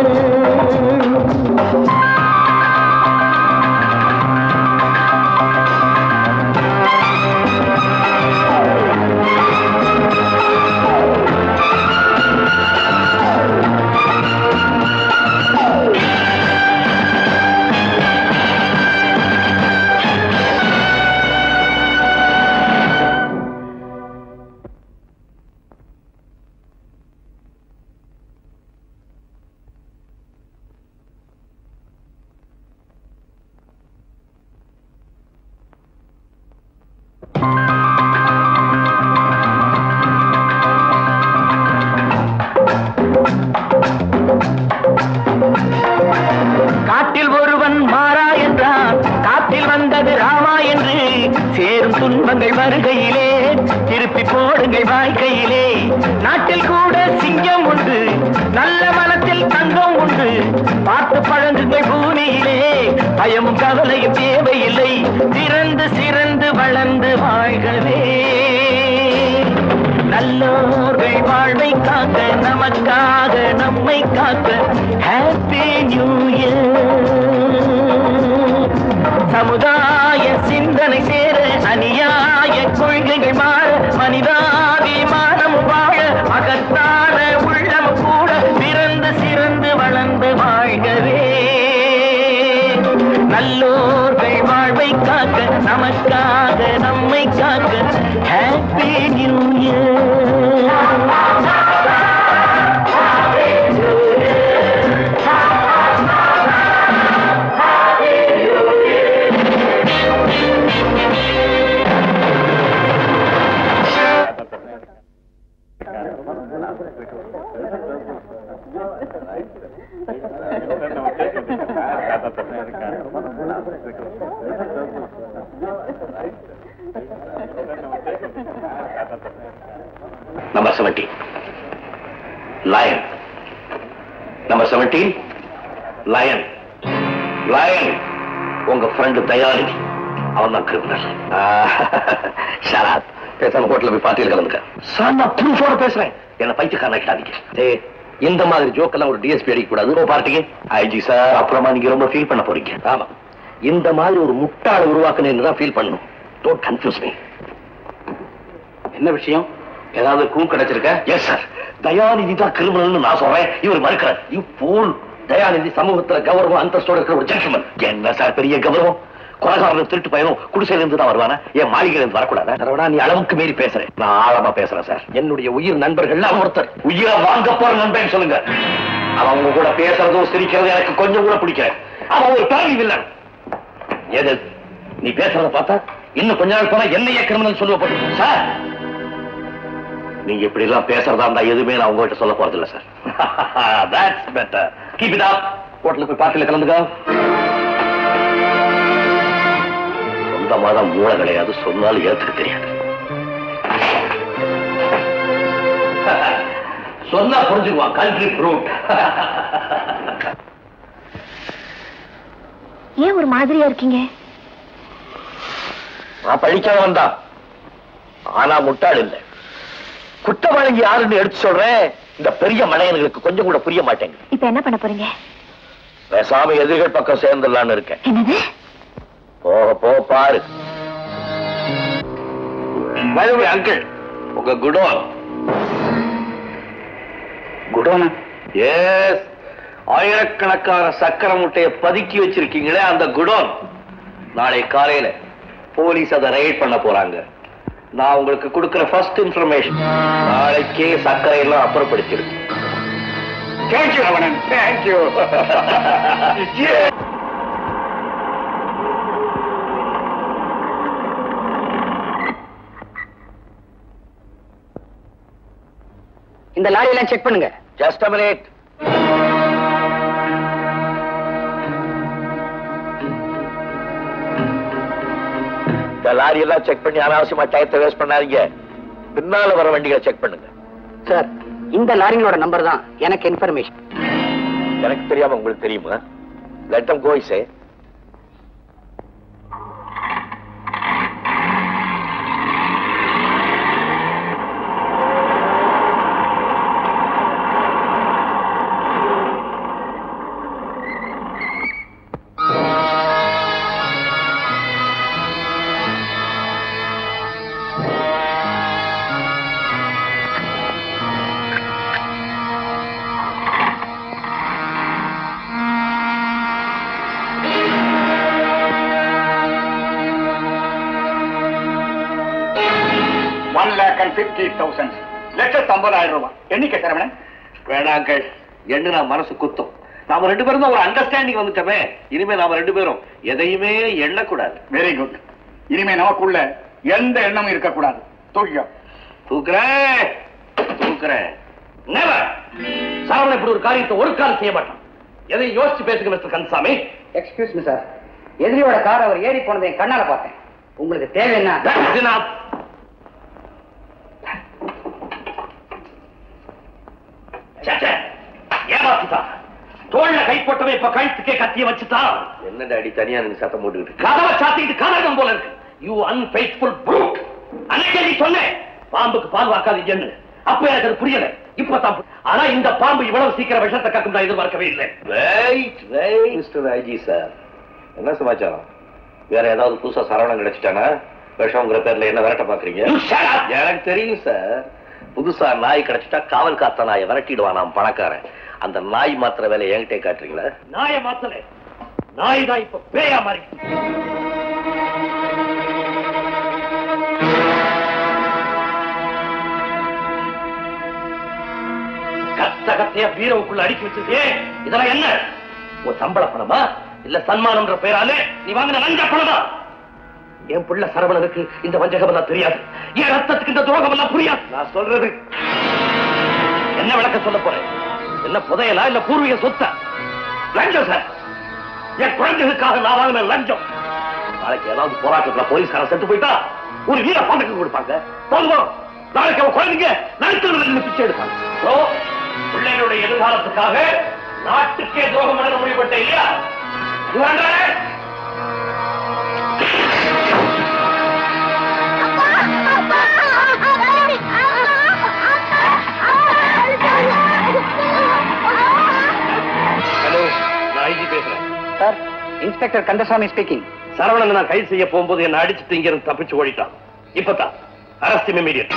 [SPEAKER 2] டிஎஸ்பி அடிக்கக்கூடாது. பார்ட்டிக்கு ஐஜி சார் அப்புறமா நீங்க ரொம்ப ஃபீல் பண்ண போறீங்க. ஆமா. இந்த மாதிரி ஒரு முட்டாளை உருவாக்கணும் தான் ஃபீல் பண்ணும் டோன்ட் கன்ஃபியூஸ் மீ என்ன விஷயம்? ஏதாவது கூ கிடைச்சிருக்க? எஸ் சார் தயாநிதி தான் கிரிமினல்னு நான் சொல்றேன். இவர் மறுக்கிறார். யூ போல் தயாநிதி சமூகத்துல கௌரவம் அந்தஸ்தோட இருக்கிற ஒரு ஜென்டில்மன் என்ன சார் பெரிய கௌரவம்? கொலகாரன் திருட்டு பையனும் குடிசையில இருந்து தான் வருவானா? என் மாளிகையில இருந்து வரக்கூடாது? நரவடா நீ அளவுக்கு மீறி பேசுறேன். நான் ஆழமா பேசுறேன் சார். என்னுடைய உயிர் நண்பர்கள் ஒருத்தர். உயிரை வாங்க போற நண்பன் சொல்லுங்க. அவன் உங்க கூட பேசுறதும் சிரிக்கிறதும் எனக்கு கொஞ்சம் கூட பிடிக்கல. அவன் ஒரு பிறவி வில்லன். எது? நீ பேசுறத பார்த்தா இன்னும் கொஞ்ச நாள் போனா என்னையே கிரிமினல் சொல்லுவப்பட்டு சார்! நீங்க இப்படி எல்லாம் பேசுறதா இருந்தா எதுவுமே நான் உங்ககிட்ட சொல்ல போறது இல்ல sir. That's better keep it up ஹோட்டலுக்கு போய் பார்ட்டில கலந்துக்க சொந்தமா தான் மூளை கிடையாது. சொன்னாலும் ஏத்துக்க தெரியாது. சொன்னா புரிஞ்சுக்குவான். கண்ட்ரி ஃப்ரூட்
[SPEAKER 11] ஏன் ஒரு மாதிரியா இருக்கீங்க?
[SPEAKER 2] நான் படிக்காதவன் தான் ஆனா முட்டாள் இல்லை. குற்றவாளி யாருன்னு எடுத்து சொல்றேன். இந்த பெரிய மலையன்களுக்கு கொஞ்சம் கூட புரிய மாட்டேங்குது.
[SPEAKER 11] இப்ப என்ன பண்ண போறீங்க?
[SPEAKER 2] பேசாம எதிர்கள் பக்கம் சேர்ந்துடலான்னு இருக்கேன்.
[SPEAKER 11] என்னது?
[SPEAKER 2] போக போக பாரு. அங்கிள் உங்க குடோன். குடோனா? எஸ் ஆயிரக்கணக்கான சக்கர முட்டையை பதுக்கி வச்சிருக்கீங்களே அந்த குடோன். நாளை காலையில போலீஸ் அதை ரைட் பண்ண போறாங்க. நான் உங்களுக்கு கொடுக்கிற ஃபர்ஸ்ட் இன்ஃபர்மேஷன் நாளைக்கே சர்க்கரை எல்லாம் அப்புறப்படுத்திருக்கு
[SPEAKER 5] தேங்க்யூ தேங்க்யூ
[SPEAKER 17] இந்த லாரி எல்லாம் செக் பண்ணுங்க.
[SPEAKER 2] ஜஸ்ட் அ மினிட் இந்த லாரி எல்லாம் செக் பண்ணி அனாவசியமா டயத்தை வேஸ்ட் பண்ணாதீங்க. பின்னால வர வண்டிகளை செக் பண்ணுங்க.
[SPEAKER 17] சார் இந்த லாரிங்களோட நம்பர் தான் எனக்கு இன்ஃபர்மேஷன்
[SPEAKER 2] எனக்கு தெரியாம உங்களுக்கு தெரியுமா? லெட்டம் கோய்ஸே
[SPEAKER 5] சரவணன்
[SPEAKER 2] வேணாங்கள் என்ன நான் மனசு குத்தும்? நாம ரெண்டு பேரும் தான் ஒரு அண்டர்ஸ்டாண்டிங் வந்துட்டோமே. இனிமே நாம ரெண்டு பேரும் எதையுமே எண்ணக்கூடாது.
[SPEAKER 5] வெரி குட் இனிமே நமக்குள்ள எந்த எண்ணமும் இருக்கக்கூடாது. தூக்கிக்கோ.
[SPEAKER 2] தூக்குறேன் தூக்குறேன் நெவர் சரவணன் இப்படி ஒரு காரியத்தை ஒரு காலம் செய்ய மாட்டான். எதையும் யோசிச்சு பேசுங்க mister Kandasamy.
[SPEAKER 17] Excuse me sir எதிரியோட car அவர் ஏறி போனதை என் கண்ணால பார்த்தேன். உங்களுக்கு தேவை
[SPEAKER 2] ஏமாத்திட்டான் தோல்ல கை போட்டவே இப்ப கழுத்துக்கே கத்திய வச்சுட்டான். என்ன டாடி தனியா நின்று சத்தம் போட்டுக்கிட்டு கதவை சாத்திட்டு கனகம் போல இருக்கு. யூ அன்ஃபெய்த்ஃபுல் ப்ரூட் அன்னைக்கே நீ சொன்னேன் பாம்புக்கு பால் வாக்காதீங்கன்னு அப்ப எனக்கு அது புரியல. இப்பதான் ஆனா இந்த பாம்பு இவ்வளவு சீக்கிரம் விஷத்தை கக்கும் நான் எதிர்பார்க்கவே இல்லை. மிஸ்டர் ஐஜி சார் என்ன சமாச்சாரம்? வேற ஏதாவது புதுசா சரவணம் கிடைச்சிட்டானா? விஷம்ங்கிற பேர்ல என்ன விரட்ட பாக்குறீங்க? எனக்கு தெரியும் சார் புதுசா நாய் கிடைச்சிட்டா காவல் காத்த நாயை விரட்டிடுவான் நான் பணக்காரன். அந்த நாய் மாத்திர வேலை என்கிட்ட காட்டுறீங்களா? நாயை மாத்தல. நாய் தான் இப்ப பேயா மாறி. கத்த கத்தையா பீரவுக்குள்ள அடிக்கி வச்சிருக்கே இதெல்லாம் என்ன? உன் சம்பள பணமா? இல்ல சன்மானம்ன்ற பேராலே நீ வாங்கின லஞ்ச பணமா? என் புள்ள சரவணனுக்கு இந்த வஞ்சகம் எல்லாம் தெரியாது. என் ரத்தத்துக்கு இந்த துரோகம் எல்லாம் புரியாது. நான் சொல்றது என்ன விளக்க சொல்ல போறேன்? என்ன புதையலா இல்ல பூர்வீக சொத்தா? லஞ்சம் சார். என் குழந்தைகளுக்காக நான் வாங்கின லஞ்சம். நாளைக்கு ஏதாவது போராட்டத்துல போலீஸ்காரன் செத்து போயிட்டா ஒரு வீர பதக்கம் கொடுப்பாங்க. போதும்? நாளைக்கு அவன் குழந்தைங்க நடுத்தவர்கள் பிச்சை எடுப்பாங்க. பிள்ளைகளுடைய எதிர்காலத்துக்காக நாட்டுக்கே துரோகம் பண்ண முடிவுபட்ட இல்லையா?
[SPEAKER 17] Sir inspector Kandasamy speaking
[SPEAKER 2] Saravanan நான் கைது செய்ய போகும்போது என்ன அடிச்சுட்டு இங்க இருந்து தப்பிச்சு ஓடிட்டான். இப்பதான். அரஸ்ட் இமீடியட்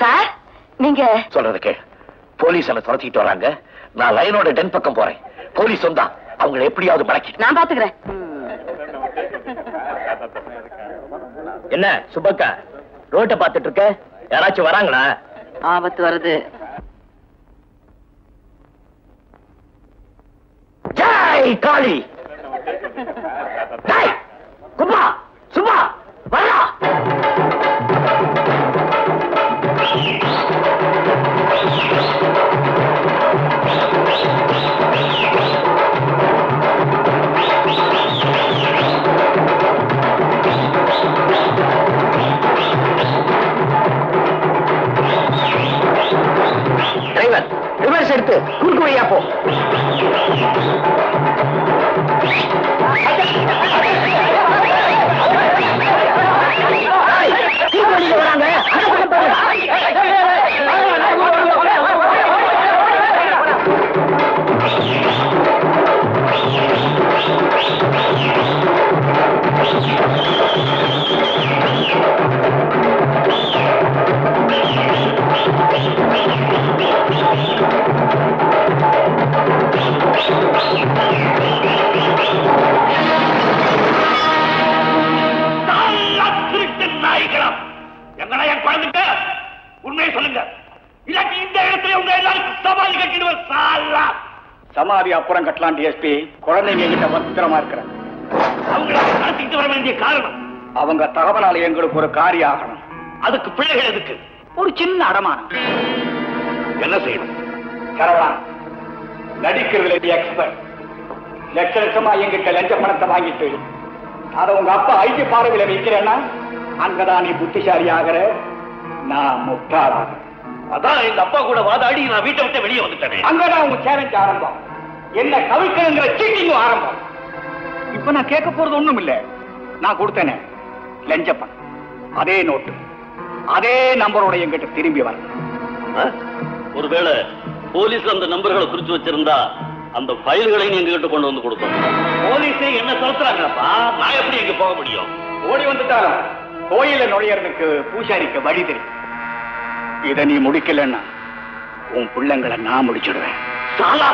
[SPEAKER 17] சார் நீங்க
[SPEAKER 2] சொல்றது கேள். போலீஸ் என்ன துரத்திட்டு வராங்க. நான் லைனோட டென் பக்கம் போறேன். போலீஸ் வந்தா அவங்களை எப்படியாவது மடக்கி
[SPEAKER 17] நான் பாத்துக்கிறேன்.
[SPEAKER 2] என்ன சுபக்கா ரோட்டை பார்த்துட்டு இருக்க? யாராச்சும் வராங்களா?
[SPEAKER 17] ஆபத்து வருது.
[SPEAKER 2] ஜெய் காளி! குப்பா ரிவர்ஸ் எடுத்து குறுக்கு வழியா போ
[SPEAKER 5] Thank you. சமாதி அப்புறம் கட்டலாம் டிஎஸ்பி குழந்தைங்க கிட்ட பத்திரமா இருக்கிறேன். அவங்கள நடத்திட்டு வர வேண்டிய காரணம். அவங்க தகவலால் எங்களுக்கு ஒரு காரியம் ஆகணும். அதுக்கு பிள்ளைகள் எதுக்கு? ஒரு சின்ன அடமானம். என்ன செய்யணும்? சரவணா நடிக்கிறதுல எக்ஸ்பர்ட் லட்ச லட்சமா எங்கிட்ட லஞ்ச பணத்தை வாங்கிட்டு அத உங்க அப்பா ஐக்கிய பார்வையில வைக்கிறேன்னா அங்கதான் நீ புத்திசாலி ஆகிற. நான் முட்டாளாக.
[SPEAKER 2] அதான் எங்க அப்பா கூட வாதாடி நான் வீட்டை விட்டு வெளியே வந்துட்டேன்.
[SPEAKER 5] அங்கதான் உங்க சேலஞ்ச் ஆரம்பம். என்ன கவிக்கணுங்கிற சீட்டிங்கும் ஆரம்பம். இப்ப நான் கேட்க போறது ஒண்ணும் இல்ல நான் கொடுத்தேனே. லஞ்ச பணம். அதே நோட்டு. அதே நம்பரோட எங்கிட்ட திரும்பி வரணும்
[SPEAKER 2] ஒருவேளை போலீஸ் அந்த நம்பர்களை குறிச்சு வச்சிருந்தா அந்த ஃபைல்களை நீங்க கிட்ட கொண்டு வந்து கொடுத்தோம் போலீஸே என்ன செலுத்துறாங்கப்பா நான் எப்படி எங்க போக முடியும்?
[SPEAKER 5] ஓடி வந்துட்டாலும் கோயில நுழையறதுக்கு பூசாரிக்கு வழி தெரியும். இத நீ முடிக்கலன்னா உன் பிள்ளைங்களை நான் முடிச்சிடுவேன்.
[SPEAKER 2] சாலா!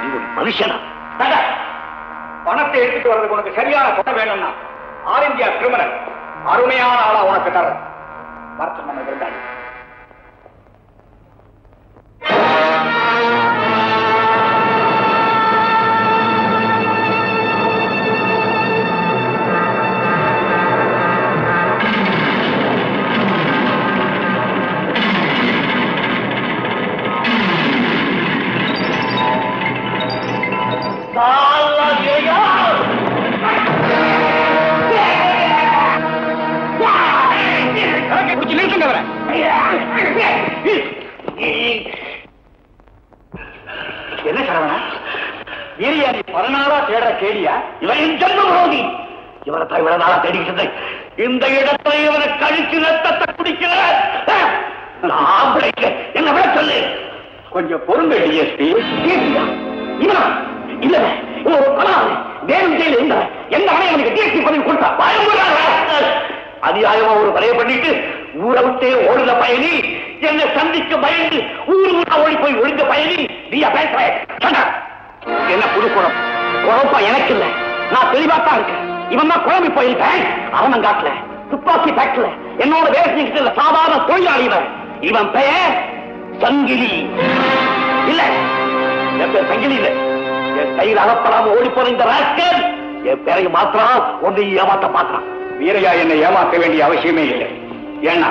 [SPEAKER 2] நீ ஒரு மனுஷனா.
[SPEAKER 5] பணத்தை எடுத்துட்டு வர்றதுக்கு உனக்கு சரியான பணம் வேணும்னா ஆல் இந்தியா கிரிமினல். அருமையான ஆளா உனக்கு தரேன் வரட்டும் நம்ம விருந்தாளி. வீரியா பல நாளா தேடுற கேடியா?
[SPEAKER 2] இவன் ஜென்ம விரோதி இவனை தான் இவ்வளவு நாளா தேடிக்கிட்டு இருந்தேன். இந்த இடத்துல இவனை கழிச்சு ரத்தத்தை குடிக்கிற ஆம்பளைக்கு என்ன விட சொல்லு?
[SPEAKER 5] கொஞ்சம் பொறுங்க டிஎஸ்பி
[SPEAKER 2] கேட்டியா? இவனா? இல்ல இவன் ஒரு கொலாது வேணும் செய்யல இந்த எந்த மனைவி அவனுக்கு டிஎஸ்பி பதவி கொடுத்தா பயமுறாங்க அநியாயமா ஒரு பழைய பண்ணிட்டு ஊரை விட்டே ஓடுற பயணி என்னை சந்திக்க பயந்து ஊர் ஊரா ஓடி போய் ஒழிந்த பயணி நீ பேசுறேன் என்ன புது குழப்பம் குழப்பம் எனக்கு இல்ல நான் தெளிவா தான் இருக்கேன். இவன் தான் குழம்பி போயிருக்கேன் அவன் காட்டல. துப்பாக்கி பேக்கல என்னோட வேலை சாதாரண தொழிலாளி இவன். இவன் பெயர் சங்கிலி. இல்ல. என் பேர் சங்கிலி இல்ல. என் கையில் அகப்படாம ஓடி போற இந்த ராஸ்கல் என் பேரையும் மாத்திரம் ஒன்றை ஏமாத்த பாக்குறான்
[SPEAKER 5] வீரையா என்னை ஏமாற்ற வேண்டிய அவசியமே இல்லை. ஏன்னா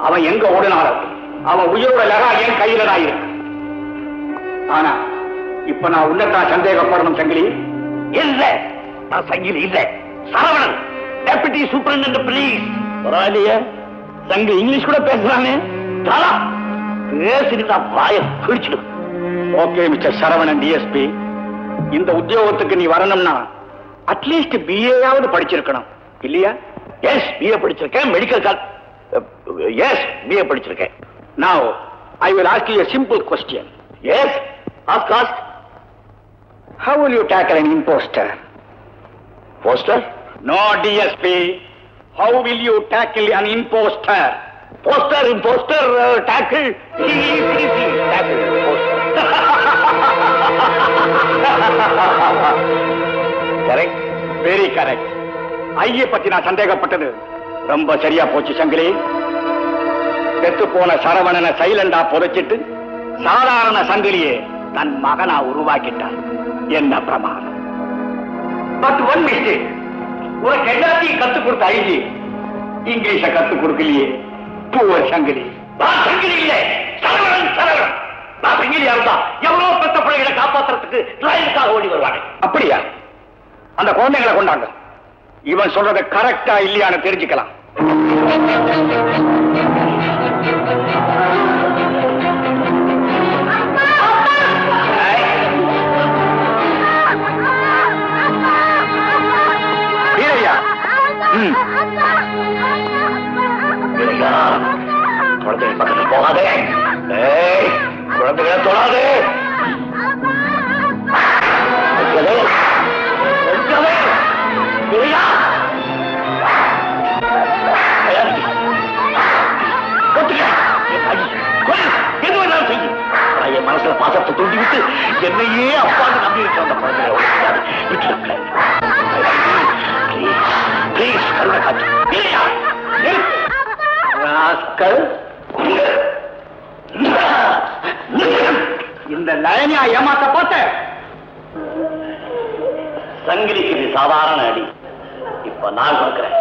[SPEAKER 5] அவன் எங்க ஓடினாலும் அவன் உயிரோட லகா என் கையில தான் இருக்கு. ஆனா இப்ப நான் உன்னதான் சந்தேகப்படணும் சங்கிலி.
[SPEAKER 2] இல்ல. நான் சங்கிலி இல்ல. சரவணன். டெபுட்டி சூப்பரண்ட் பிளீஸ் பரவாயில்லையே. சங்க இங்கிலீஷ் கூட பேசுறானே. தாரா பேசிட்டு வாய பிடிச்சிடும்
[SPEAKER 5] ஓகே மிஸ்டர் சரவணன் டிஎஸ்பி இந்த உத்தியோகத்துக்கு நீ வரணும்னா அட்லீஸ்ட் பிஏயாவது படிச்சிருக்கணும். இல்லையா?
[SPEAKER 2] எஸ் பிஏ படிச்சிருக்கேன். மெடிக்கல் கால் எஸ் பிஏ படிச்சிருக்கேன்.
[SPEAKER 5] I will ask you a simple question.
[SPEAKER 2] Yes of cost
[SPEAKER 5] How will you tackle an imposter?
[SPEAKER 2] Poster
[SPEAKER 5] No, DSP. How will you tackle an imposter?
[SPEAKER 2] Poster imposter tackle tackle correct
[SPEAKER 5] very correct ஐய பத்தி நான் சந்தேகப்பட்டது. ரொம்ப சரியா போச்சு சங்கிலி. செத்து போன சரவணனை சைலண்டா புதைச்சிட்டு சாதாரண சங்கிலியே தன் மகனா உருவாக்கிட்டான். என்ன பிரமாதம்? பட் ஒன் மிஸ்டேக் உனக்கு எல்லாத்தையும் கத்துக் கொடுத்த ஐஜி இங்கிலீஷ கத்துக் கொடுக்கலையே. பூவர் சங்கிலி.
[SPEAKER 2] சங்கிலி இல்லை. சரவணன் சரவணன். நான் சங்கிலியா இருந்தா எவ்வளவு பெத்த பிள்ளைகளை காப்பாத்துறதுக்கு ஓடி வருவாங்க
[SPEAKER 5] அப்படியா? அந்த குழந்தைகளை கொண்டாங்க. இவன் சொல்றதை கரெக்டா இல்லையான்னு தெரிஞ்சுக்கலாம்.
[SPEAKER 2] இல்லையா? குழந்தைகள் பக்கத்துல போகாதே ஏய் குழந்தைகளை தொடாதே நிற்கவே. நிற்கவே. இல்லையா? தயாரிக்கு. கொத்துக்க. என் தாயி, கொல்லு. எது வேணாலும் செய்யு. ஆனா என் மனசுல பாசத்தை தூண்டி விட்டு என்னையே அப்பான்னு நம்பி இருக்க அந்த குழந்தைகளை விட்டுடாது. விட்டுடு. Please, please, கருணை காட்டு. இல்லையா? ராஸ்கல்.
[SPEAKER 5] இந்த லயனியா ஏமாத்த பார்த்த?
[SPEAKER 2] சங்கிலிக்கு இது சாதாரண அடி. இப்ப நான் கொடுக்கிறேன்.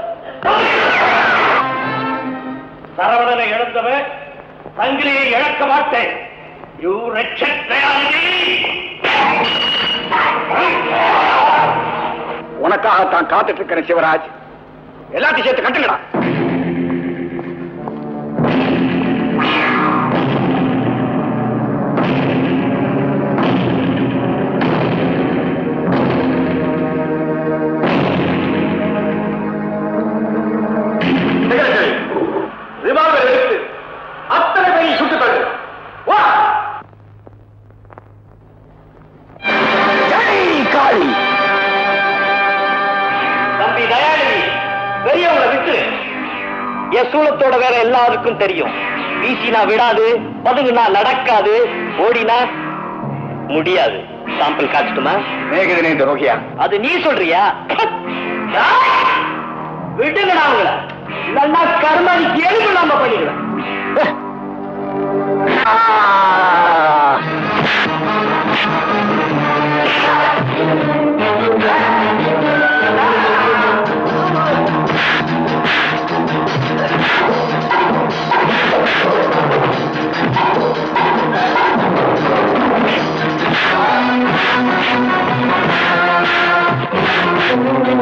[SPEAKER 2] சரவணனை இழந்தவன் சங்கிலியை இழக்க மாட்டேன். யூ
[SPEAKER 5] உனக்காகத்தான் காத்துட்டு இருக்கிறேன் சிவராஜ். எல்லாத்தையும் சேர்த்து கட்டுங்கடா
[SPEAKER 2] எல்லாருக்கும் தெரியும். வீசினா விடாது பதுங்குனா நடக்காது ஓடினா முடியாது. சாம்பிள் காட்டுமா
[SPEAKER 5] மேகதினே துரோகியா
[SPEAKER 2] அது நீ சொல்றியா? விட்டுங்கடா அவங்கள. இல்லன்னா கருமாதிக்கு எதுக்கு நாம பண்ணிக்கலாம்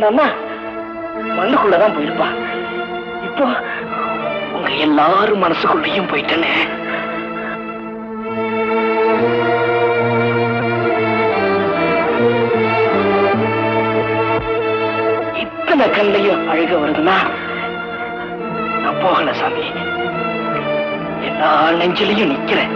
[SPEAKER 23] இருந்தான்னா மண்ணுக்குள்ளதான் போயிருப்பா. இப்போ உங்க எல்லாரும் மனசுக்குள்ளேயும் போயிட்டேனே. இத்தனை கண்ணையும் அழுக வருதுன்னா நான் போகல சாமி. எல்லா நெஞ்சிலையும் நிக்கிறேன்.